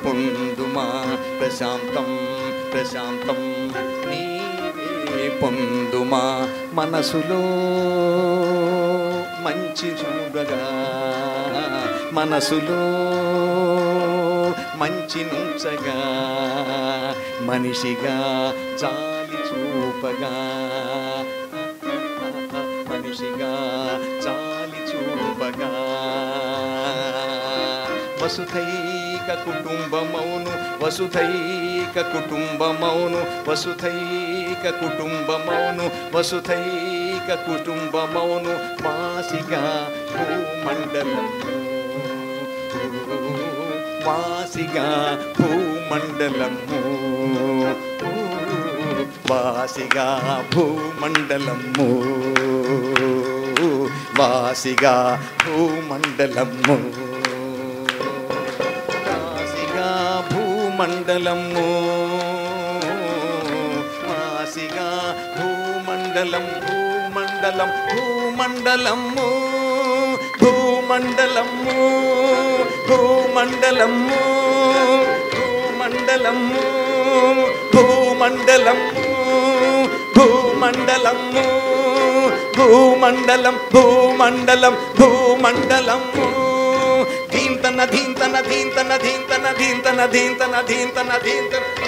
పొందుమా ప్రశాంతం ప్రశాంతం నీవే పొందుమా మనసులో మంచి చూడగా మనసులో మంచి నుంచగా మనిషిగా జాలి చూపగా. మనిషిగా జాలి చూపగా. వసుధైక కుటుంబమౌను వసుధైక కుటుంబమౌను వసుధైక కుటుంబమౌను వసుధైక కుటుంబమౌను వాసిగా భూమండలము వాసిగా భూమండలము. వాసిగా భూమండలము. వాసిగా భూమండలము. వాసిగా భూమండలము. వాసిగా భూమండలం భూమండలం భూమండలము. భూమండలము భూమండలము భూమండలము భూమండలము భూమండలము భూమండలం భూమండలం భూమండలము. ధీంతన ధీంతన ధీంతన ధీంతన ధీంతన ధీంతన ధీంతన ధీంతన.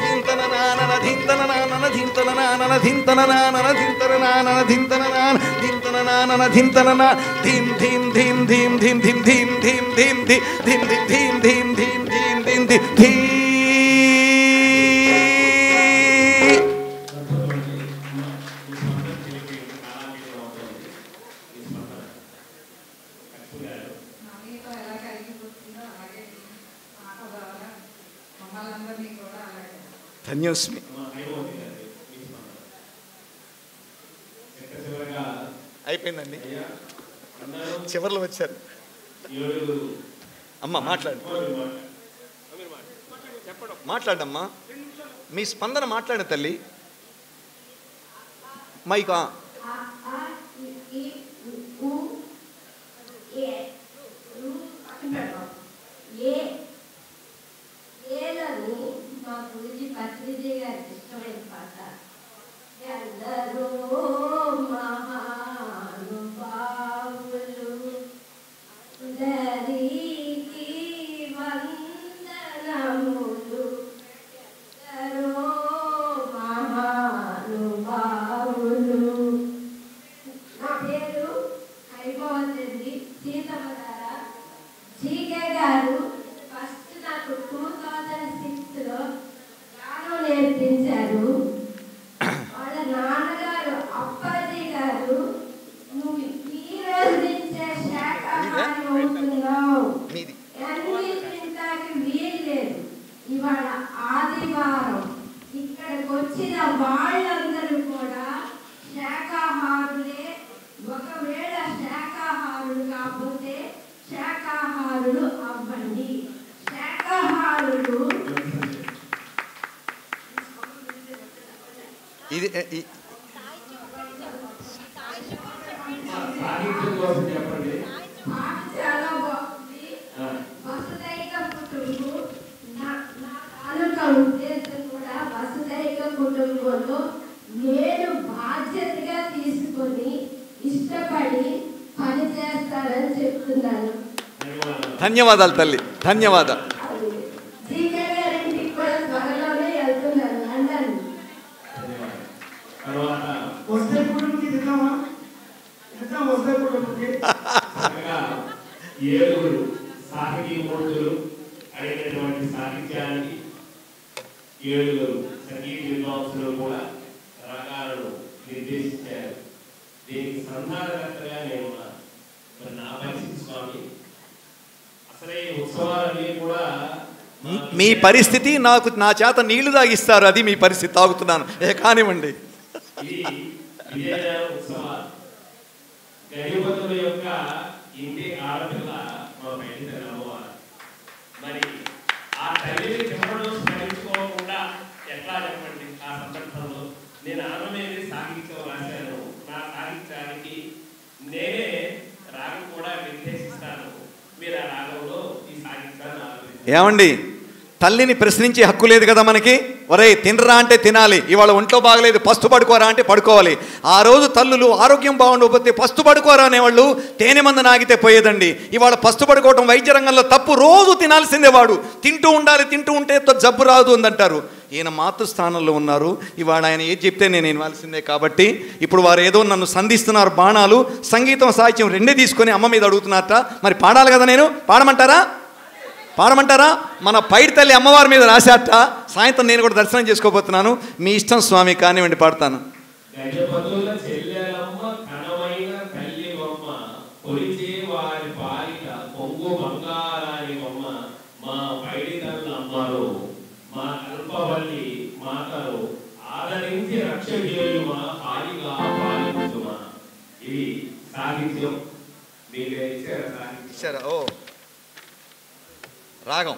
ధీంతన నానన ధీంతన నానన ధీంతన నానన ధీంతన నానన ధీంతన నాన ధీంతన నానన ధీంతన నా ధీం ధీం ధీం ధీం ధీం ధీం ధీం ధీం ధీం ధీ ధీం ధీ ధీం ధీం ధీం ధీం ధీం ధీ ధీ మీతో ధన్యోస్మి అయిపోయిందండి చివరిలో వచ్చారు అమ్మ మాట్లాడు మాట్లాడమ్మా మీ స్పందన మాట్లాడే తల్లి మైకా ఏలని మా గురించి పత్రిజీ గారికి ఇష్టమైన పాట ఎందరో మహానుభావులు అందరికీ వందనములు ఎందరో మహానుభావులు నా పేరు హైమవతి సీతమ్మ గారు జీకే గారు ఫస్ట్ నాకు టూ థౌజండ్ సిక్స్లో గానం నేర్పించారు వాళ్ళ నాన్నగారు అప్పాజీ గారు నువ్వు ఈ రోజు నుంచే శాఖాహారి అవుతున్నావు మీది అన్ని తింటానికి వీల్లేదు ఇవాళ ఆదివారం ఇక్కడికి వచ్చిన వాళ్ళందరూ కూడా శాకాహారులే ఒకవేళ శాకాహారులు కాకపోతే శాకాహారులు అవ్వండి ఏ- ఈ- సాహిత్యం కోసం చెప్పండి పాట చాలా బాగుంది ఆ, వసుదైక కుటుంబం నా నా తాలూకా ఉద్దేశం కూడా వసుదైక కుటుంబంలో నేను బాధ్యతగా తీసుకొని ఇష్టపడి పని చేస్తానని చెప్తున్నాను ధన్యవాదాలు తల్లి ధన్యవాదాలు జీకే గారింటికి కూడా త్వరలోనే వెళ్తున్నాను లండన్ తర్వాత వస్తే కుటుంబకి తిన్నామా తింటాం వస్తే కుటుంబకి చక్కగా ఏడుగురు సాహితీ మూర్తులు అడిగినటువంటి సాహిత్యానికి ఏడుగురు సంగీత విద్వాంసులు కూడా రాగాలను నిర్దేశించారు దీనికి సంధానకర్తగా నేను ఉన్నాను. మరి నా పరిస్థితి స్వామి అసలే ఈ ఉత్సవాలన్నీ కూడా మీ పరిస్థితి నాకు నా చేత నీళ్ళు తాగిస్తారు అది మీ పరిస్థితి తాగుతున్నాను. ఏ కానివ్వండి ఇది విజయనగర ఉత్సవాలు గరిపతుల యొక్క ఇంటి ఆడపిల్ల మా బయట అమ్మవారు మరి ఆ తల్లిని చెప్పడం స్మరించుకోకుండా ఎట్లా చెప్పండి ఆ సందర్భంలో నేను ఆమె సాహిత్యం రాశాను నా సాహిత్యానికి నేనే రాగం కూడా నిర్దేశిస్తాను మీరు ఆ రాగంలో ఈ సాహిత్యాన్ని ఆలోచించారు ఏమండి తల్లిని ప్రశ్నించే హక్కు లేదు కదా మనకి? ఒరే తినరా అంటే తినాలి. ఇవాళ ఒంట్లో బాగలేదు పస్తు పడుకోరా అంటే పడుకోవాలి. ఆ రోజు తల్లులు ఆరోగ్యం బాగుండకపోతే పస్తు పడుకోరా అనేవాళ్ళు తేనె మంద నాగితే పోయేదండి. ఇవాళ పస్తు పడుకోవటం వైద్య రంగంలో తప్పు రోజు తినాల్సిందే వాడు. తింటూ ఉండాలి తింటూ ఉంటే జబ్బు రాదు అంటారు ఈయన మాతృస్థానంలో ఉన్నారు. ఇవాళ ఆయన ఏది చెప్తే నేను ఇవ్వాల్సిందే కాబట్టి ఇప్పుడు వారు ఏదో నన్ను సంధిస్తున్నారు బాణాలు సంగీతం సాహిత్యం రెండే తీసుకొని అమ్మ మీద అడుగుతున్నారట. మరి పాడాలి కదా నేను? పాడమంటారా? పాడమంటారా? మన పైడి తల్లి అమ్మవారి మీద రాశాట. సాయంత్రం నేను కూడా దర్శనం చేసుకోబోతున్నాను. మీ ఇష్టం స్వామి కానివ్వండి పాడతాను. ఇది సాహిత్యం. మీరే ఇచ్చారు సాహిత్యం? ఇచ్చారా? ఓ. రాగం.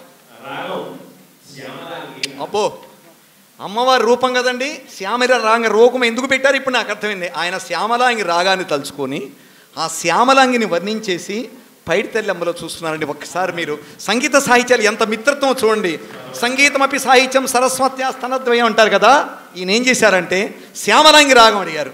అబ్బో అమ్మవారి రూపం కదండి శ్యామల రాగ రూపం ఎందుకు పెట్టారు? ఇప్పుడు నాకు అర్థమైంది. ఆయన శ్యామలాంగి రాగాన్ని తలుచుకొని ఆ శ్యామలాంగిని వర్ణించేసి పైడి తల్లి అమ్మలో చూస్తున్నారండి ఒక్కసారి మీరు. సంగీత సాహిత్యాలు ఎంత మిత్రత్వం చూడండి. సంగీతమపి సాహిత్యం సరస్వత్యా స్తనద్వయం అంటారు కదా. ఈయన ఏం చేశారంటే శ్యామలాంగి రాగం అడిగారు.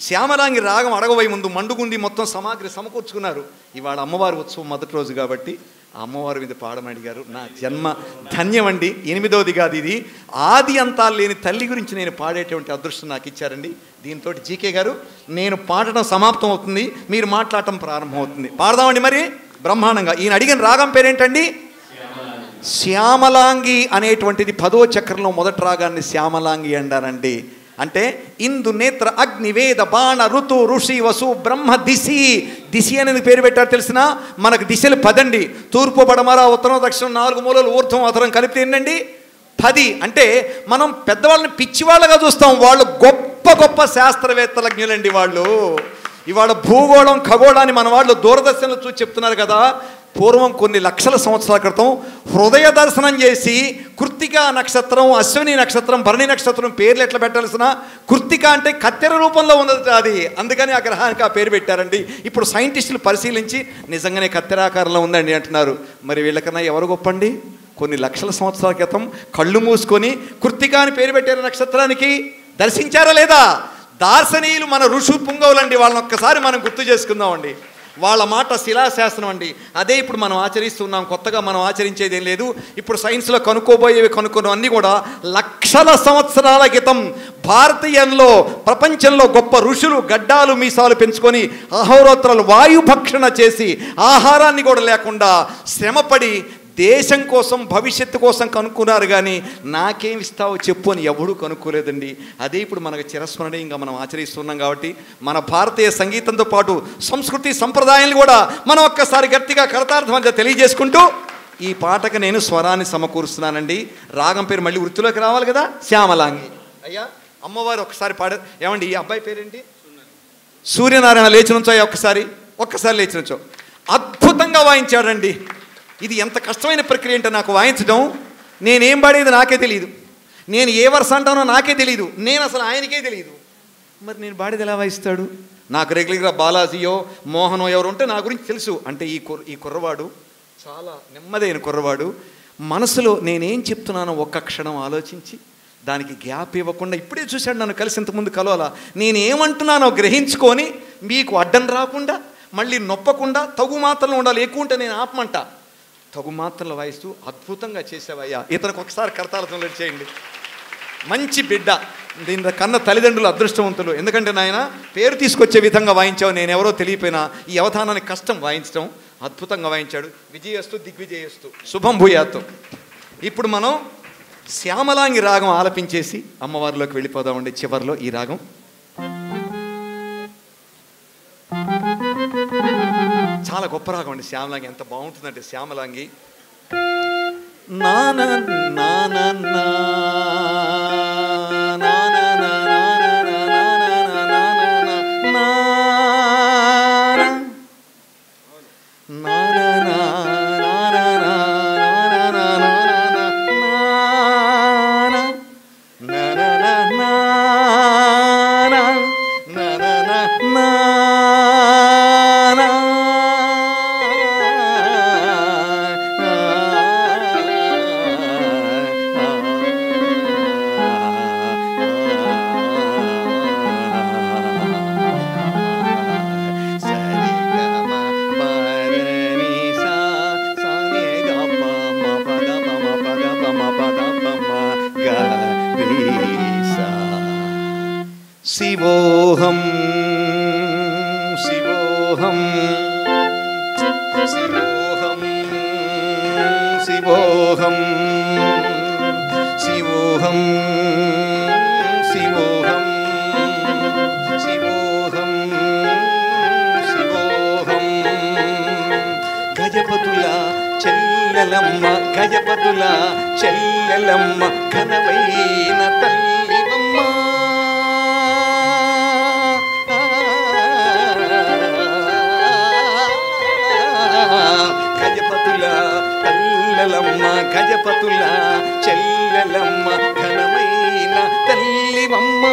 శ్యామలాంగి రాగం అడగబోయే ముందు మండుగుండి మొత్తం సమాగ్రి సమకూర్చుకున్నారు. ఇవాళ అమ్మవారి ఉత్సవం మొదటి రోజు కాబట్టి అమ్మవారి మీద పాడమని అడిగారు. నా జన్మ ధన్యమండి. ఎనిమిదవది కాదు ఇది. ఆది అంతాలు లేని తల్లి గురించి నేను పాడేటువంటి అదృష్టం నాకు ఇచ్చారండి. దీంతో జీకే గారు నేను పాడటం సమాప్తం అవుతుంది. మీరు మాట్లాడటం ప్రారంభం అవుతుంది పాడదామండి మరి. బ్రహ్మాండంగా. ఈయన అడిగిన రాగం పేరేంటండి? శ్యామలాంగి అనేటువంటిది పదో చక్రంలో మొదటి రాగాన్ని శ్యామలాంగి అంటారండి. అంటే ఇందు నేత్ర అగ్ని వేద బాణ ఋతు ఋషి వసు బ్రహ్మ దిశి. దిశి అనేది పేరు పెట్టారు తెలిసిన? మనకు దిశలు పదండి. తూర్పు పడమర ఉత్తరం దక్షిణం నాలుగు మూలలు ఊర్ధ్వం అతరం కలిపితే ఏంటండి పది. అంటే మనం పెద్దవాళ్ళని పిచ్చివాళ్ళగా చూస్తాం. వాళ్ళు గొప్ప గొప్ప శాస్త్రవేత్తలజ్ఞులండి వాళ్ళు. ఇవాళ భూగోళం ఖగోళాన్ని మన వాళ్ళు దూరదర్శనలు చూసి చెప్తున్నారు కదా. పూర్వం కొన్ని లక్షల సంవత్సరాల క్రితం హృదయ దర్శనం చేసి కృత్తికా నక్షత్రం అశ్విని నక్షత్రం భరణి నక్షత్రం పేర్లు ఎట్లా పెట్టాల్సిన? కృత్తిక అంటే కత్తెర రూపంలో ఉన్నది అది. అందుకని ఆ గ్రహానికి ఆ పేరు పెట్టారండి. ఇప్పుడు సైంటిస్టులు పరిశీలించి నిజంగానే కత్తెరాకారంలో ఉందండి అంటున్నారు. మరి వీళ్ళకన్నా ఎవరు గొప్పండి? కొన్ని లక్షల సంవత్సరాల క్రితం కళ్ళు మూసుకొని కృత్తిక అని పేరు పెట్టారు నక్షత్రానికి. దర్శించారా లేదా? దార్శనీయులు మన ఋషు పుంగవులండి వాళ్ళని ఒక్కసారి మనం గుర్తు చేసుకుందామండి. వాళ్ళ మాట శిలాశాసనం అండి. అదే ఇప్పుడు మనం ఆచరిస్తున్నాం కొత్తగా మనం ఆచరించేది ఏం లేదు. ఇప్పుడు సైన్స్లో కనుక్కోబోయేవి కనుక్కున్న అన్నీ కూడా లక్షల సంవత్సరాల క్రితం భారతీయంలో ప్రపంచంలో గొప్ప ఋషులు గడ్డాలు మీసాలు పెంచుకొని అహోరాత్రాలు వాయుభక్షణ చేసి ఆహారాన్ని కూడా లేకుండా శ్రమపడి దేశం కోసం భవిష్యత్తు కోసం కనుక్కున్నారు కానీ నాకేం ఇస్తావో చెప్పు అని ఎవడూ కనుక్కోలేదండి. అదే ఇప్పుడు మనకు చిరస్మరణీయంగా మనం ఆచరిస్తున్నాం కాబట్టి మన భారతీయ సంగీతంతో పాటు సంస్కృతి సంప్రదాయాలు కూడా మనం ఒక్కసారి గట్టిగా కరతార్థమంతా తెలియజేసుకుంటూ ఈ పాటకు నేను స్వరాన్ని సమకూరుస్తున్నానండి. రాగం పేరు మళ్ళీ వృత్తిలోకి రావాలి కదా? శ్యామలాంగి. అయ్యా అమ్మవారు ఒక్కసారి పాడారు ఏమండి ఈ అబ్బాయి పేరేంటి? సూర్యనారాయణ లేచి నుంచో ఒక్కసారి ఒక్కసారి లేచి నుంచో. అద్భుతంగా వాయించాడండి. ఇది ఎంత కష్టమైన ప్రక్రియ అంటే నాకు వాయించడం నేనేం పాడేది నాకే తెలియదు నేను ఏ వరుస అంటానో నాకే తెలియదు నేను అసలు ఆయనకే తెలియదు మరి నేను బాడీది ఎలా వాయిస్తాడు? నాకు రెగ్యులర్గా బాలాజీయో మోహనో ఎవరు ఉంటే నా గురించి తెలుసు. అంటే ఈ కుర్ర ఈ కుర్రవాడు చాలా నెమ్మదైన కుర్రవాడు. మనసులో నేనేం చెప్తున్నానో ఒక్క క్షణం ఆలోచించి దానికి గ్యాప్ ఇవ్వకుండా ఇప్పుడే చూశాడు నన్ను కలిసి ఇంతకుముందు కలవాలా. నేను ఏమంటున్నానో గ్రహించుకొని మీకు అడ్డం రాకుండా మళ్ళీ నొప్పకుండా తగు మాత్రలో ఉండాలి. ఎక్కువ ఉంటే నేను ఆపమంటా. తగు మాత్రలు వాయిస్తూ అద్భుతంగా చేసావయ్యా. ఇతనికి ఒకసారి కరతాళతో చేయండి. మంచి బిడ్డ. దీని కన్న తల్లిదండ్రులు అదృష్టవంతులు. ఎందుకంటే నాయన పేరు తీసుకొచ్చే విధంగా వాయించావు. నేను ఎవరో తెలియపోయినా ఈ అవధానానికి కష్టం వాయించడం అద్భుతంగా వాయించాడు. విజయస్తు దిగ్విజయస్తు. శుభం భూయాత్తు. ఇప్పుడు మనం శ్యామలాంగి రాగం ఆలపించేసి అమ్మవారిలోకి వెళ్ళిపోదామండి. చివరిలో ఈ రాగం. చాలా గొప్ప రాగం అండి. శ్యామలాంగి ఎంత బాగుంటుందంటే శ్యామలాంగి. నాన నాన చెల్లెలమ్మ కనవైన తల్లివమ్మ. గజపతుల తల్లెలమ్మ గజపతుల చెల్లెలమ్మ ఘనమైన తల్లివమ్మ.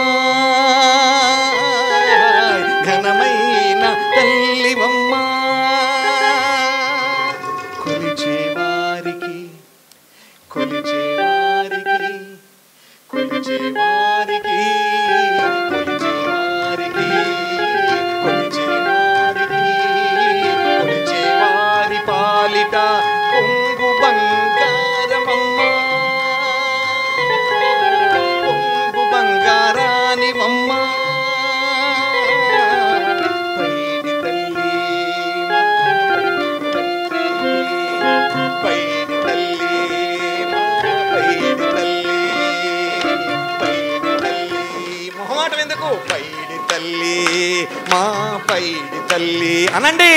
మొహమాటం పైడి తల్లి మా పైడి తల్లి. అనండి.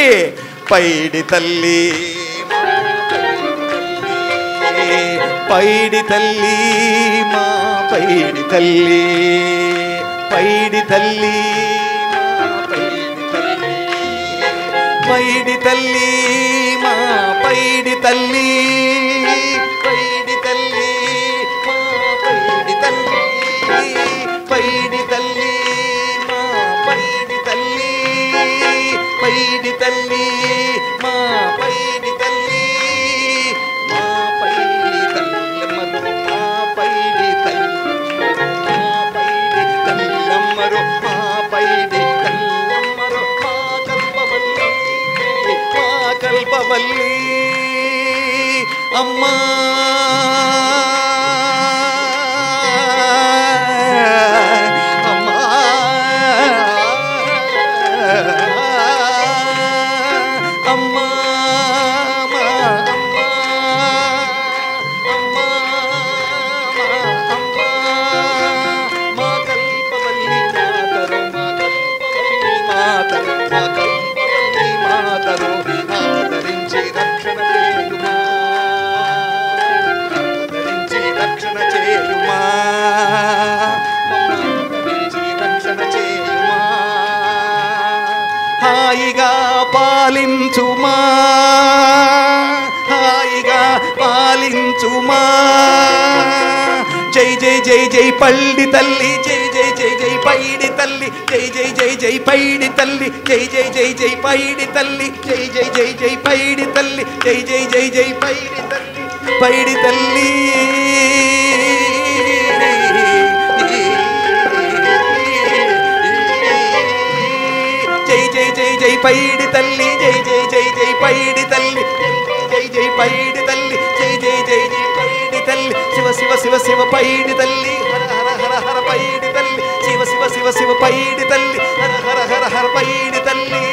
పైడి తల్లి పైడి తల్లి మా పైడి తల్లి. పైడి తల్లి పైడి తల్లి. జై జై పల్లి తల్లి జై జై జై జై పైడి తల్లి జై జై జై జై పైడి తల్లి జై జై జై జై పైడి తల్లి జై జై జై జై పైడి తల్లి జై జై జై జై పైడి తల్లి పైడి తల్లి జై జై జై జై పైడి తల్లి జై జై జై జై పైడి తల్లి జై జై జై పైడి శివ శివ శివ పైడి తల్లి. హర హర హర హర పైడి తల్లి. శివ శివ శివ శివ పైడి తల్లి. హర హర హర హర పైడి తల్లి.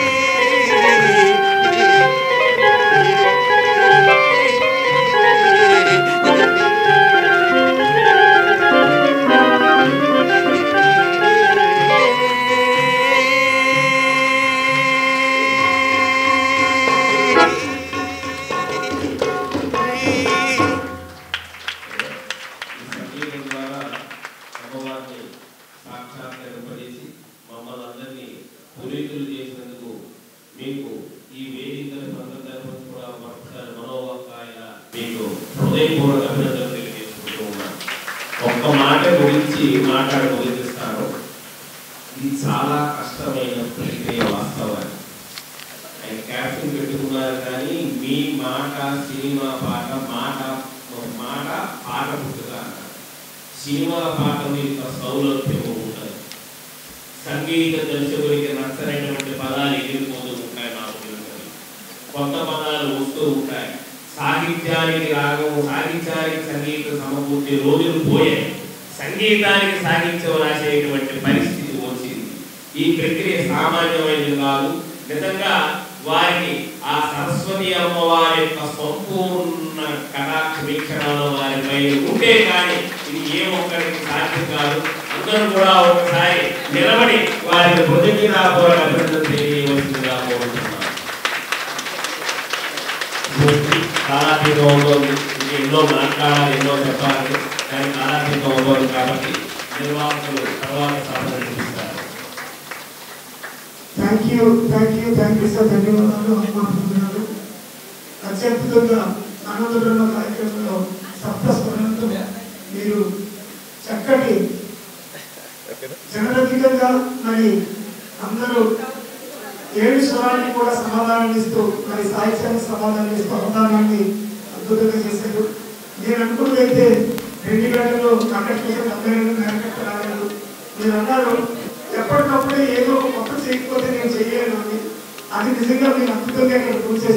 아직도 그 생각이 나 부동산을 보면서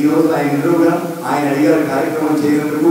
ఈరోజు ఆయన ఎదురుగా ఆయన అడిగారు కార్యక్రమం చేయనందుకు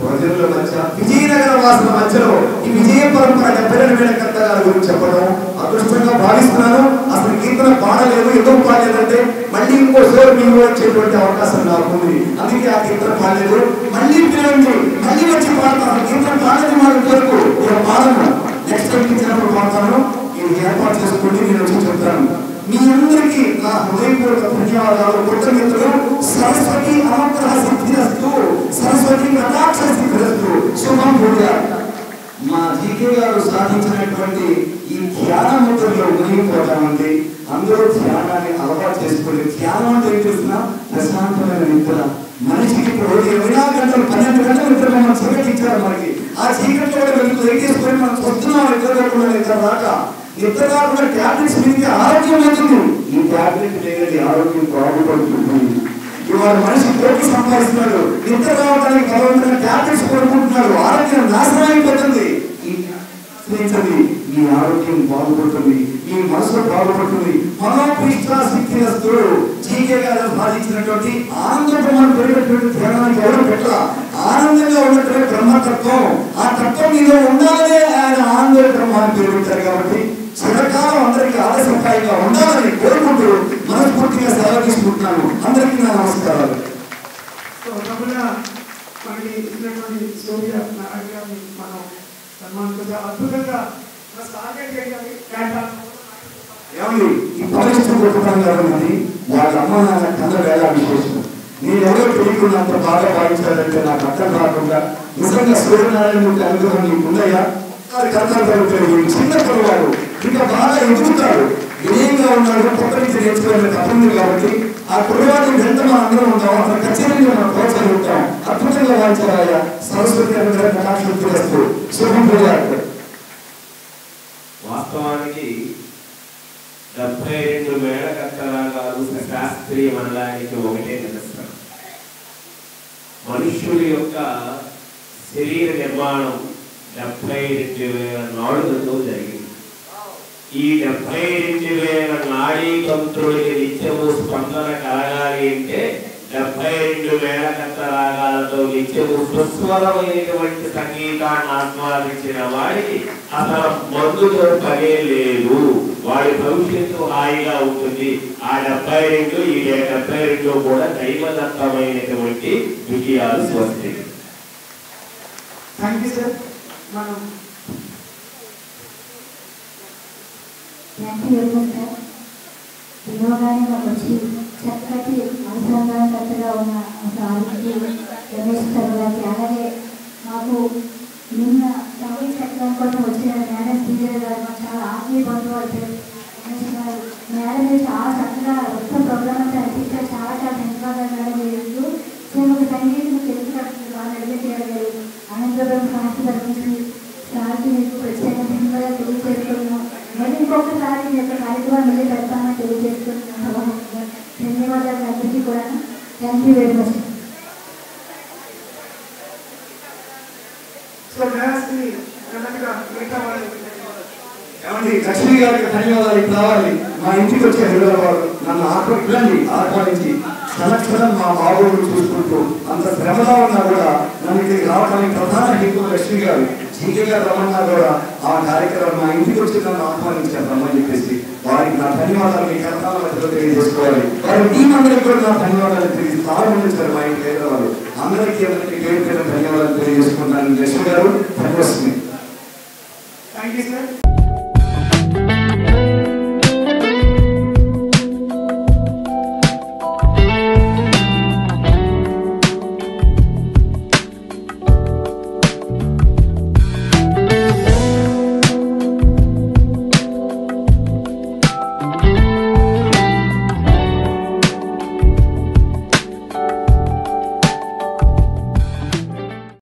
ప్రజల మధ్య విజయనగర వాసుల మధ్యలో ఈ విజయ పరంపర డెబ్బై రెండు గారి గురించి చెప్పడం అదృష్టంగా భావిస్తున్నాను. అసలు కీర్తన పాడలేదు ఎందుకు పాడలేదంటే మళ్ళీ ఇంకో షోర్ మీ వచ్చేటువంటి అవకాశం నాకు ఉంది అందుకే ఆ కీర్తన పాడలేదు. మళ్ళీ పిలవండి మళ్ళీ వచ్చి పాడతాను. కీర్తన పాడలేదు మాట కొరకు ఇక పాడను. నెక్స్ట్ టైం ఇచ్చినప్పుడు పాడతాను ఇది ఏర్పాటు చేసుకోండి నేను వచ్చి చెప్తాను. మీ అందరికీ నా హృదయపూర్వక ధన్యవాదాలు. కృతజ్ఞతలు సరస్వతి అనుగ్రహ సిద్ధిరస్తు సరస్వతి కటాక్ష సిద్ధిరస్తు శుభం పూజ మా జీకే గారు సాధించినటువంటి ఈ ధ్యాన ముద్రలో మునిగిపోతామండి. అందరూ ధ్యానాన్ని అలవాటు చేసుకుని ధ్యానం అంటే ఏం చేసిన ప్రశాంతమైన నిద్ర. మనిషికి ఇప్పుడు రోజు ఇరవై గంటలు పన్నెండు గంటల నిద్ర మనం చీకటి ఇచ్చారు మనకి. ఆ చీకట్లో కూడా వెళ్తూ ఏం చేసుకొని మనం వస్తున్నాం నిద్ర కాకుండా నిద్ర రాక? నిద్ర కాకుండా ట్యాబ్లెట్స్ మీదకి ఆరోగ్యం అవుతుంది ఈ ట్యాబ్లెట్ లేని ఆరోగ్యం బాగుపడుతుంది. ఇవాళ మనిషి కోట్లు సంపాదిస్తున్నాడు. నిద్ర రావడానికి భగవంతుని ట్యాబ్లెట్స్ కొనుక్కుంటున్నాడు ఆరోగ్యం నాశనం అయిపోతుంది ఈ ఆరోగ్యం బాగుపడుతుంది ఈ మనసు బాగుపడుతుంది. మనోపృష్ట జీకే గారు సాధించినటువంటి ఆనందం పెరిగినటువంటి ధ్యానానికి ఎవరు పెట్ట? ఆనందంగా ఉన్నటువంటి బ్రహ్మతత్వం. ఆ తత్వం మీలో ఉండాలనే ఆయన ఆనంద బ్రహ్మాన్ని పెరుగుతారు కాబట్టి చిరకాలం అందరికీ ఆదర్శప్రాయంగా ఉండాలని కోరుకుంటూ మనస్ఫూర్తిగా సెలవు తీసుకుంటున్నాను. అందరికీ నా నమస్కారాలు. మనకి ఇచ్చినటువంటి సూర్య నారాయణ గారిని మనం సన్మానించే అద్భుతంగా మన సాగర్ గారి కేటాయింపు ఏమండి? ఈ పరిస్థితి గొప్పతనం వాళ్ళ అమ్మ నాన్న నేను ఎవరో తెలియకున్నంత బాగా భావించాలంటే నాకు అర్థం కాకుండా నిజంగా సూర్యనారాయణమూర్తి అనుగ్రహం ఉన్నాయా? కర్తలు చిన్న పిల్లవాడు ఇంకా బాగా ఎదుగుతాడు. వినయంగా ఉన్నాడు కొత్త నుంచి నేర్చుకోవాలని తప్పదు కాబట్టి ఆ కుర్రవాడిని వెంట మనం అందరం ఉంటాం. అతను ఖచ్చితంగా మనం ప్రోత్సహిస్తాం అద్భుతంగా వాయించాలయ్యా సరస్వతి అనుగ్రహం కటాక్షిస్తూ శుభం పూజారు వాస్తవానికి డెబ్బై రెండు వేల రాగాలు శాస్త్రీయ మండలానికి ఒకటే నిలుస్తాం మనుష్యుడి యొక్క శరీర నిర్మాణం డెబ్బై రెండు వేల నాడులతో జరిగింది. ఈ డెబ్బై రెండు వేల నాడీ తంత్రుడికి నిత్యము స్పందన కలగాలి అంటే డెబ్బై రెండు వేల మేళకర్త రాగాలతో నిత్యము సుస్వరమైనటువంటి సంగీతాన్ని ఆస్వాదించిన వాడికి అసలు మందుతో పనే లేదు. వాడి భవిష్యత్తు హాయిగా ఉంటుంది. ఆ డెబ్బై రెండు ఈ డెబ్బై రెండు కూడా దైవదత్తమైనటువంటి విజయాలు స్వస్తి థ్యాంక్ యూ సార్ మనం thank you very much sir పిలవగానే వచ్చి చక్కటి అనుసంధానకర్తగా ఉన్న ఒక ఆర్కి గారికి అలాగే మాకు నిన్న తమిళ చట్టం కోసం వచ్చిన మేడం టీచర్ గారు మాకు చాలా ఆత్మీయ బంధువు అయిపోయారు మేడం చాలా చక్కగా మొత్తం ప్రోగ్రామ్ అంతా అనిపించారు. చాలా చాలా ధన్యవాదాలు మేడం మీరు సో ఒక సంగీతం తెలుసుకున్నట్టు వాళ్ళు అడిగేయాలి అనంతరం శాంతి పరిమితి సార్కి మీకు ప్రత్యేక ధన్యవాదాలు తెలియజేస్తున్నాం. మళ్ళీ ఇంకొకసారి మీ యొక్క కార్యక్రమం మళ్ళీ పెడతామని తెలియజేస్తున్నాం. ధన్యవాదాలు అందరికీ కూడా thank you very much so ఏమండి లక్ష్మి గారికి ధన్యవాదాలు ఇప్పుడు రావాలి మా ఇంటికి వచ్చే హైదరాబాద్ నన్ను ఆహ్వానించండి ఆహ్వానించి క్షణక్షణం మా బాబుడు చూసుకుంటూ అంత శ్రమలో ఉన్నా కూడా నన్ను ఇక్కడికి రావడానికి ప్రధాన హేతు లక్ష్మి గారు జీకే గారు రమ్మన్నా కూడా ఆ కార్యక్రమం మా ఇంటికి వచ్చి నన్ను ఆహ్వానించారు రమ్మని చెప్పేసి. వారికి నా ధన్యవాదాలు మీ కరతాల మధ్యలో తెలియజేసుకోవాలి. వారి టీమందరికి కూడా నా ధన్యవాదాలు తెలియదు చాలా మంది సార్ మా ఇంటి దగ్గర అందరికీ అందరికీ పేరు పేరు ధన్యవాదాలు తెలియజేసుకుంటాను లక్ష్మి గారు ధన్యవాదాలు. Thank you sir